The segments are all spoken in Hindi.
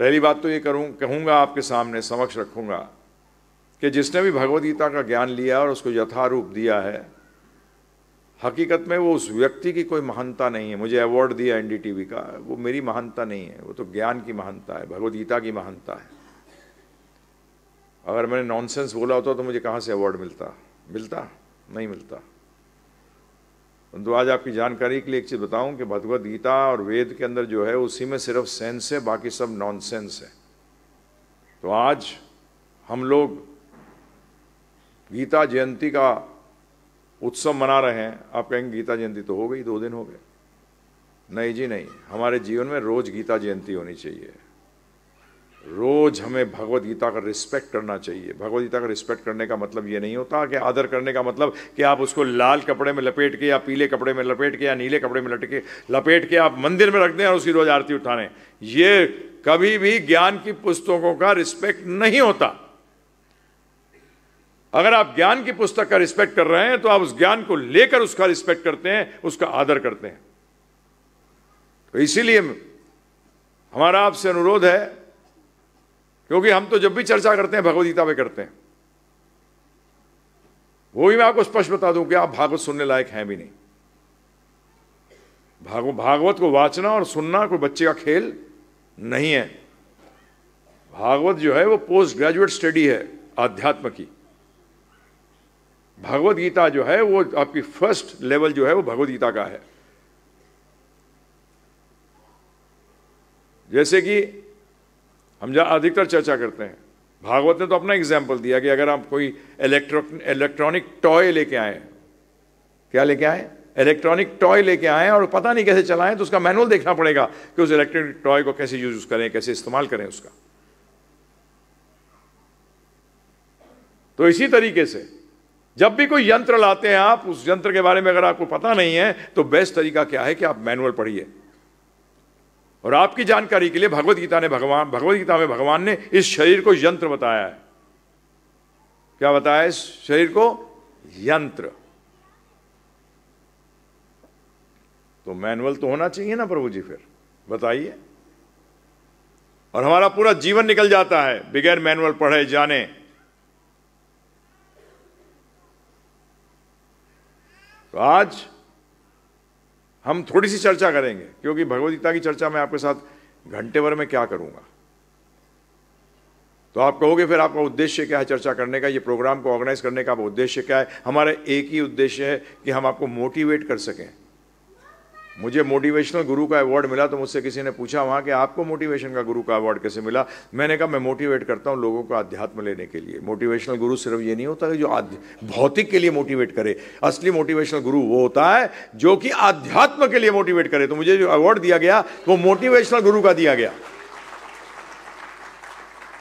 पहली बात तो ये करूँ, कहूँगा आपके सामने, समक्ष रखूँगा कि जिसने भी भगवद गीता का ज्ञान लिया और उसको यथारूप दिया है, हकीकत में वो उस व्यक्ति की कोई महानता नहीं है। मुझे अवार्ड दिया एनडीटीवी का, वो मेरी महानता नहीं है, वो तो ज्ञान की महानता है भगवद गीता की महानता है। अगर मैंने नॉनसेंस बोला होता तो मुझे कहाँ से अवार्ड मिलता? मिलता? नहीं मिलता। परंतु आज आपकी जानकारी के लिए एक चीज़ बताऊँ कि भगवद गीता और वेद के अंदर जो है, उसी में सिर्फ़ सेंस है, बाकी सब नॉनसेंस है। तो आज हम लोग गीता जयंती का उत्सव मना रहे हैं। आप कहेंगे गीता जयंती तो हो गई, दो दिन हो गए। नहीं जी, नहीं। हमारे जीवन में रोज गीता जयंती होनी चाहिए। रोज हमें भगवत गीता का रिस्पेक्ट करना चाहिए। भगवत गीता का रिस्पेक्ट करने का मतलब ये नहीं होता कि आदर करने का मतलब कि आप उसको लाल कपड़े में लपेट के या पीले कपड़े में लपेट के या नीले कपड़े में लटके लपेट के आप मंदिर में रख दें और उसकी रोज आरती उठाने। ये कभी भी ज्ञान की पुस्तकों का रिस्पेक्ट नहीं होता। अगर आप ज्ञान की पुस्तक का रिस्पेक्ट कर रहे हैं तो आप उस ज्ञान को लेकर उसका रिस्पेक्ट करते हैं, उसका आदर करते हैं। तो इसीलिए हमारा आपसे अनुरोध है क्योंकि हम तो जब भी चर्चा करते हैं, भगवदगीता पे करते हैं। वो भी मैं आपको स्पष्ट बता दूँ कि आप भागवत सुनने लायक हैं भी नहीं। भागवत भागवत को वाचना और सुनना कोई बच्चे का खेल नहीं है। भागवत जो है, वो पोस्ट ग्रेजुएट स्टडी है, आध्यात्म की। भगवत गीता जो है, वो आपकी फ़र्स्ट लेवल जो है, वो भगवत गीता का है। जैसे कि हम जहाँ अधिकतर चर्चा करते हैं। भागवत ने तो अपना एग्ज़ाम्पल दिया कि अगर आप कोई इलेक्ट्रो इलेक्ट्रॉनिक टॉय लेके आए, क्या लेके आए? इलेक्ट्रॉनिक टॉय लेके आए और पता नहीं कैसे चलाएँ तो उसका मैनुअल देखना पड़ेगा कि उस इलेक्ट्रॉनिक टॉय को कैसे यूज़ करें, कैसे इस्तेमाल करें उसका। तो इसी तरीके से, जब भी कोई यंत्र लाते हैं आप, उस यंत्र के बारे में अगर आपको पता नहीं है तो बेस्ट तरीका क्या है कि आप मैनुअल पढ़िए। और आपकी जानकारी के लिए भगवत गीता ने भगवान, भगवत गीता में भगवान ने इस शरीर को यंत्र बताया है। क्या बताया इस शरीर को? यंत्र। तो मैनुअल तो होना चाहिए ना प्रभु जी फिर। बताइए। और हमारा पूरा जीवन निकल जाता है, बिगैर मैनुअल पढ़े, जाने। तो आज हम थोड़ी सी चर्चा करेंगे, क्योंकि भगवदगीता की चर्चा मैं आपके साथ घंटे भर में क्या करूँगा? तो आप कहोगे फिर आपका उद्देश्य क्या है चर्चा करने का? ये प्रोग्राम को ऑर्गेनाइज करने का उद्देश्य क्या है? हमारा एक ही उद्देश्य है कि हम आपको मोटिवेट कर सकें। मुझे मोटिवेशनल गुरु का अवार्ड मिला तो मुझसे किसी ने पूछा, वहाँ कि आपको मोटिवेशन का गुरु का अवार्ड कैसे मिला? मैंने कहा, मैं मोटिवेट करता हूँ लोगों को अध्यात्म लेने के लिए। मोटिवेशनल गुरु सिर्फ़ ये नहीं होता कि जो भौतिक के लिए मोटिवेट करे। असली मोटिवेशनल गुरु वो होता है जो कि आध्यात्म के लिए मोटिवेट करे। तो मुझे जो अवार्ड दिया गया, वो मोटिवेशनल गुरु का दिया गया।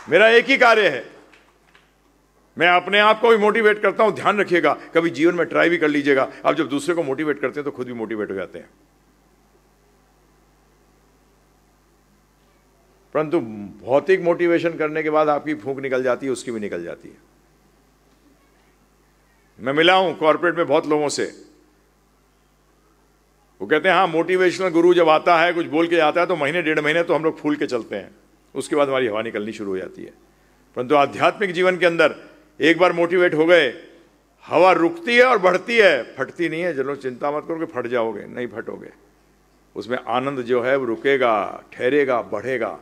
मेरा एक ही कार्य है। मैं अपने आप को भी मोटिवेट करता हूँ। ध्यान रखिएगा। कभी जीवन में ट्राई भी कर लीजिएगा। आप जब दूसरे को मोटिवेट करते हैं तो खुद भी मोटिवेट हो जाते हैं। परंतु भौतिक मोटिवेशन करने के बाद आपकी फूंक निकल जाती है, उसकी भी निकल जाती है। मैं मिला हूँ कॉर्पोरेट में बहुत लोगों से। वो कहते हैं हाँ मोटिवेशनल गुरु जब आता है, कुछ बोल के आता है तो महीने, डेढ़ महीने तो हम लोग फूल के चलते हैं। उसके बाद हमारी हवा निकलनी शुरू हो जाती है। परंतु आध्यात्मिक जीवन के अंदर एक बार मोटिवेट हो गए, हवा रुकती है और बढ़ती है, फटती नहीं है। चलो चिंता मत करो कि फट जाओगे, नहीं फटोगे। उसमें आनंद जो है, वो रुकेगा, ठहरेगा, बढ़ेगा।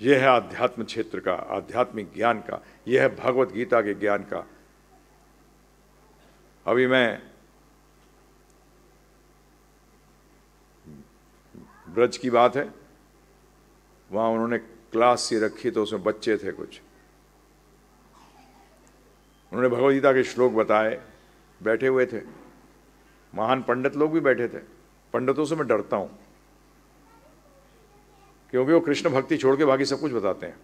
यह है आध्यात्म क्षेत्र का, आध्यात्मिक ज्ञान का, यह है भगवत गीता के ज्ञान का। अभी मैं ब्रज की बात है, वहाँ उन्होंने क्लास सी रखी तो उसमें बच्चे थे कुछ। उन्होंने भगवदगीता के श्लोक बताए, बैठे हुए थे। महान पंडित लोग भी बैठे थे। पंडितों से मैं डरता हूँ। क्योंकि वो कृष्ण भक्ति छोड़ के बाकी सब कुछ बताते हैं।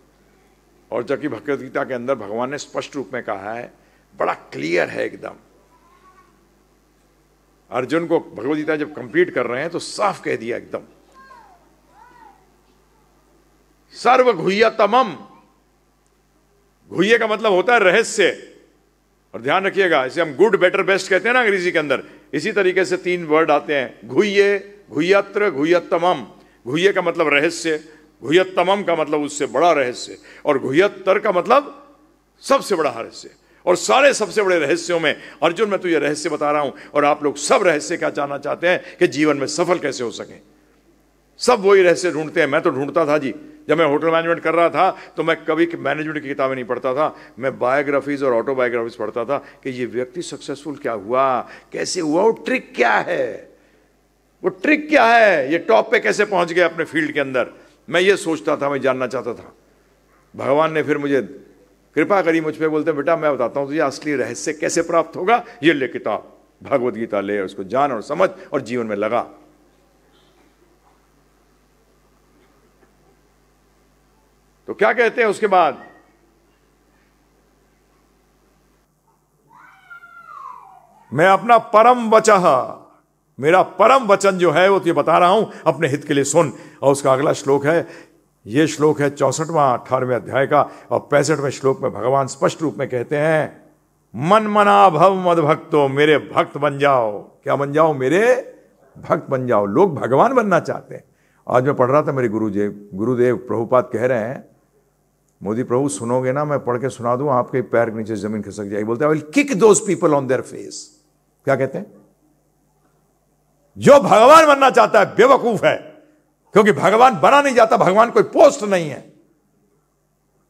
और जबकि भगवत गीता के अंदर भगवान ने स्पष्ट रूप में कहा है, बड़ा क्लियर है एकदम। अर्जुन को भगवत गीता जब कंप्लीट कर रहे हैं तो साफ़ कह दिया एकदम। सर्व तमम घुये का मतलब होता है रहस्य। और ध्यान रखिएगा, इसे हम गुड बेटर बेस्ट कहते हैं ना अंग्रेज़ी के अंदर। इसी तरीके से तीन वर्ड आते हैं। घुये घुयत्र घुयतमम घुह्य का मतलब रहस्य घुयतमम का मतलब उससे बड़ा रहस्य, और घुयत्तर का मतलब सबसे बड़ा रहस्य। और सारे सबसे बड़े रहस्यों में, अर्जुन, मैं तुझे रहस्य बता रहा हूँ, और आप लोग सब रहस्य क्या जानना चाहते हैं कि जीवन में सफल कैसे हो सके? सब वही रहस्य ढूंढते हैं। मैं तो ढूंढता था जी। जब मैं होटल मैनेजमेंट कर रहा था तो मैं कभी मैनेजमेंट की किताबें नहीं पढ़ता था। मैं बायोग्राफीज और ऑटोबायोग्राफीज पढ़ता था कि ये व्यक्ति सक्सेसफुल क्या हुआ? कैसे हुआ? वो ट्रिक क्या है? वो ट्रिक क्या है? ये टॉप पे कैसे पहुँच गया अपने फ़ील्ड के अंदर? मैं ये सोचता था, मैं जानना चाहता था। भगवान ने फिर मुझे कृपा करी, मुझ पर बोलते, बेटा, मैं बताता हूँ तुझे, असली रहस्य कैसे प्राप्त होगा? ये ले किताब। भगवत गीता ले, उसको जान और समझ और जीवन में लगा। तो क्या कहते हैं उसके बाद? मैं अपना परम वचह मेरा परम वचन जो है वो तुझे बता रहा हूँ, अपने हित के लिए सुन। और उसका अगला श्लोक है, ये श्लोक है चौसठवां, अठारहवें अध्याय का, और पैंसठवें श्लोक में भगवान स्पष्ट रूप में कहते हैं, मन मना भव मद भक्तो, मेरे भक्त बन जाओ। क्या बन जाओ? मेरे भक्त बन जाओ। लोग भगवान बनना चाहते हैं। आज मैं पढ़ रहा था मेरे गुरुदेव गुरुदेव प्रभुपाद कह रहे हैं, मोदी प्रभु, सुनोगे ना, मैं पढ़ के सुना दूँ, आपके पैर के नीचे ज़मीन खिसक जाएगी। बोलते हैं kick those people on their face क्या कहते हैं? जो भगवान बनना चाहता है बेवकूफ़ है। क्योंकि भगवान बना नहीं जाता, भगवान कोई पोस्ट नहीं है।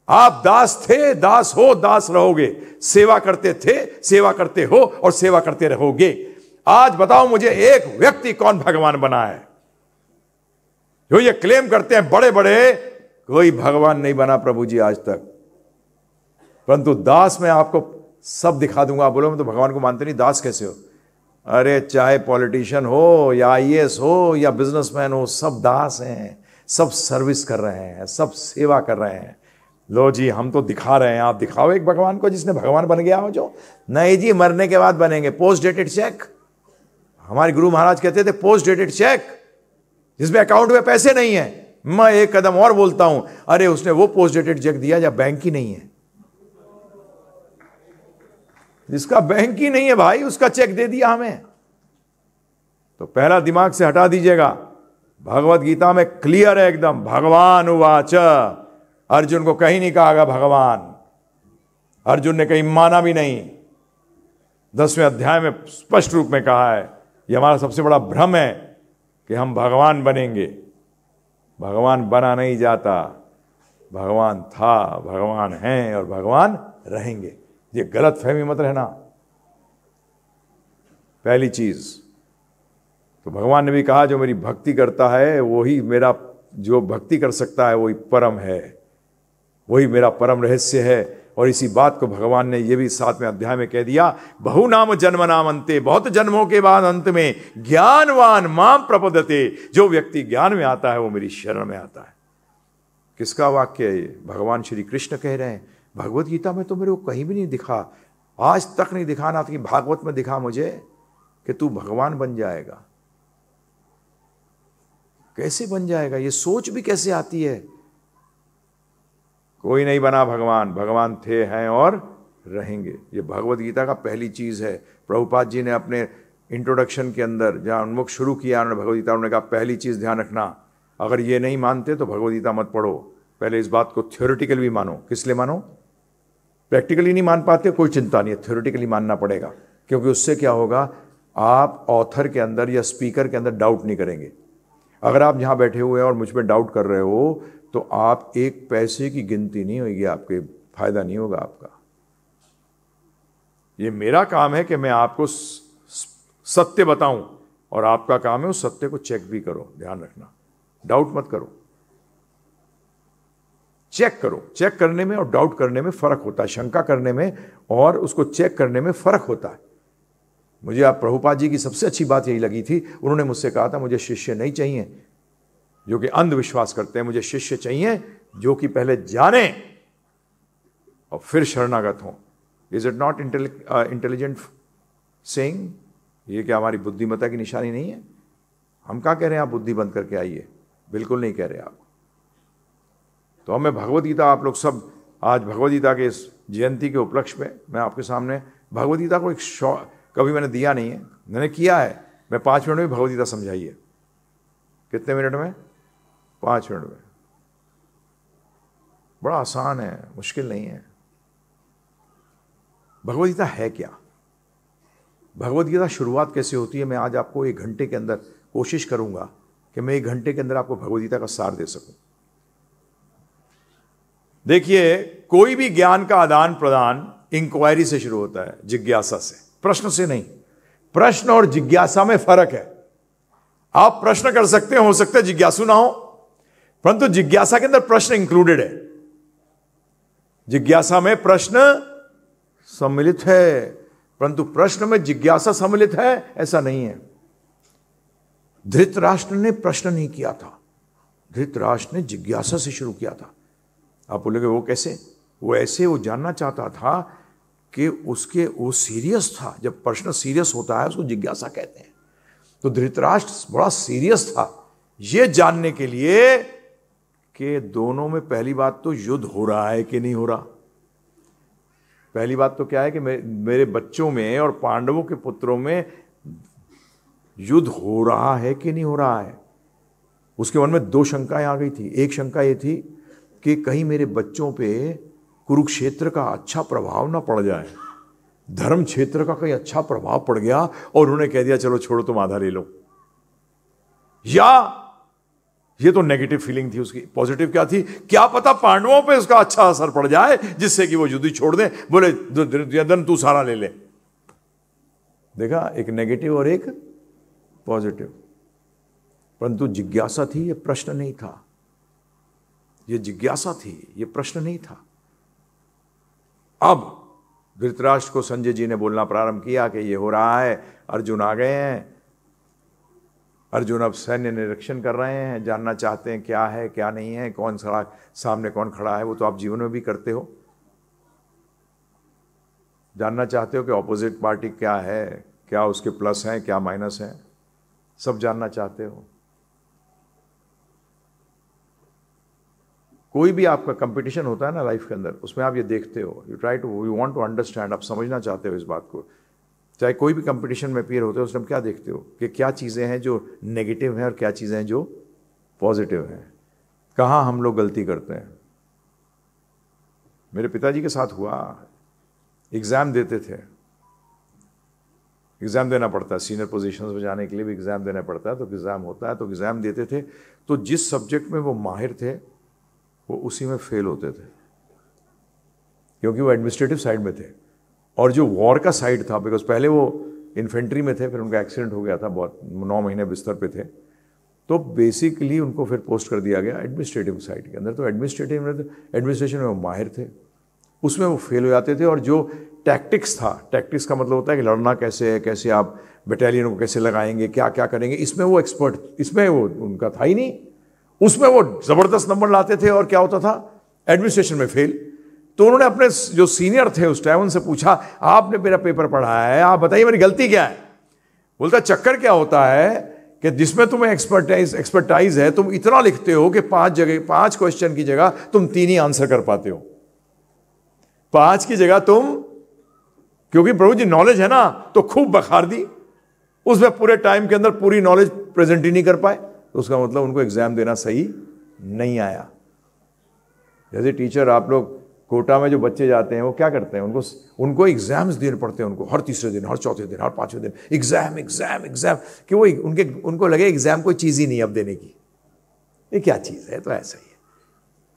आप दास थे, दास हो, दास रहोगे। सेवा करते थे, सेवा करते हो और सेवा करते रहोगे। आज बताओ मुझे एक व्यक्ति कौन भगवान बना है? जो ये क्लेम करते हैं बड़े बड़े कोई भगवान नहीं बना प्रभु जी आज तक। परंतु दास में आपको सब दिखा दूँगा। आप बोलो मैं तो भगवान को मानते नहीं, दास कैसे हो? अरे चाहे पॉलिटिशियन हो या आईएएस हो या बिजनेसमैन हो, सब दास हैं, सब सर्विस कर रहे हैं, सब सेवा कर रहे हैं। लो जी, हम तो दिखा रहे हैं, आप दिखाओ एक भगवान को जिसने भगवान बन गया हो जो। नहीं जी, मरने के बाद बनेंगे पोस्ट डेटेड चेक हमारे गुरु महाराज कहते थे पोस्ट डेटेड चेक जिसमें अकाउंट में पैसे नहीं है। मैं एक कदम और बोलता हूँ, अरे उसने वो पोस्ट डेटेड चेक दिया जब बैंक ही नहीं है। जिसका बैंक ही नहीं है भाई, उसका चेक दे दिया हमें। तो पहला दिमाग से हटा दीजिएगा। भगवत गीता में क्लियर है एकदम भगवान उवाच अर्जुन को कहीं नहीं कहा गया भगवान। अर्जुन ने कहीं माना भी नहीं। दसवें अध्याय में स्पष्ट रूप में कहा है यह हमारा सबसे बड़ा भ्रम है कि हम भगवान बनेंगे। भगवान बना नहीं जाता। भगवान था, भगवान हैं और भगवान रहेंगे। ये गलत फहमी मत रहना। पहली चीज़ तो भगवान ने भी कहा, जो मेरी भक्ति करता है, वही मेरा, जो भक्ति कर सकता है, वही परम है। वही मेरा परम रहस्य है। और इसी बात को भगवान ने यह भी सातवें अध्याय में कह दिया, बहु नाम जन्म नाम अंते बहुत जन्मों के बाद अंत में ज्ञानवान माम प्रपदते जो व्यक्ति ज्ञान में आता है, वो मेरी शरण में आता है। किसका वाक्य है ये? भगवान श्री कृष्ण कह रहे हैं। भगवत गीता में तो मेरे को कहीं भी नहीं दिखा। आज तक नहीं दिखा, ना कि भागवत में दिखा मुझे कि तू भगवान बन जाएगा। कैसे बन जाएगा? ये सोच भी कैसे आती है? कोई नहीं बना भगवान भगवान थे, हैं और रहेंगे। ये भगवत गीता का पहली चीज़ है। प्रभुपाद जी ने अपने इंट्रोडक्शन के अंदर जहाँ उन्मुख शुरू किया, उन्होंने भगवदगीता उन्होंने कहा, पहली चीज़ ध्यान रखना। अगर ये नहीं मानते तो भगवदगीता मत पढ़ो। पहले इस बात को थ्योरिटिकल भी मानो। किस लिए मानो? प्रैक्टिकली नहीं मान पाते, कोई चिंता नहीं है थ्योरेटिकली मानना पड़ेगा। क्योंकि उससे क्या होगा, आप ऑथर के अंदर या स्पीकर के अंदर डाउट नहीं करेंगे। अगर आप यहाँ बैठे हुए हैं और मुझ पर डाउट कर रहे हो तो आप एक पैसे की गिनती नहीं होगी, आपके फ़ायदा नहीं होगा आपका। ये मेरा काम है कि मैं आपको सत्य बताऊँ, और आपका काम है उस सत्य को चेक भी करो, ध्यान रखना। डाउट मत करो। चेक करो। चेक करने में और डाउट करने में फ़र्क होता है। शंका करने में और उसको चेक करने में फ़र्क होता है। मुझे आप प्रभुपाद जी की सबसे अच्छी बात यही लगी थी। उन्होंने मुझसे कहा था, मुझे शिष्य नहीं चाहिए, जो कि अंधविश्वास करते हैं, मुझे शिष्य चाहिए, जो कि पहले जाने और फिर शरणागत हों। Is it not intelligent saying ये क्या हमारी बुद्धिमता की निशानी नहीं है? हम क्या कह रहे हैं, आप बुद्धि बंद करके आइए। बिल्कुल नहीं कह रहे आप। तो हमें भगवदगीता आप लोग सब आज भगवदगीता के इस जयंती के उपलक्ष्य में मैं आपके सामने भगवदगीता को एक शौ, कभी मैंने दिया नहीं है। मैंने किया है। मैं पाँच मिनट में भगवदगीता समझाइए। कितने मिनट में? पाँच मिनट में। बड़ा आसान है, मुश्किल नहीं है। भगवदगीता है क्या? भगवदगीता शुरुआत कैसे होती है? मैं आज आपको एक घंटे के अंदर कोशिश करूँगा कि मैं एक घंटे के अंदर आपको भगवदगीता का सार दे सकूँ। देखिए, कोई भी ज्ञान का आदान प्रदान इंक्वायरी से शुरू होता है, जिज्ञासा से। प्रश्न से नहीं। प्रश्न और जिज्ञासा में फ़र्क है। आप प्रश्न कर सकते हो सकते जिज्ञासु ना हो, परंतु जिज्ञासा के अंदर प्रश्न इंक्लूडेड है। जिज्ञासा में प्रश्न सम्मिलित है, परंतु प्रश्न में जिज्ञासा सम्मिलित है, ऐसा नहीं है। धृतराष्ट्र ने प्रश्न नहीं किया था। धृतराष्ट्र ने जिज्ञासा से शुरू किया था। आप बोलोगे, वो कैसे? वो ऐसे वो जानना चाहता था कि उसके, वो सीरियस था। जब प्रश्न सीरियस होता है, उसको जिज्ञासा कहते हैं। तो धृतराष्ट्र बड़ा सीरियस था ये जानने के लिए कि दोनों में पहली बात तो युद्ध हो रहा है कि नहीं हो रहा। पहली बात तो क्या है कि मेरे बच्चों में और पांडवों के पुत्रों में युद्ध हो रहा है कि नहीं हो रहा है? उसके मन में दो शंकाएँ आ गई थी। एक शंका ये थी कि कहीं मेरे बच्चों पे कुरुक्षेत्र का अच्छा प्रभाव ना पड़ जाए। धर्म क्षेत्र का कहीं अच्छा प्रभाव पड़ गया और उन्होंने कह दिया, चलो छोड़ो, तुम आधा ले लो। या ये तो नेगेटिव फीलिंग थी उसकी। पॉजिटिव क्या थी? क्या पता पांडवों पे उसका अच्छा असर पड़ जाए, जिससे कि वो युद्ध छोड़ दे। बोले दुर्योधन तू सारा ले ले। देखा, एक नेगेटिव और एक पॉजिटिव परंतु जिज्ञासा थी, ये प्रश्न नहीं था। ये जिज्ञासा थी, ये प्रश्न नहीं था। अब धृतराष्ट्र को संजय जी ने बोलना प्रारंभ किया कि ये हो रहा है, अर्जुन आ गए हैं। अर्जुन अब सैन्य निरीक्षण कर रहे हैं, जानना चाहते हैं क्या है, क्या नहीं है, कौन सा सामने कौन खड़ा है, वो तो आप जीवन में भी करते हो। जानना चाहते हो कि ऑपोजिट पार्टी क्या है, क्या उसके प्लस हैं, क्या माइनस हैं, सब जानना चाहते हो। कोई भी आपका कंपटीशन होता है ना लाइफ के अंदर, उसमें आप ये देखते हो you try to you want to understand आप समझना चाहते हो इस बात को। चाहे कोई भी कंपटीशन में पेयर होते हो उसमें क्या देखते हो? कि क्या चीज़ें हैं जो नेगेटिव हैं और क्या चीज़ें हैं जो पॉजिटिव हैं। कहाँ हम लोग गलती करते हैं? मेरे पिताजी के साथ हुआ। एग्ज़ाम देते थे। एग्ज़ाम देना पड़ता है सीनियर पोजीशन में जाने के लिए भी एग्ज़ाम देना पड़ता है तो एग्ज़ाम होता है तो एग्ज़ाम देते थे। तो जिस सब्जेक्ट में वो माहिर थे वो उसी में फेल होते थे। क्योंकि वो एडमिनिस्ट्रेटिव साइड में थे। और जो वॉर का साइड था बिकॉज़ पहले वो इन्फेंट्री में थे, फिर उनका एक्सीडेंट हो गया था, बहुत, नौ महीने बिस्तर पे थे। तो बेसिकली उनको फिर पोस्ट कर दिया गया एडमिनिस्ट्रेटिव साइड के अंदर। तो एडमिनिस्ट्रेटिव में एडमिनिस्ट्रेशन में वो माहिर थे। उसमें वो फेल हो जाते थे और जो टैक्टिक्स था टैक्टिक्स का मतलब होता है कि लड़ना कैसे है, कैसे आप बटालियन को कैसे लगाएँगे क्या क्या करेंगे, इसमें वो एक्सपर्ट इसमें वो उनका था ही नहीं। उसमें वो ज़बरदस्त नंबर लाते थे और क्या होता था? एडमिनिस्ट्रेशन में फेल तो उन्होंने अपने जो सीनियर थे उस टाइम उनसे पूछा, आपने मेरा पेपर पढ़ा है? आप बताइए, मेरी गलती क्या है? बोलता, चक्कर क्या होता है कि जिसमें तुम्हें एक्सपर्टाइज एक्सपर्टाइज है, तुम इतना लिखते हो कि पाँच जगह, पाँच क्वेश्चन की जगह तुम तीन ही आंसर कर पाते हो। पाँच की जगह तुम, क्योंकि प्रभु जी नॉलेज है ना तो खूब बखार दी। उसमें पूरे टाइम के अंदर पूरी नॉलेज प्रेजेंट ही नहीं कर पाए। तो उसका मतलब उनको एग्ज़ाम देना सही नहीं आया। जैसे टीचर आप लोग कोटा में जो बच्चे जाते हैं, वो क्या करते हैं? उनको उनको एग्ज़ाम्स देने पड़ते हैं उनको, हर तीसरे दिन, हर चौथे दिन, हर पाँचवें दिन। एग्ज़ाम एग्ज़ाम एग्ज़ाम कि वो उनके, उनको लगे एग्ज़ाम कोई चीज़ ही नहीं अब देने की। ये क्या चीज़ है? तो ऐसा ही है।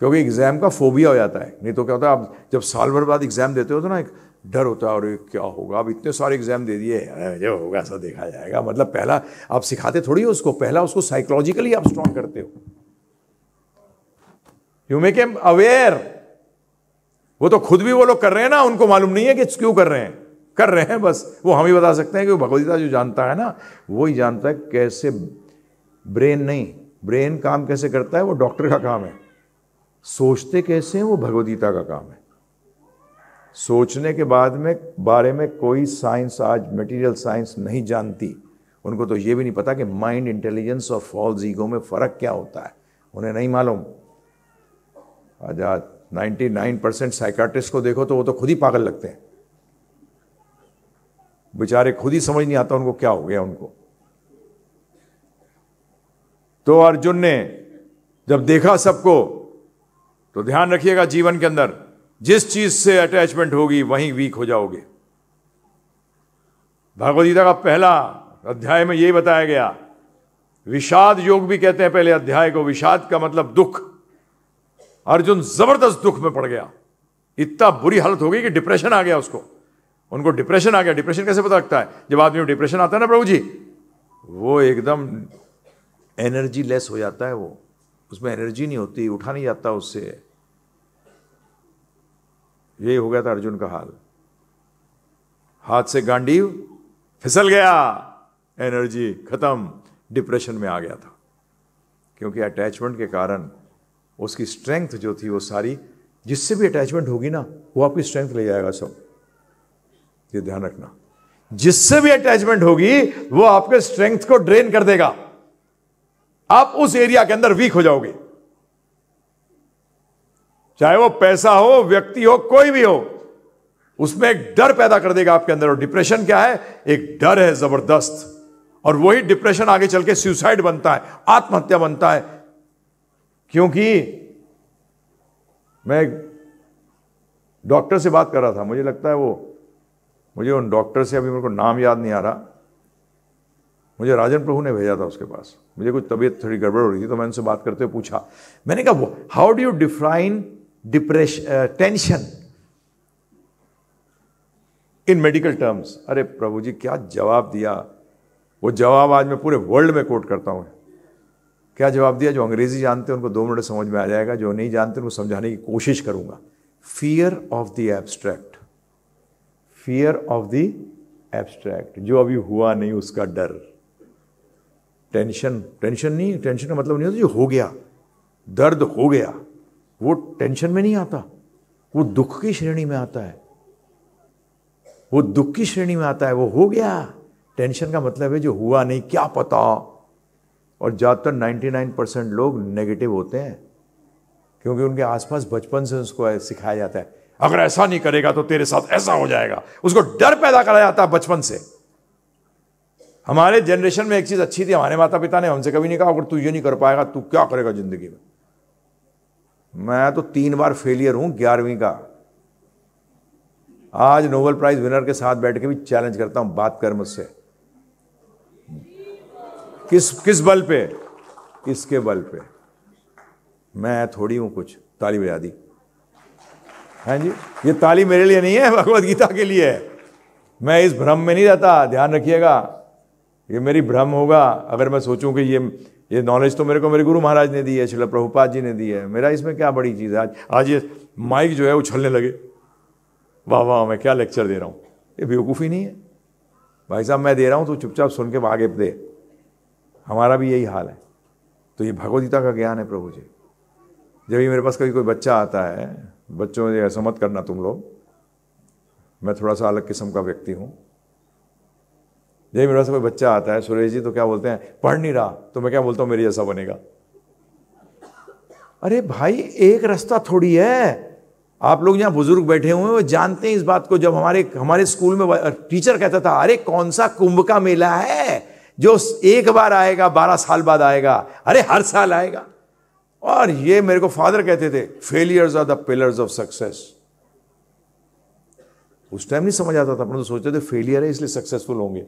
क्योंकि एग्ज़ाम का फोबिया हो जाता है। नहीं तो क्या होता है, आप जब साल भर बाद एग्ज़ाम देते हो तो ना एक डर होता है, और ये क्या होगा? अब इतने सारे एग्ज़ाम दे दिए जो होगा, ऐसा देखा जाएगा। मतलब पहला, आप सिखाते थोड़ी हो उसको। पहला उसको साइकोलॉजिकली आप स्ट्रॉन्ग करते हो। यू मेक एम अवेयर वो तो खुद भी वो लोग कर रहे हैं ना, उनको मालूम नहीं है कि क्यों कर रहे हैं। कर रहे हैं बस। वो हम ही बता सकते हैं कि भगवदगीता जो जानता है ना, वो ही जानता है कैसे ब्रेन नहीं, ब्रेन काम कैसे करता है? वो डॉक्टर का काम है। सोचते कैसे हैं? वो भगवदगीता का काम है। सोचने के बाद में, बारे में कोई साइंस आज मटेरियल साइंस नहीं जानती। उनको तो ये भी नहीं पता कि माइंड इंटेलिजेंस और फॉल्स ईगो में फ़र्क क्या होता है। उन्हें नहीं मालूम। आज आज 99 परसेंट साइकाट्रिस्ट को देखो तो वो तो खुद ही पागल लगते हैं। बेचारे खुद ही समझ नहीं आता उनको क्या हो गया उनको। तो अर्जुन ने जब देखा सबको तो ध्यान रखिएगा जीवन के अंदर। जिस चीज़ से अटैचमेंट होगी, वहीं वीक हो जाओगे। भगवदगीता का पहला अध्याय में यही बताया गया, विषाद योग भी कहते हैं पहले अध्याय को, विषाद का मतलब दुख। अर्जुन ज़बरदस्त दुख में पड़ गया। इतना बुरी हालत हो गई कि डिप्रेशन आ गया उसको। उनको डिप्रेशन आ गया। डिप्रेशन कैसे पता लगता है? जब आदमी में डिप्रेशन आता है ना प्रभु जी, वो एकदम एनर्जी लेस हो जाता है वो। उसमें एनर्जी नहीं होती, उठा नहीं जाता उससे। ये हो गया था अर्जुन का हाल। हाथ से गांडीव फिसल गया। एनर्जी खत्म। डिप्रेशन में आ गया था। क्योंकि अटैचमेंट के कारण उसकी स्ट्रेंथ जो थी वो सारी, जिससे भी अटैचमेंट होगी ना, वो आपकी स्ट्रेंथ ले जाएगा सब। ये ध्यान रखना। जिससे भी अटैचमेंट होगी, वो आपके स्ट्रेंथ को ड्रेन कर देगा। आप उस एरिया के अंदर वीक हो जाओगे। चाहे वो पैसा हो, व्यक्ति हो, कोई भी हो, उसमें एक डर पैदा कर देगा आपके अंदर। और डिप्रेशन क्या है? एक डर है ज़बरदस्त। और वही डिप्रेशन आगे चल के सुसाइड बनता है, आत्महत्या बनता है। क्योंकि मैं डॉक्टर से बात कर रहा था, मुझे लगता है वो, मुझे उन डॉक्टर से अभी मेरे को नाम याद नहीं आ रहा। मुझे राजन प्रभु ने भेजा था उसके पास। मुझे कुछ तबीयत थोड़ी गड़बड़ हो रही थी तो मैंने उनसे बात करते हुए पूछा। मैंने कहा how do you define depression tension in medical terms अरे प्रभु जी, क्या जवाब दिया? वो जवाब आज मैं पूरे वर्ल्ड में कोट करता हूँ। क्या जवाब दिया? जो अंग्रेज़ी जानते हैं, उनको दो मिनट समझ में आ जाएगा। जो नहीं जानते, उनको समझाने की कोशिश करूँगा। Fear of the abstract fear of the abstract जो अभी हुआ नहीं, उसका डर। टेंशन टेंशन नहीं टेंशन का मतलब नहीं होता। जो हो गया, दर्द हो गया। वो टेंशन में नहीं आता, वो दुख की श्रेणी में आता है। वो दुख की श्रेणी में आता है, वो हो गया। टेंशन का मतलब है जो हुआ नहीं, क्या पता। और ज़्यादातर 99 परसेंट लोग नेगेटिव होते हैं, क्योंकि उनके आसपास बचपन से उसको सिखाया जाता है। अगर ऐसा नहीं करेगा तो तेरे साथ ऐसा हो जाएगा। उसको डर पैदा करा जाता है बचपन से। हमारे जनरेशन में एक चीज़ अच्छी थी, हमारे माता पिता ने हमसे कभी नहीं कहा, अगर तू ये नहीं कर पाएगा, तू क्या करेगा ज़िंदगी में? मैं तो तीन बार फेलियर हूँ ग्यारहवीं का। आज नोबेल प्राइज विनर के साथ बैठ के भी चैलेंज करता हूँ बात कर मुझसे। किस किस बल पे? किसके बल पे। मैं थोड़ी हूँ कुछ, ताली बजा दी। हाँ जी, ये ताली मेरे लिए नहीं है, भगवत गीता के लिए है। मैं इस भ्रम में नहीं रहता, ध्यान रखिएगा। ये मेरी भ्रम होगा, अगर मैं सोचूं कि ये ये नॉलेज तो मेरे को मेरे गुरु महाराज ने दी है शिला प्रभुपाद जी ने दी है। मेरा इसमें क्या बड़ी चीज़ है? आज आज ये माइक जो है उछलने लगे। वाह वाह, मैं क्या लेक्चर दे रहा हूँ? ये बेवकूफ़ी नहीं है। भाई साहब, मैं दे रहा हूँ तो चुपचाप सुन के आगे दे। हमारा भी यही हाल है। तो ये भगवदगीता का ज्ञान है प्रभु जी। जब भी मेरे पास कभी कोई बच्चा आता है, बच्चों ऐसा मत करना तुम लोग। मैं थोड़ा सा अलग किस्म का व्यक्ति हूँ। जब मेरे पास कोई बच्चा आता है, सुरेश जी तो क्या बोलते हैं, पढ़ नहीं रहा तो मैं क्या बोलता हूँ, मेरी जैसा बनेगा? अरे भाई, एक रास्ता थोड़ी है। आप लोग यहाँ बुज़ुर्ग बैठे हुए हैं, वो जानते हैं इस बात को। जब हमारे हमारे स्कूल में टीचर कहता था, अरे कौन सा कुंभ का मेला है, जो एक बार आएगा, बारह साल बाद आएगा? अरे हर साल आएगा। और ये मेरे को फादर कहते थे failures are the pillars of success उस टाइम नहीं समझ आता था तो सोचते थे फेलियर है, इसलिए सक्सेसफुल होंगे।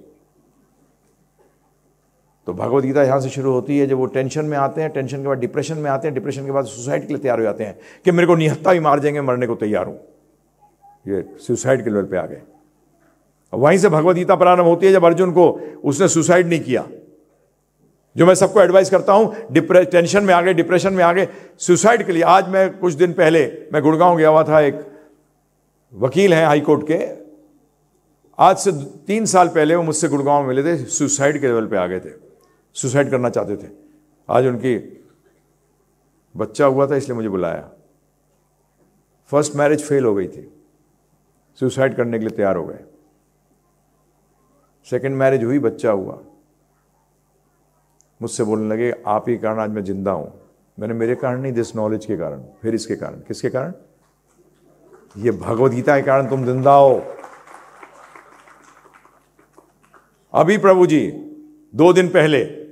तो भगवत गीता यहाँ से शुरू होती है जब वो टेंशन में आते हैं टेंशन के बाद डिप्रेशन में आते हैं डिप्रेशन के बाद सुसाइड के लिए तैयार हो जाते हैं कि मेरे को निहत्ता भी मार जाएँगे मरने को तैयार हूँ। ये सुसाइड के लेवल पे आ गए। वहीं से भगवत गीता प्रारंभ होती है जब अर्जुन को उसने सुसाइड नहीं किया। जो मैं सबको एडवाइस करता हूँ टेंशन में आ गए डिप्रेशन में आ गए सुसाइड के लिए आज मैं कुछ दिन पहले, मैं गुड़गांव गया हुआ था, एक वकील हैं हाईकोर्ट के। आज से तीन साल पहले वो मुझसे गुड़गांव में मिले थे सुसाइड के लेवल पे आ गए थे। सुसाइड करना चाहते थे। आज उनकी बच्चा हुआ था, इसलिए मुझे बुलाया। फ़र्स्ट मैरिज फेल हो गई थी। सुसाइड करने के लिए तैयार हो गए। सेकेंड मैरिज हुई, बच्चा हुआ। मुझसे बोलने लगे, आप ही कारण आज मैं ज़िंदा हूँ। मैंने, मेरे कारण नहीं दिस नॉलेज के कारण। फिर इसके कारण? किसके कारण? ये भगवदगीता के कारण तुम ज़िंदा हो। अभी प्रभु जी, दो दिन पहले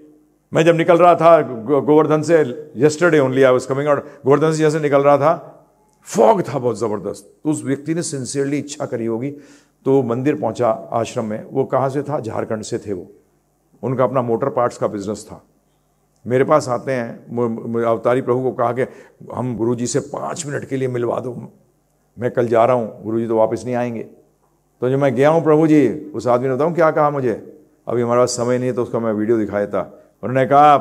मैं जब निकल रहा था गोवर्धन से yesterday only I was coming out Govardhan से जैसे निकल रहा था, फॉग था बहुत ज़बरदस्त। तो उस व्यक्ति ने सिंसियरली इच्छा करी होगी तो मंदिर पहुँचा आश्रम में। वो कहाँ से था? झारखंड से थे वो। उनका अपना मोटर पार्ट्स का बिज़नेस था। मेरे पास आते हैं अवतारी प्रभु को कहा कि, हम गुरुजी से पाँच मिनट के लिए मिलवा दो। मैं कल जा रहा हूँ, गुरुजी तो वापस नहीं आएँगे। तो जब मैं गया हूँ प्रभु जी, उस आदमी ने बताऊँ क्या कहा मुझे? अभी हमारे पास समय नहीं है तो उसका मैं वीडियो दिखाया था उन्होंने कहा,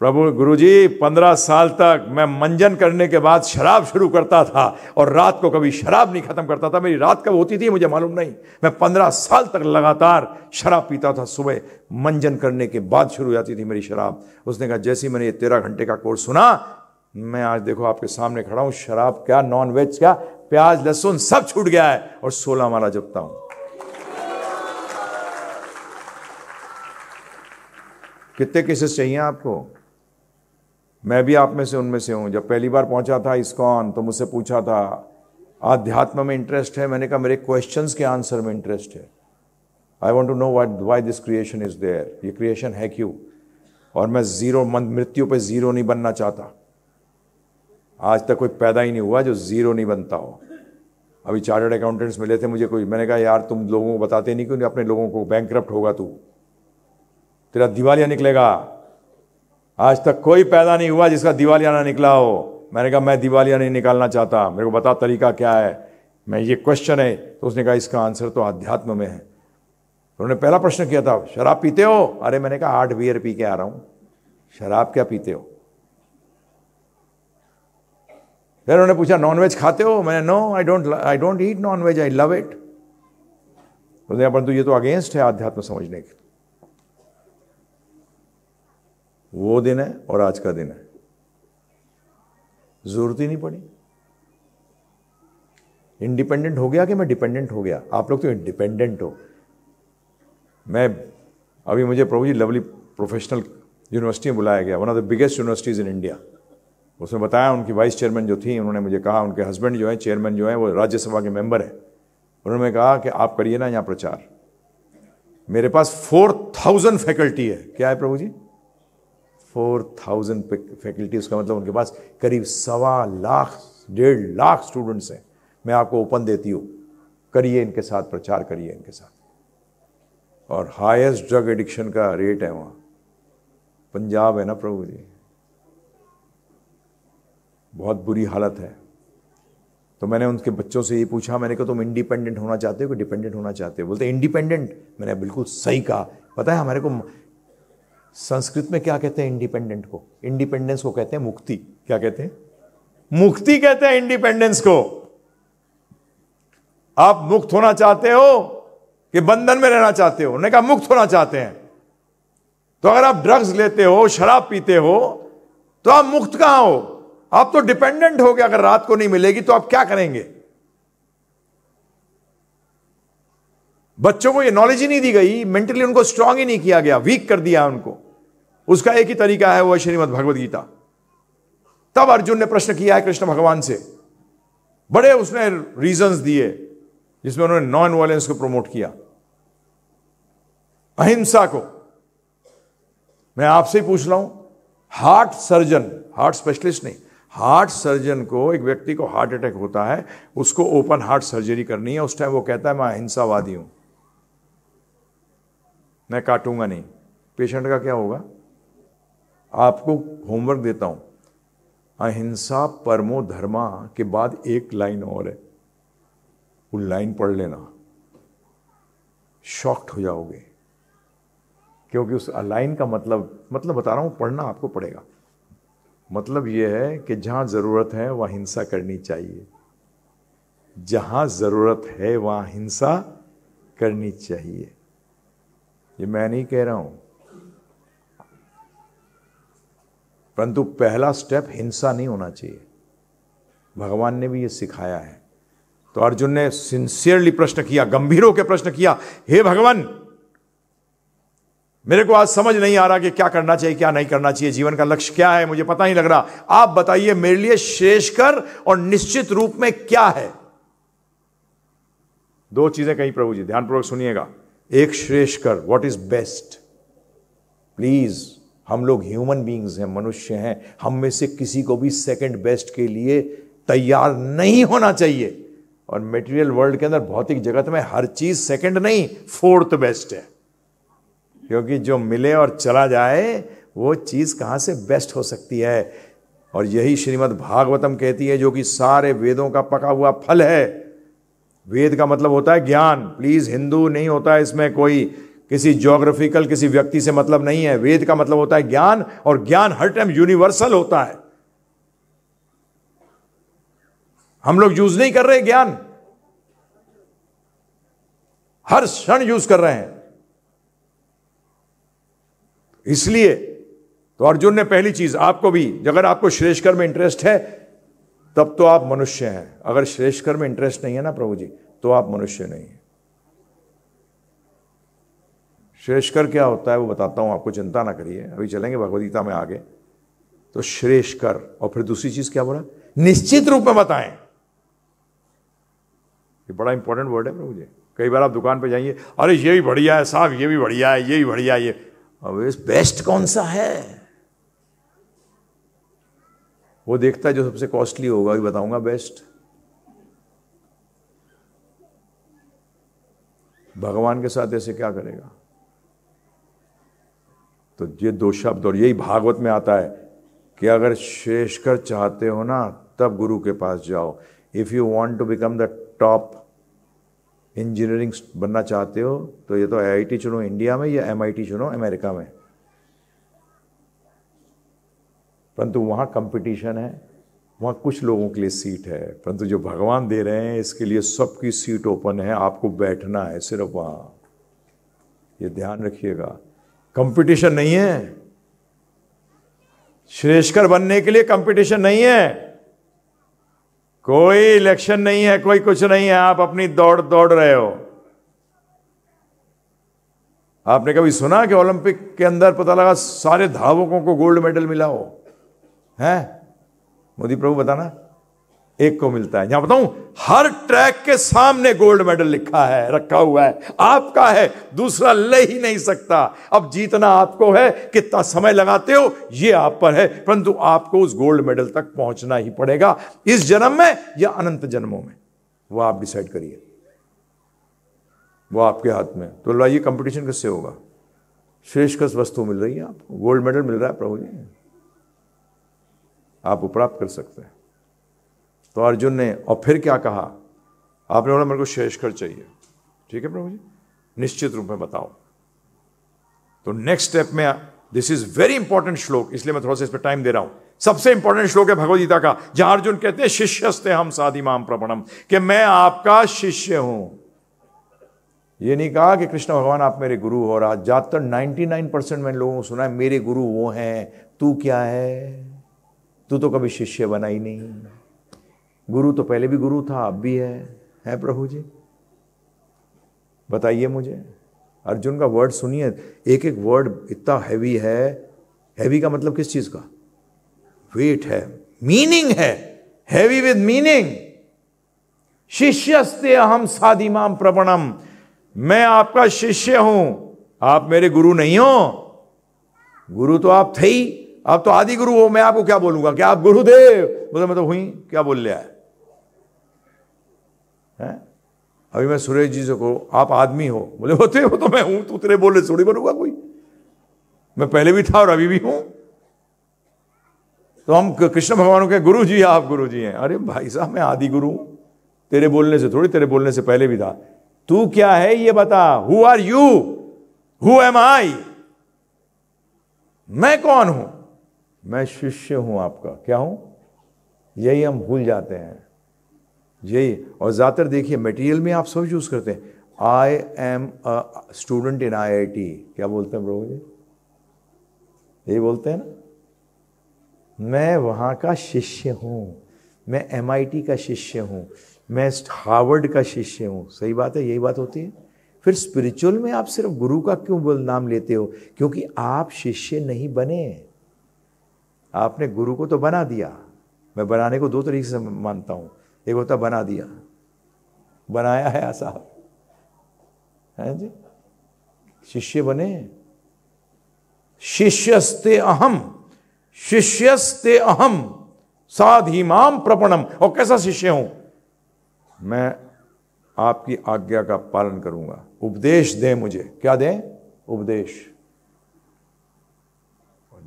प्रभु, गुरुजी, पंद्रह साल तक मैं मंजन करने के बाद शराब शुरू करता था और रात को कभी शराब नहीं खत्म करता था। मेरी रात कब होती थी मुझे मालूम नहीं। मैं पंद्रह साल तक लगातार शराब पीता था। सुबह मंजन करने के बाद शुरू हो जाती थी मेरी शराब। उसने कहा, जैसे ही मैंने ये तेरह घंटे का कोर्स सुना, मैं आज देखो आपके सामने खड़ा हूँ। शराब क्या नॉन वेज क्या, प्याज, लहसुन सब छूट गया है और सोलह माला जपता हूँ। कितने केसेस चाहिए आपको? मैं भी आप में से उनमें से हूँ। जब पहली बार पहुँचा था इस्कॉन तो मुझसे पूछा था, आध्यात्म में इंटरेस्ट है? मैंने कहा, मेरे क्वेश्चंस के आंसर में इंटरेस्ट है। I want to know what why this creation is there ये क्रिएशन है क्यों? और मैं ज़ीरो मृत्यु पे ज़ीरो नहीं बनना चाहता। आज तक कोई पैदा ही नहीं हुआ जो ज़ीरो नहीं बनता हो। अभी चार्टर्ड अकाउंटेंट्स मिले थे मुझे कोई। मैंने कहा, यार, तुम लोगों को बताते नहीं क्यों अपने लोगों को बैंक होगा तू। तेरा दिवालिया निकलेगा। आज तक कोई पैदा नहीं हुआ जिसका दिवालिया ना निकला हो। मैंने कहा, मैं दिवालिया नहीं निकालना चाहता। मेरे को बता तरीका क्या है। मैं ये क्वेश्चन है। तो उसने कहा, इसका आंसर तो अध्यात्म में है। तो उन्होंने पहला प्रश्न किया था, शराब पीते हो? अरे, मैंने कहा, आठ बियर पी के आ रहा हूँ। शराब क्या पीते हो? फिर उन्होंने पूछा नॉनवेज खाते हो? मैंने no I don't I don't eat non veg I love it परंतु ये तो अगेंस्ट है आध्यात्म समझने के वो दिन है और आज का दिन है। ज़रूरत ही नहीं पड़ी। इंडिपेंडेंट हो गया कि मैं डिपेंडेंट हो गया? आप लोग तो इंडिपेंडेंट हो। मैं, अभी मुझे प्रभु जी लवली प्रोफेशनल यूनिवर्सिटी में बुलाया गया। One of the biggest universities in India उसमें बताया, उनकी वाइस चेयरमैन जो थी, उन्होंने मुझे कहा, उनके हस्बैंड जो है चेयरमैन जो है, वो राज्यसभा के मेंबर है। उन्होंने कहा कि आप करिए ना यहाँ प्रचार। मेरे पास फोर थाउज़ेंड फैकल्टी है। क्या है प्रभु जी? फोर थाउज़ेंड फैकल्टी उसका मतलब उनके पास करीब सवा लाख, डेढ़ लाख स्टूडेंट्स हैं। मैं आपको ओपन देती हूँ। करिए इनके साथ प्रचार, करिए इनके साथ। और हाईएस्ट ड्रग एडिक्शन का रेट है वहाँ। पंजाब है ना प्रभु जी? बहुत बुरी हालत है। तो मैंने उनके बच्चों से ये पूछा, मैंने कहा, तुम इंडिपेंडेंट होना चाहते हो कि डिपेंडेंट होना चाहते हो? बोलते इंडिपेंडेंट मैंने बिल्कुल सही कहा। पता है, हमारे को संस्कृत में क्या कहते हैं इंडिपेंडेंट को? इंडिपेंडेंस को कहते हैं मुक्ति। क्या कहते हैं? मुक्ति कहते हैं इंडिपेंडेंस को। आप मुक्त होना चाहते हो कि बंधन में रहना चाहते हो? उन्होंने कहा, मुक्त होना चाहते हैं। तो अगर आप ड्रग्स लेते हो, शराब पीते हो तो आप मुक्त कहाँ हो? आप तो डिपेंडेंट हो गए। अगर रात को नहीं मिलेगी तो आप क्या करेंगे? बच्चों को ये नॉलेज ही नहीं दी गई मेंटली उनको स्ट्रांग ही नहीं किया गया वीक कर दिया उनको। उसका एक ही तरीका है वह श्रीमद भगवद गीता। तब अर्जुन ने प्रश्न किया है कृष्ण भगवान से। बड़े उसने रीजंस दिए, जिसमें उन्होंने नॉन वायलेंस को प्रमोट किया। अहिंसा को। मैं आपसे ही पूछ रहा हूँ हार्ट सर्जन हार्ट स्पेशलिस्ट नहीं हार्ट सर्जन को, एक व्यक्ति को हार्ट अटैक होता है, उसको ओपन हार्ट सर्जरी करनी है, उस टाइम वो कहता है, मैं अहिंसावादी हूँ। मैं काटूँगा नहीं। पेशेंट का क्या होगा? आपको होमवर्क देता हूँ। अहिंसा परमो धर्मा के बाद एक लाइन और है। वो लाइन पढ़ लेना। शॉक्ड हो जाओगे। क्योंकि उस लाइन का मतलब मतलब बता रहा हूँ, पढ़ना आपको पड़ेगा। मतलब यह है कि जहाँ ज़रूरत है, वहाँ हिंसा करनी चाहिए। जहाँ ज़रूरत है, वहाँ हिंसा करनी चाहिए। ये मैं नहीं कह रहा हूँ। परंतु पहला स्टेप हिंसा नहीं होना चाहिए। भगवान ने भी ये सिखाया है। तो अर्जुन ने सिंसियरली प्रश्न किया, गंभीर होकर प्रश्न किया, हे भगवान, मेरे को आज समझ नहीं आ रहा कि क्या करना चाहिए, क्या नहीं करना चाहिए, जीवन का लक्ष्य क्या है, मुझे पता नहीं लग रहा। आप बताइए, मेरे लिए श्रेष्ठकर और निश्चित रूप में क्या है? दो चीज़ें कही प्रभु जी, ध्यानपूर्वक सुनिएगा। एक श्रेष्ठकर व्हाट इज़ बेस्ट प्लीज़ हम लोग ह्यूमन बींग्स हैं, मनुष्य हैं, हम में से किसी को भी सेकंड बेस्ट के लिए तैयार नहीं होना चाहिए। और मेटेरियल वर्ल्ड के अंदर भौतिक जगत में हर चीज़ सेकंड नहीं फोर्थ बेस्ट है। क्योंकि जो मिले और चला जाए, वो चीज़ कहाँ से बेस्ट हो सकती है? और यही श्रीमद् भागवतम कहती है, जो कि सारे वेदों का पका हुआ फल है वेद का मतलब होता है ज्ञान। प्लीज़ हिंदू नहीं होता है इसमें कोई किसी ज्योग्राफिकल किसी व्यक्ति से मतलब नहीं है। वेद का मतलब होता है ज्ञान और ज्ञान हर टाइम यूनिवर्सल होता है। हम लोग यूज़ नहीं कर रहे ज्ञान। हर क्षण यूज़ कर रहे हैं। इसलिए तो अर्जुन ने पहली चीज़, आपको भी, अगर आपको श्रेष्ठकर में इंटरेस्ट है तब तो आप मनुष्य हैं। अगर श्रेष्ठकर में इंटरेस्ट नहीं है ना प्रभु जी तो आप मनुष्य नहीं है। श्रेष्ठकर क्या होता है वो बताता हूँ, आपको चिंता ना करिए। अभी चलेंगे भगवदगीता में आगे। तो श्रेष्ठकर, और फिर दूसरी चीज़ क्या बोला? निश्चित रूप में बताएँ। ये बड़ा इंपॉर्टेंट वर्ड है प्रभु जी। कई बार आप दुकान पे जाइए, अरे ये भी बढ़िया है साहब, ये भी बढ़िया है, ये भी बढ़िया है, ये। अब बेस्ट कौन सा है? वो देखता है जो सबसे कॉस्टली होगा भी बताऊँगा बेस्ट भगवान के साथ ऐसे क्या करेगा? तो ये दो शब्द और यही भागवत में आता है कि अगर श्रेष्ठकर चाहते हो ना, तब गुरु के पास जाओ। If you want to become the top engineering बनना चाहते हो तो ये तो आईआईटी चुनो इंडिया में या एमआईटी चुनो अमेरिका में। परंतु वहाँ कंपटीशन है, वहाँ कुछ लोगों के लिए सीट है। परंतु जो भगवान दे रहे हैं, इसके लिए सबकी सीट ओपन है, आपको बैठना है सिर्फ़ वहाँ। ये ध्यान रखिएगा। कंपटीशन नहीं है। श्रेष्ठकर बनने के लिए कंपटीशन नहीं है। कोई इलेक्शन नहीं है, कोई कुछ नहीं है, आप अपनी दौड़ दौड़ रहे हो। आपने कभी सुना कि ओलंपिक के अंदर पता लगा सारे धावकों को गोल्ड मेडल मिला हो? है? मोदी प्रभु, बताना। एक को मिलता है। यहाँ बताऊँ, हर ट्रैक के सामने गोल्ड मेडल लिखा है, रखा हुआ है। आपका है, दूसरा ले ही नहीं सकता। अब जीतना आपको है, कितना समय लगाते हो, ये आप पर है। परंतु आपको उस गोल्ड मेडल तक पहुँचना ही पड़ेगा। इस जन्म में या अनंत जन्मों में? वो आप डिसाइड करिए। वो आपके हाथ में। तो लाइए, कंपटीशन किससे होगा? श्रेष्ठ वस्तु मिल रही है आपको? गोल्ड मेडल मिल रहा है प्रभु जी। आप उपराप्त कर सकते हैं। तो अर्जुन ने, और फिर क्या कहा? आपने बोला, मेरे को शेषकर चाहिए। ठीक है प्रभु जी? निश्चित रूप में बताओ। तो नेक्स्ट स्टेप में this is very important shlok, इसलिए मैं थोड़ा सा इस पर टाइम दे रहा हूँ। सबसे इंपॉर्टेंट श्लोक है भगवदगीता का, जहाँ अर्जुन कहते हैं, शिष्यस्ते हम साधी माम प्रपणम कि मैं आपका शिष्य हूँ। ये नहीं कहा कि कृष्ण भगवान आप मेरे गुरु हो रहा ज़्यादातर 99 परसेंट मैंने लोगों को सुना है, मेरे गुरु वो हैं, तू क्या है? तू तो कभी शिष्य बना ही नहीं। गुरु तो पहले भी गुरु था, अब भी है। है प्रभु जी? बताइए मुझे। अर्जुन का वर्ड सुनिए। एक एक वर्ड इतना हैवी है। हैवी का मतलब किस चीज़ का? वेट है। मीनिंग है। हैवी विद मीनिंग शिष्यस्ते हम साधिमाम प्रवणम मैं आपका शिष्य हूँ। आप मेरे गुरु नहीं हो। गुरु तो आप थे ही। आप तो आदि गुरु हो, मैं आपको क्या बोलूँगा? क्या आप गुरुदेव? बोले, मैं तो हुई, क्या बोल लिया है? है? अभी मैं सुरेश जी से को, आप आदमी हो। बोले होते हो तो मैं हूँ, तू तेरे बोले थोड़ी बनूँगा कोई। मैं पहले भी था और अभी भी हूँ। तो हम कृष्ण भगवान के गुरु जी, आप गुरु जी हैं। अरे भाई साहब, मैं आदि गुरु हूँ। तेरे बोलने से थोड़ी, तेरे बोलने से पहले भी था। तू क्या है, ये बता। Who are you who am I मैं कौन हूँ? मैं शिष्य हूँ आपका। क्या हूँ? यही हम भूल जाते हैं। यही। और ज़्यादातर देखिए मटेरियल में आप सब यूज़ करते हैं। I am a student in I I T क्या बोलते हैं प्रभु जी? यही बोलते हैं ना? मैं वहाँ का शिष्य हूँ। मैं एम आई टी का शिष्य हूँ। मैं हार्वर्ड का शिष्य हूँ। सही बात है? यही बात होती है। फिर स्पिरिचुअल में आप सिर्फ़ गुरु का क्यों नाम लेते हो? क्योंकि आप शिष्य नहीं बने। आपने गुरु को तो बना दिया। मैं बनाने को दो तरीके से मानता हूँ। एक होता बना दिया। बनाया है साहब है जी? शिष्य बने। शिष्यस्ते अहम। शिष्यस्ते अहम। साधीमाम प्रपणम। और कैसा शिष्य हूँ? मैं आपकी आज्ञा का पालन करूँगा। उपदेश दें मुझे। क्या दें? उपदेश।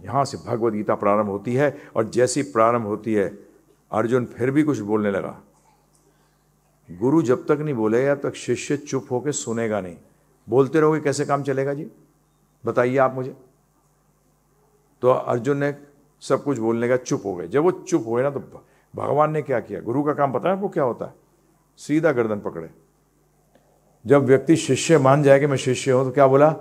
यहाँ से भगवत गीता प्रारंभ होती है और जैसी प्रारंभ होती है, अर्जुन फिर भी कुछ बोलने लगा। गुरु जब तक नहीं बोलेगा तक शिष्य चुप होकर सुनेगा नहीं। बोलते रहोगे, कैसे काम चलेगा जी? बताइए आप मुझे। तो अर्जुन ने सब कुछ बोलने का चुप हो गए। जब वो चुप हुए ना तो भगवान ने क्या किया? गुरु का काम पता है वो क्या होता है? सीधा गर्दन पकड़े। जब व्यक्ति शिष्य मान जाए कि मैं शिष्य हूँ तो क्या बोला?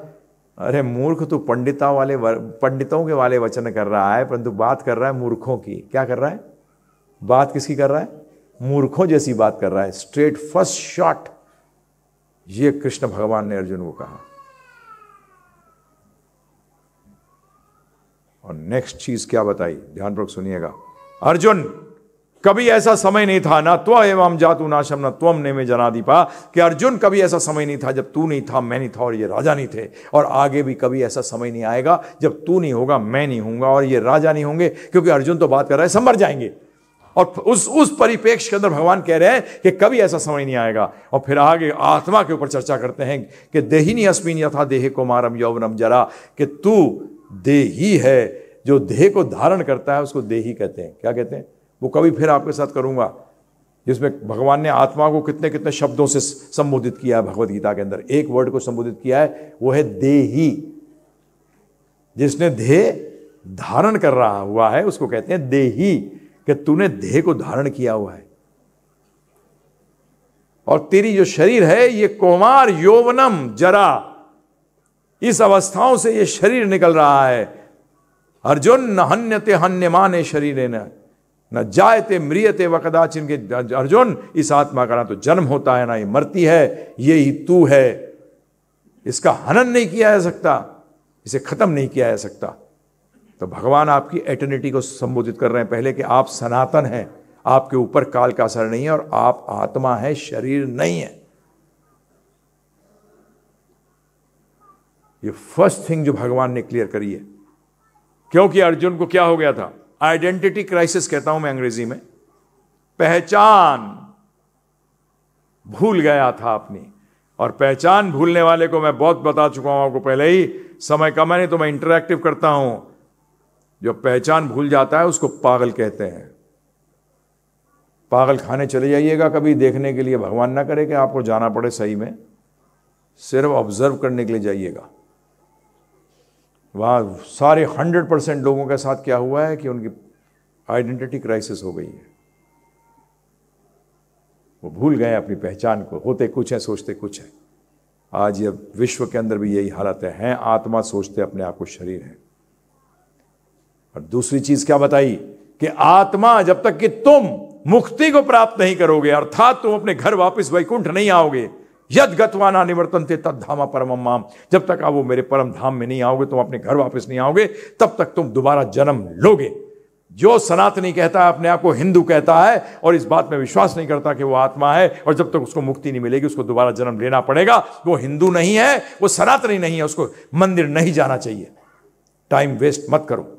अरे मूर्ख तू पंडिता वाले पंडितों के वाले वचन कर रहा है, परंतु बात कर रहा है मूर्खों की। क्या कर रहा है? बात किसकी कर रहा है? मूर्खों जैसी बात कर रहा है। स्ट्रेट फ़र्स्ट शॉट ये कृष्ण भगवान ने अर्जुन को कहा। और नेक्स्ट चीज़ क्या बताई? ध्यानपूर्वक सुनिएगा। अर्जुन! कभी ऐसा समय नहीं था, ना त्व एवं जातु नाशम, न त्वम ने में जनादीपा, कि अर्जुन कभी ऐसा समय नहीं था जब तू नहीं था, मैं नहीं था और ये राजा नहीं थे। और आगे भी कभी ऐसा समय नहीं आएगा जब तू नहीं होगा, मैं नहीं हूँगा और ये राजा नहीं होंगे, क्योंकि अर्जुन तो बात कर रहा है समर जाएँगे। और उस उस परिपेक्ष के अंदर भगवान कह रहे हैं कि कभी ऐसा समय नहीं आएगा। और फिर आगे आत्मा के ऊपर चर्चा करते हैं कि देहिनी अस्मिन यथा देह को मारम यौवनम जरा, कि तू देही है, जो देह को धारण करता है, उसको देही कहते हैं। क्या कहते हैं? वो कभी फिर आपके साथ करूँगा, जिसमें भगवान ने आत्मा को कितने कितने शब्दों से संबोधित किया है भगवत गीता के अंदर। एक वर्ड को संबोधित किया है, वो है देही। जिसने देह धारण कर रहा हुआ है, उसको कहते हैं देही, कि तूने देह को धारण किया हुआ है। और तेरी जो शरीर है, ये कोमार यौवनम जरा, इस अवस्थाओं से ये शरीर निकल रहा है। अर्जुन हन्यते हन्य माने शरीर न न जायते मृियते व कदाचिन के अर्जुन, इस आत्मा का ना तो जन्म होता है, ना ये मरती है ये ही तू है। इसका हनन नहीं किया जा सकता, इसे खत्म नहीं किया जा सकता। तो भगवान आपकी एटर्निटी को संबोधित कर रहे हैं पहले कि आप सनातन हैं, आपके ऊपर काल का असर नहीं है और आप आत्मा है, शरीर नहीं है। ये फ़र्स्ट थिंग जो भगवान ने क्लियर करी है। क्योंकि अर्जुन को क्या हो गया था? आइडेंटिटी क्राइसिस कहता हूँ मैं अंग्रेज़ी में, पहचान भूल गया था अपनी। और पहचान भूलने वाले को मैं बहुत बता चुका हूँ आपको पहले ही, समय कम है नहीं तो मैं इंटरेक्टिव करता हूँ। जो पहचान भूल जाता है, उसको पागल कहते हैं। पागल खाने चले जाइएगा कभी, देखने के लिए भगवान ना करे कि आपको जाना पड़े सही में। सिर्फ़ ऑब्ज़र्व करने के लिए जाइएगा। वहाँ, सारे हंड्रेड परसेंट लोगों के साथ क्या हुआ है कि उनकी आइडेंटिटी क्राइसिस हो गई है। वो भूल गए अपनी पहचान को, होते कुछ है, सोचते कुछ है। आज ये विश्व के अंदर भी यही हालत है। हैं, आत्मा सोचते अपने आप को शरीर है। और दूसरी चीज़ क्या बताई? कि आत्मा जब तक कि तुम मुक्ति को प्राप्त नहीं करोगे, अर्थात तुम अपने घर वापस वैकुंठ नहीं आओगे यद गतवाना निवर्तन थे तद धामा परम माम। जब तक आप वो मेरे परम धाम में नहीं आओगे तुम अपने घर वापस नहीं आओगे, तब तक तुम दोबारा जन्म लोगे। जो सनातनी कहता है, अपने आप को हिंदू कहता है, और इस बात में विश्वास नहीं करता कि वो आत्मा है, और जब तक उसको मुक्ति नहीं मिलेगी, उसको दोबारा जन्म लेना पड़ेगा। वो हिंदू नहीं है, वो सनातनी नहीं है, उसको मंदिर नहीं जाना चाहिए। टाइम वेस्ट मत करो।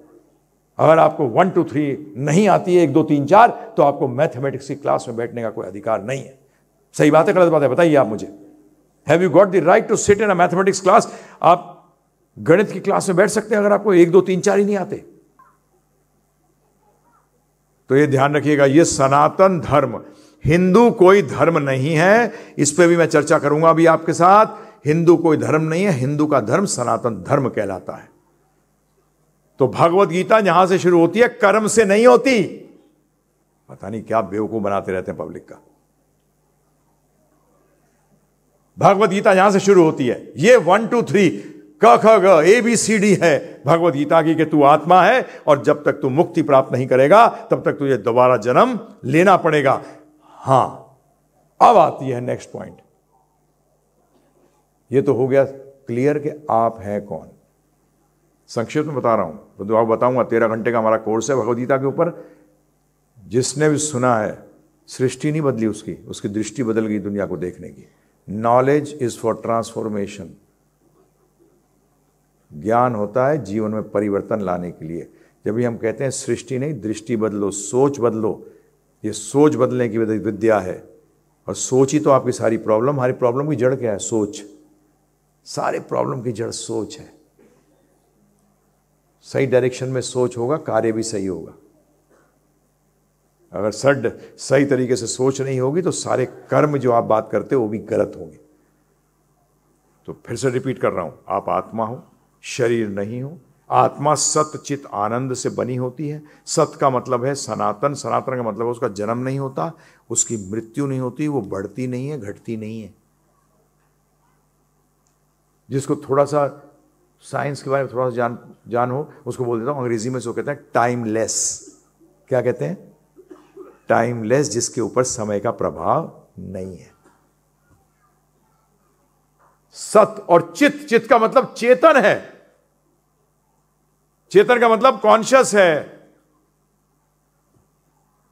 अगर आपको वन, टू, थ्री नहीं आती है, एक, दो, तीन, चार तो आपको मैथमेटिक्स की क्लास में बैठने का कोई अधिकार नहीं है। सही बात है, गलत बात है, बताइए आप मुझे। Have you got the right to sit in a mathematics class आप गणित की क्लास में बैठ सकते हैं अगर आपको एक, दो, तीन, चार ही नहीं आते। तो ये ध्यान रखिएगा, ये सनातन धर्म, हिंदू कोई धर्म नहीं है। इस पर भी मैं चर्चा करूँगा अभी आपके साथ। हिंदू कोई धर्म नहीं है, हिंदू का धर्म सनातन धर्म कहलाता है। तो भगवत गीता जहाँ से शुरू होती है, कर्म से नहीं होती। पता नहीं क्या बेवकूफ़ बनाते रहते हैं पब्लिक का। भगवत गीता यहाँ से शुरू होती है। ये वन टू थ्री क, ख, ग ए बी सी डी है। भगवत गीता की कि तू आत्मा है और जब तक तू मुक्ति प्राप्त नहीं करेगा, तब तक तुझे दोबारा जन्म लेना पड़ेगा। हाँ, अब आती है नेक्स्ट पॉइंट ये तो हो गया क्लियर कि आप हैं कौन। संक्षिप्त में बता रहा हूँ तो आप बताऊँगा, तेरह घंटे का हमारा कोर्स है भगवदगीता के ऊपर। जिसने भी सुना है, सृष्टि नहीं बदली उसकी उसकी दृष्टि बदल गई दुनिया को देखने की। नॉलेज इज़ फॉर ट्रांसफॉर्मेशन ज्ञान होता है जीवन में परिवर्तन लाने के लिए। जब भी हम कहते हैं सृष्टि नहीं, दृष्टि बदलो, सोच बदलो, ये सोच बदलने की विद्या है। और सोच ही तो आपकी सारी प्रॉब्लम, हमारी प्रॉब्लम की जड़ क्या है? सोच। सारे प्रॉब्लम की जड़ सोच है। सही डायरेक्शन में सोच होगा, कार्य भी सही होगा। अगर सड सही तरीके से सोच नहीं होगी तो सारे कर्म जो आप बात करते हो, वो भी गलत होंगे। तो फिर से रिपीट कर रहा हूँ, आप आत्मा हो, शरीर नहीं हो, आत्मा सत्य चित आनंद से बनी होती है। सत्य का मतलब है सनातन सनातन का मतलब है उसका जन्म नहीं होता, उसकी मृत्यु नहीं होती, वो बढ़ती नहीं है, घटती नहीं है। जिसको थोड़ा सा साइंस के बारे में थोड़ा सा जान जान हो, उसको बोल देता हूँ, अंग्रेज़ी में उसको कहते हैं टाइमलेस। क्या कहते हैं? टाइमलेस जिसके ऊपर समय का प्रभाव नहीं है। सत और चित चित का मतलब चेतन है। चेतन का मतलब कॉन्शियस है।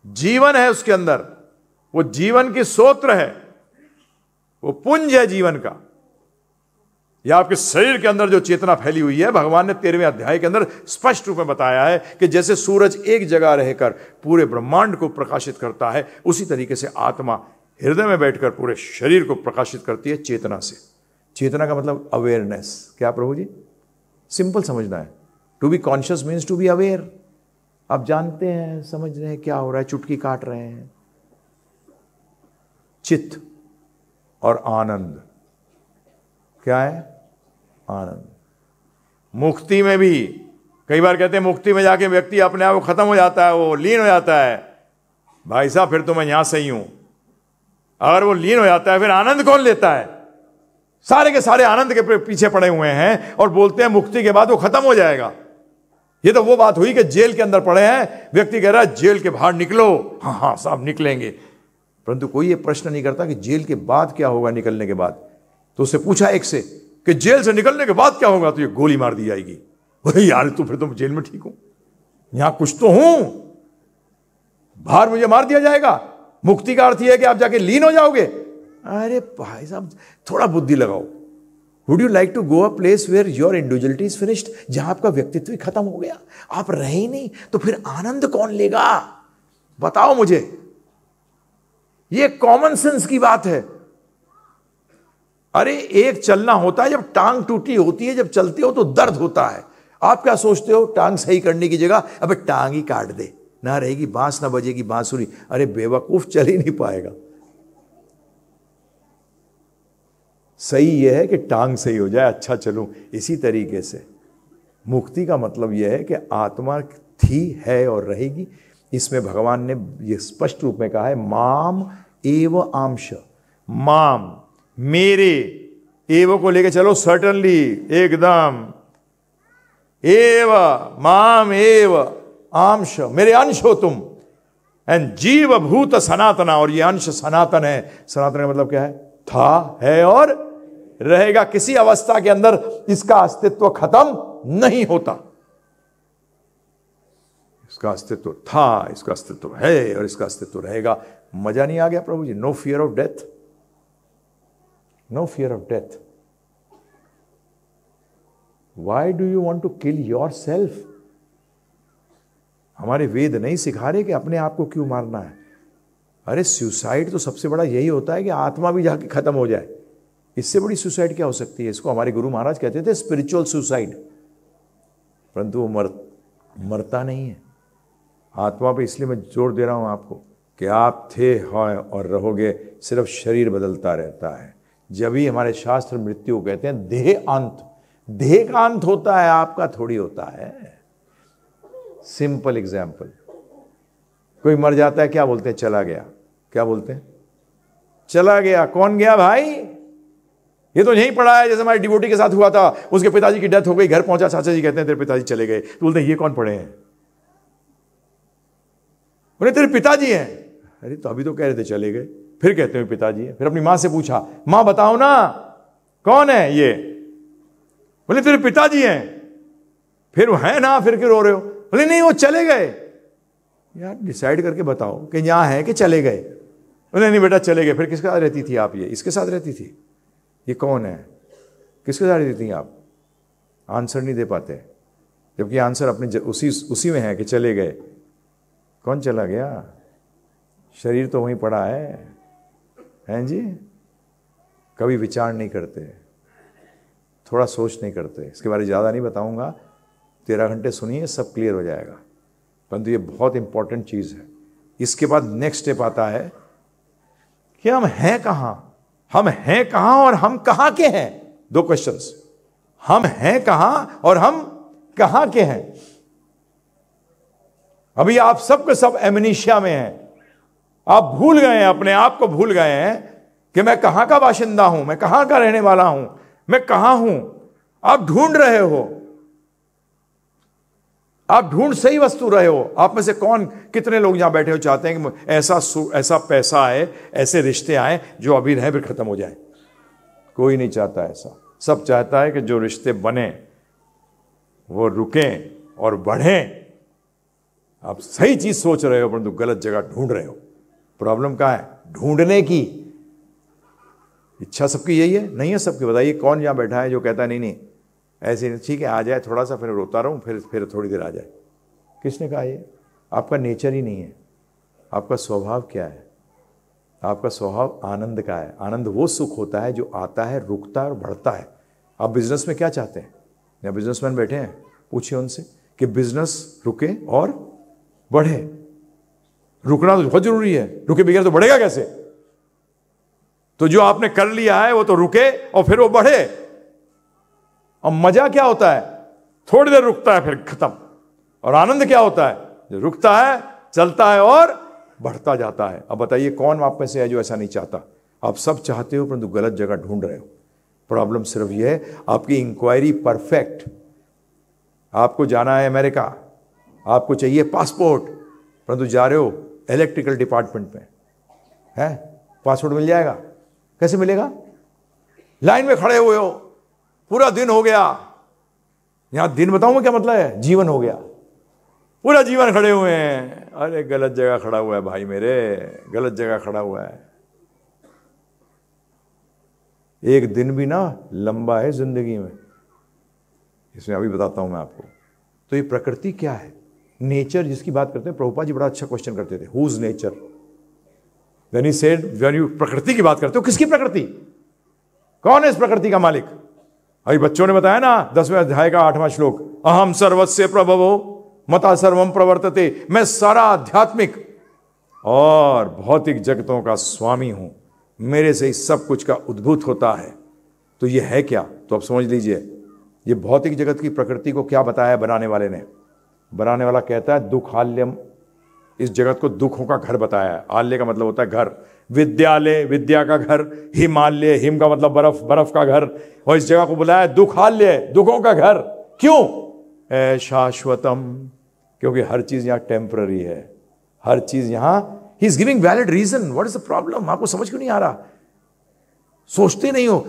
जीवन है उसके अंदर। वो जीवन की सोत्र है। वो पुंज है जीवन का। या आपके शरीर के अंदर जो चेतना फैली हुई है, भगवान ने तेरहवें अध्याय के अंदर स्पष्ट रूप में बताया है कि जैसे सूरज एक जगह रहकर पूरे ब्रह्मांड को प्रकाशित करता है, उसी तरीके से आत्मा हृदय में बैठकर पूरे शरीर को प्रकाशित करती है चेतना से। चेतना का मतलब अवेयरनेस क्या प्रभु जी? सिंपल समझना है। To be conscious means to be aware आप जानते हैं, समझ रहे हैं क्या हो रहा है, चुटकी काट रहे हैं। चित्त और आनंद। क्या है? आनंद। मुक्ति में भी, कई बार कहते हैं, मुक्ति में जाके व्यक्ति अपने आप को खत्म हो जाता है, वो लीन हो जाता है। भाई साहब, फिर तो मैं यहाँ से ही हूँ। अगर वो लीन हो जाता है, फिर आनंद कौन लेता है? सारे के सारे आनंद के पीछे पड़े हुए हैं और बोलते हैं, मुक्ति के बाद वो खत्म हो जाएगा। ये तो वो बात हुई कि जेल के अंदर पड़े हैं, व्यक्ति कह रहा है, जेल के बाहर निकलो। हाँ हाँ साहब, निकलेंगे। परंतु कोई ये प्रश्न नहीं करता कि जेल के बाद क्या होगा निकलने के बाद। तो उससे पूछा एक से कि जेल से निकलने के बाद क्या होगा? तो ये गोली मार दी जाएगी। वही यार, तू फिर तुम जेल में ठीक हूँ। यहाँ कुछ तो हूँ। बाहर मुझे मार दिया जाएगा। मुक्ति का अर्थ यह है कि आप जाके लीन हो जाओगे। अरे भाई साहब, थोड़ा बुद्धि लगाओ। Would you like to go a place where your individuality is finished जहाँ आपका व्यक्तित्व खत्म हो गया? आप रहे ही नहीं तो फिर आनंद कौन लेगा? बताओ मुझे। ये कॉमन सेंस की बात है। अरे एक चलना होता है, जब टांग टूटी होती है, जब चलते हो तो दर्द होता है। आप क्या सोचते हो? टांग सही करने की जगह, अब टांग ही काट दे। ना रहेगी बाँस, ना बजेगी बांसुरी। अरे बेवकूफ़ चल ही नहीं पाएगा। सही यह है कि टांग सही हो जाए अच्छा चलूँ, इसी तरीके से। मुक्ति का मतलब यह है कि आत्मा थी, है और रहेगी। इसमें भगवान ने यह स्पष्ट रूप में कहा है, माम एव आंश माम मेरे एव को लेके चलो सर्टनली एकदम। एव, माम एव आंश मेरे अंश हो तुम। एंड जीव भूत सनातना, और ये अंश सनातन है। सनातन का मतलब क्या है? था, है और रहेगा। किसी अवस्था के अंदर इसका अस्तित्व खत्म नहीं होता। इसका अस्तित्व था, इसका अस्तित्व है और इसका अस्तित्व रहेगा। मज़ा नहीं आ गया प्रभु जी? No fear of death fear of death why do you want to kill your self हमारे वेद नहीं सिखा रहे कि अपने आप को क्यों मारना है। अरे सुसाइड तो सबसे बड़ा यही होता है कि आत्मा भी जाके खत्म हो जाए। इससे बड़ी सुसाइड क्या हो सकती है? इसको हमारे गुरु महाराज कहते थे स्पिरिचुअल सुसाइड परंतु वो मर, मरता नहीं है। आत्मा पे इसलिए मैं ज़ोर दे रहा हूँ आपको कि आप थे, हैं और रहोगे, सिर्फ़ शरीर बदलता रहता है। जब ही हमारे शास्त्र मृत्यु कहते हैं, देह अंत। देह का अंत होता है, आपका थोड़ी होता है। सिंपल एग्ज़ाम्पल कोई मर जाता है, क्या बोलते हैं? चला गया। क्या बोलते हैं? चला गया। कौन गया भाई? ये तो यही पढ़ा है, जैसे हमारे डिवोटी के साथ हुआ था। उसके पिताजी की डेथ हो गई, घर पहुँचा, चाचा जी कहते हैं, तेरे पिताजी चले गए। तो बोलते हैं, ये कौन पढ़े हैं? बोले, तेरे पिताजी हैं। अरे तो अभी तो कह रहे थे, चले गए। फिर कहते हैं, पिताजी, फिर अपनी माँ से पूछा, माँ, बताओ ना, कौन है ये? बोले, तेरे पिताजी हैं। फिर वो, है ना, फिर क्यों रो रहे हो? बोले, नहीं, वो चले गए। यार डिसाइड करके बताओ कि यहाँ है कि चले गए? बोले, नहीं बेटा, चले गए। फिर किसके साथ रहती थी आप ये? इसके साथ रहती थी? ये कौन है? किसके साथ रहती थी आप? आंसर नहीं दे पाते। जबकि आंसर अपने उसी उसी में है कि चले गए। कौन चला गया? शरीर तो वहीं पड़ा है। हैं जी? कभी विचार नहीं करते, थोड़ा सोच नहीं करते। इसके बारे में ज़्यादा नहीं बताऊँगा। तेरह घंटे सुनिए, सब क्लियर हो जाएगा। परंतु ये बहुत इंपॉर्टेंट चीज़ है। इसके बाद नेक्स्ट स्टेप आता है कि हम हैं कहाँ? हम हैं कहाँ और हम कहाँ के हैं? दो क्वेश्चंस हम हैं कहाँ और हम कहाँ के हैं? अभी आप सबके सब एमनीशिया में हैं। आप भूल गए हैं, अपने आप को भूल गए हैं कि मैं कहाँ का बाशिंदा हूँ, मैं कहाँ का रहने वाला हूँ, मैं कहाँ हूँ? आप ढूंढ रहे हो। आप ढूंढ सही वस्तु रहे हो। आप में से कौन, कितने लोग यहाँ बैठे हो, चाहते हैं कि ऐसा ऐसा पैसा आए, ऐसे रिश्ते आए, जो अभी रहे फिर खत्म हो जाए। कोई नहीं चाहता ऐसा। सब चाहता है कि जो रिश्ते बने, वो रुकें और बढ़ें। आप सही चीज़ सोच रहे हो, परंतु गलत जगह ढूंढ रहे हो। प्रॉब्लम कहाँ है? ढूँढने की। इच्छा सबकी यही है, नहीं है सबकी। बताइए, कौन यहाँ बैठा है जो कहता है, नहीं नहीं, ऐसे नहीं, ठीक है, आ जाए, थोड़ा सा फिर रोता रहूँ, फिर फिर थोड़ी देर आ जाए। किसने कहा ये? आपका नेचर ही नहीं है। आपका स्वभाव क्या है? आपका स्वभाव आनंद का है। आनंद वो सुख होता है जो आता है, रुकता है और बढ़ता है। आप बिज़नेस में क्या चाहते हैं? या बिजनेसमैन बैठे हैं? पूछिए उनसे कि बिज़नेस रुके और बढ़े। रुकना तो बहुत ज़रूरी है। रुके बगैर तो बढ़ेगा कैसे? तो जो आपने कर लिया है, वो तो रुके और फिर वो बढ़े। और मज़ा क्या होता है? थोड़ी देर रुकता है, फिर खत्म। और आनंद क्या होता है? जो रुकता है, चलता है और बढ़ता जाता है। अब बताइए, कौन आप में से है जो ऐसा नहीं चाहता? आप सब चाहते हो, परंतु गलत जगह ढूंढ रहे हो। प्रॉब्लम सिर्फ़ यह है, आपकी इंक्वायरी परफेक्ट आपको जाना है अमेरिका। आपको चाहिए पासपोर्ट परंतु जा रहे हो इलेक्ट्रिकल डिपार्टमेंट में। है? पासवर्ड मिल जाएगा। कैसे मिलेगा? लाइन में खड़े हुए हो। पूरा दिन हो गया। यहाँ दिन बताऊँ क्या मतलब है? जीवन हो गया। पूरा जीवन खड़े हुए हैं। अरे, गलत जगह खड़ा हुआ है भाई मेरे। गलत जगह खड़ा हुआ है। एक दिन भी ना लंबा है ज़िंदगी में। इसमें अभी बताता हूँ मैं आपको। तो ये प्रकृति क्या है? नेचर जिसकी बात करते हैं प्रभुपा जी बड़ा अच्छा क्वेश्चन करते थे। Whose nature when you said when you प्रकृति की बात करते हो, किसकी प्रकृति? कौन है इस प्रकृति का मालिक? अभी बच्चों ने बताया ना, दसवें अध्याय का आठवां श्लोक अहम सर्वस्व प्रभवो, मता सर्वम प्रवर्तते, मैं सारा आध्यात्मिक और भौतिक जगतों का स्वामी हूँ। मेरे से ही सब कुछ का उद्भूत होता है। तो यह है क्या? तो आप समझ लीजिए, ये भौतिक जगत की प्रकृति को क्या बताया बनाने वाले ने? बनाने वाला कहता है, दुखाल्यम। इस जगत को दुखों का घर बताया है। आल्य का मतलब होता है घर। विद्यालय, विद्या का घर, हिमालय, हिम का मतलब बर्फ़ बर्फ़ का घर। और इस जगह को बुलाया, दुखाल्य दुखों का घर। क्यों? शाश्वतम, क्योंकि हर चीज़ यहाँ टेम्पररी है। हर चीज़ यहाँ ही is giving valid reason what is the problem आपको समझ क्यों नहीं आ रहा? सोचते नहीं हो।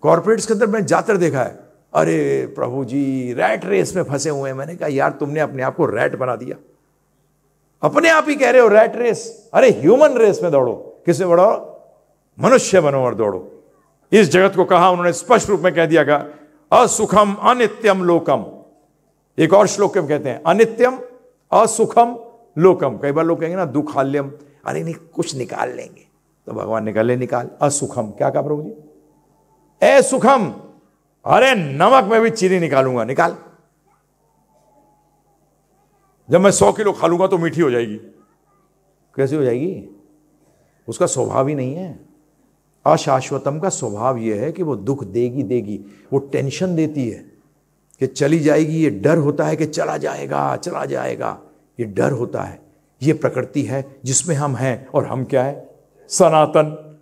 कॉर्पोरेट्स के अंदर मैंने जाकर देखा है। अरे प्रभु जी रैट रेस में फंसे हुए हैं। मैंने कहा, यार, तुमने अपने आप को रैट बना दिया। अपने आप ही कह रहे हो रैट रेस अरे ह्यूमन रेस में दौड़ो। किसमें बढ़ो मनुष्य बनो और दौड़ो। इस जगत को कहा उन्होंने, स्पष्ट रूप में कह दिया गया, असुखम अनित्यम लोकम। एक और श्लोक में कहते हैं, अनित्यम असुखम लोकम। कई बार लोग कहेंगे ना, दुखाल्यम। अरे, नहीं, कुछ निकाल लेंगे। तो भगवान निकाले निकाल। असुखम। क्या कहा प्रभु जी? ए सुखम अरे नमक में भी चीनी निकालूँगा, निकाल। जब मैं सौ किलो खा लूँगा तो मीठी हो जाएगी। कैसी हो जाएगी? उसका स्वभाव ही नहीं है। अशाश्वतम का स्वभाव यह है कि वो दुख देगी देगी। वो टेंशन देती है कि चली जाएगी, ये डर होता है कि चला जाएगा चला जाएगा। ये डर होता है। ये प्रकृति है जिसमें हम हैं और हम क्या है? सनातन।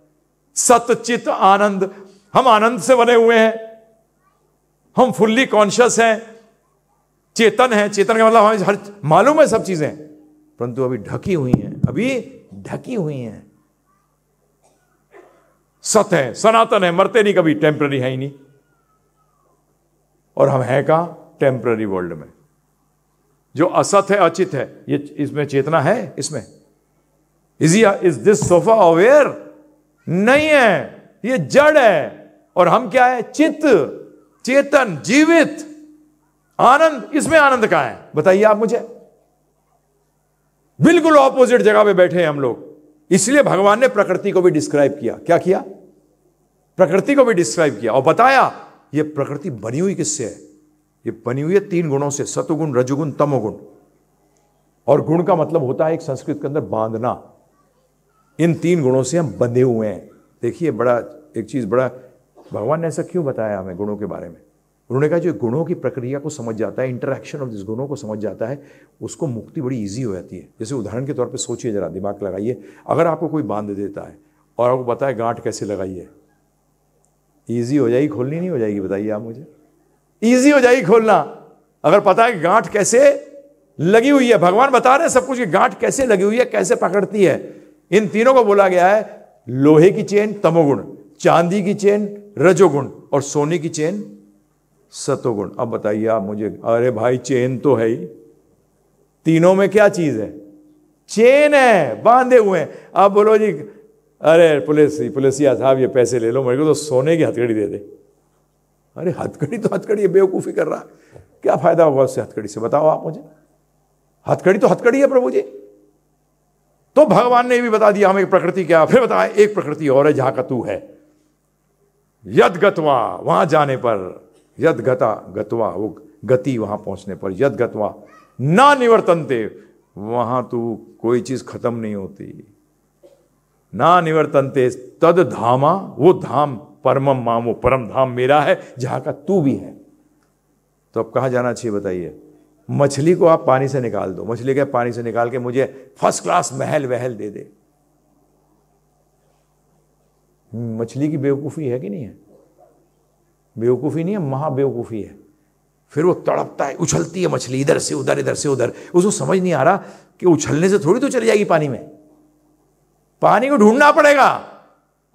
सतचित आनंद। हम आनंद से बने हुए हैं। हम फुल्ली कॉन्शियस हैं, चेतन है, चेतन का मतलब हमें हर मालूम है सब चीज़ें। परंतु अभी ढकी हुई हैं, अभी ढकी हुई हैं। सत है, सनातन है, मरते नहीं कभी टेम्पररी है ही नहीं। और हम हैं कहा टेम्पररी वर्ल्ड में। जो असत है, अचित है, ये इसमें चेतना है, इसमें। Is is this sofa aware नहीं है, ये जड़ है। और हम क्या है? चित्त। चेतन, जीवित। आनंद, इसमें आनंद कहाँ है? बताइए आप मुझे। बिल्कुल ऑपोजिट जगह पे बैठे हैं हम लोग। इसलिए भगवान ने प्रकृति को भी डिस्क्राइब किया। क्या किया? प्रकृति को भी डिस्क्राइब किया। और बताया, ये प्रकृति बनी हुई किससे है? ये बनी हुई है तीन गुणों से। सतुगुण, रजुगुण, तमोगुण। और गुण का मतलब होता है एक संस्कृत के अंदर बांधना। इन तीन गुणों से हम बंधे हुए हैं। देखिए, बड़ा, एक चीज़ बड़ा भगवान ने ऐसा क्यों बताया हमें गुणों के बारे में? उन्होंने कहा, जो गुणों की प्रक्रिया को समझ जाता है इंटरेक्शन ऑफ़ दिस गुणों को समझ जाता है, उसको मुक्ति बड़ी ईजी हो जाती है। जैसे उदाहरण के तौर पर सोचिए जरा, दिमाग लगाइए। अगर आपको कोई बाँध देता है और आपको बताए गांठ कैसे लगाइए ईजी हो जाएगी, खोलनी नहीं हो जाएगी, बताइए आप मुझे। ईजी हो जाएगी खोलना। अगर पता है गांठ कैसे लगी हुई है, भगवान बता रहे हैं सब कुछ कि गांठ कैसे लगी हुई है, कैसे पकड़ती है। इन तीनों को बोला गया है, लोहे की चेन, तमोगुण। चांदी की चेन रजोगुण और सोने की चेन, सतोगुण। अब बताइए आप मुझे, अरे भाई, चेन तो है ही। तीनों में क्या चीज़ है? चेन है, बांधे हुए हैं। आप बोलो जी, अरे पुलिस, पुलिसिया साहब, ये पैसे ले लो, मेरे को तो सोने की हथकड़ी दे दे। अरे हथकड़ी तो हथकड़ी बेवकूफ़ी कर रहा है। क्या फ़ायदा होगा उससे हथकड़ी से, बताओ आप मुझे। हथकड़ी तो हथकड़ी है प्रभु जी। तो भगवान ने भी बता दिया, हमें प्रकृति क्या फिर बताया एक प्रकृति और है जहाँ का तू है। यद गतवा वहाँ जाने पर यद गता गतवा, वो गति वहाँ पहुँचने पर यद गतवा ना निवर्तनते, वहाँ तू कोई चीज़ खत्म नहीं होती। ना निवर्तनते, तद धामा, वो धाम परमम मामो परम धाम मेरा है, जहाँ का तू भी है। तो अब कहा जाना चाहिए बताइए? मछली को आप पानी से निकाल दो। मछली के पानी से निकाल के मुझे फ़र्स्ट क्लास महल वहल दे दे। मछली की बेवकूफ़ी है कि नहीं है? बेवकूफ़ी नहीं है, महाबेवकूफ़ी है। फिर वो तड़पता है, उछलती है मछली, इधर से उधर, इधर से उधर। उसको समझ नहीं आ रहा कि उछलने से थोड़ी तो चली जाएगी पानी में। पानी को ढूंढना पड़ेगा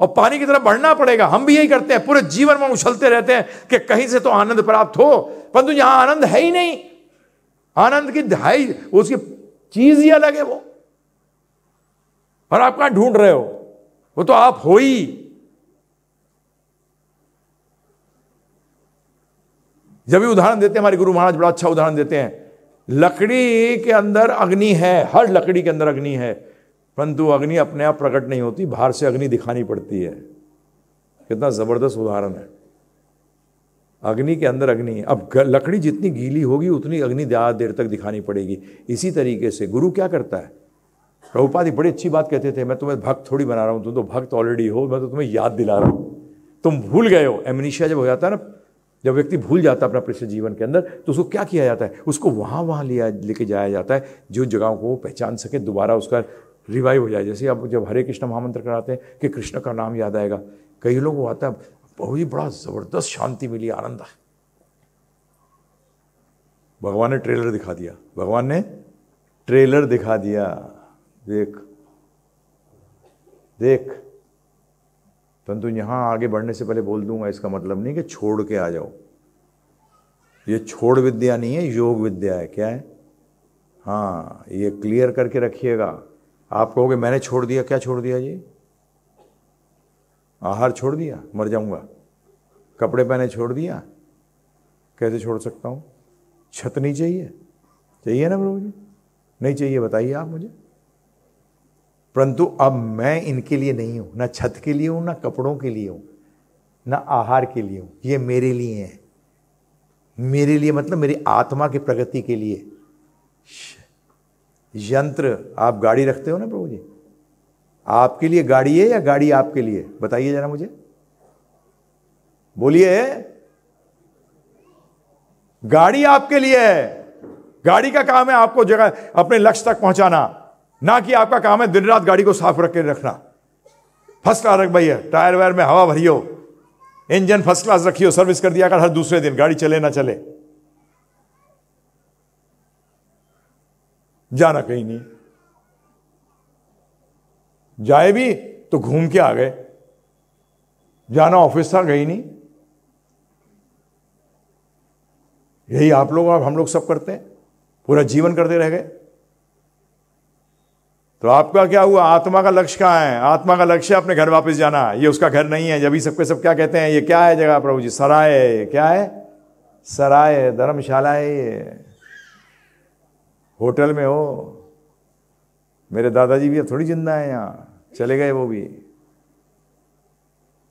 और पानी की तरफ़ बढ़ना पड़ेगा। हम भी यही करते हैं, पूरे जीवन में उछलते रहते हैं कि कहीं से तो आनंद प्राप्त हो, परंतु यहाँ आनंद है ही नहीं। आनंद की दहाई, उसकी चीज़ ही अलग है वो। और आप कहाँ ढूंढ रहे हो? वो तो आप हो ही। जब भी उदाहरण देते हैं, हमारे गुरु महाराज बड़ा अच्छा उदाहरण देते हैं। लकड़ी के अंदर अग्नि है, हर लकड़ी के अंदर अग्नि है, परंतु अग्नि अपने आप प्रकट नहीं होती, बाहर से अग्नि दिखानी पड़ती है। कितना ज़बरदस्त उदाहरण है। अग्नि के अंदर अग्नि, अब लकड़ी जितनी गीली होगी, उतनी अग्नि ज़्यादा देर तक दिखानी पड़ेगी। इसी तरीके से गुरु क्या करता है? प्रभुपादी बड़ी अच्छी बात कहते थे, मैं तुम्हें भक्त थोड़ी बना रहा हूँ, तुम तो भक्त ऑलरेडी हो, मैं तो तुम्हें याद दिला रहा हूँ। तुम भूल गए हो। एमनिशिया जब हो जाता है ना जब व्यक्ति भूल जाता है अपना पिछले जीवन के अंदर तो उसको क्या किया जाता है? उसको वहाँ वहाँ लिया, लेके जाया जाता है, जो जगहों को वो पहचान सके, दोबारा उसका रिवाइव हो जाए। जैसे आप जब हरे कृष्ण महामंत्र कराते हैं कि कृष्ण का नाम याद आएगा, कई लोग वो आता है, बहुत ही बड़ा ज़बरदस्त शांति मिली, आनंद है भगवान ने ट्रेलर दिखा दिया। भगवान ने ट्रेलर दिखा दिया। देख देख। परंतु यहाँ आगे बढ़ने से पहले बोल दूँगा, इसका मतलब नहीं कि छोड़ के आ जाओ। ये छोड़ विद्या नहीं है, योग विद्या है। क्या है? हाँ ये क्लियर करके रखिएगा। आप कहोगे, मैंने छोड़ दिया, क्या छोड़ दिया जी? आहार छोड़ दिया, मर जाऊँगा। कपड़े पहने छोड़ दिया, कैसे छोड़ सकता हूँ? छत नहीं चाहिए। चाहिए ना प्रभु जी? नहीं चाहिए, बताइए आप मुझे। परंतु अब मैं इनके लिए नहीं हूँ, ना छत के लिए हूँ, ना कपड़ों के लिए हूँ, ना आहार के लिए हूँ। ये मेरे लिए है। मेरे लिए मतलब मेरी आत्मा की प्रगति के लिए। यंत्र, आप गाड़ी रखते हो ना प्रभु जी? आपके लिए गाड़ी है या गाड़ी आपके लिए? बताइए जरा मुझे। बोलिए। गाड़ी आपके लिए है। गाड़ी का काम है आपको जगह, अपने लक्ष्य तक पहुंचाना। ना कि आपका काम है दिन रात गाड़ी को साफ़ रख के रखना। फ़र्स्ट क्लास रख भैया टायर वायर में हवा भरियो। इंजन फ़र्स्ट क्लास रखियो सर्विस कर दिया कर हर दूसरे दिन, गाड़ी चले ना चले। जाना कहीं नहीं। जाए भी तो घूम के आ गए। जाना ऑफ़िस था, गई नहीं। यही आप लोग और हम लोग सब करते हैं। पूरा जीवन करते रह गए। तो आपका क्या हुआ? आत्मा का लक्ष्य कहाँ है? आत्मा का लक्ष्य अपने घर वापस जाना। ये उसका घर नहीं है। जब ही सबके सब क्या कहते हैं? ये क्या है जगह प्रभु जी? सराय है। ये क्या है? सराय है। धर्मशाला है ये। होटल में हो। मेरे दादाजी भी अब थोड़ी ज़िंदा है यहाँ। चले गए वो भी।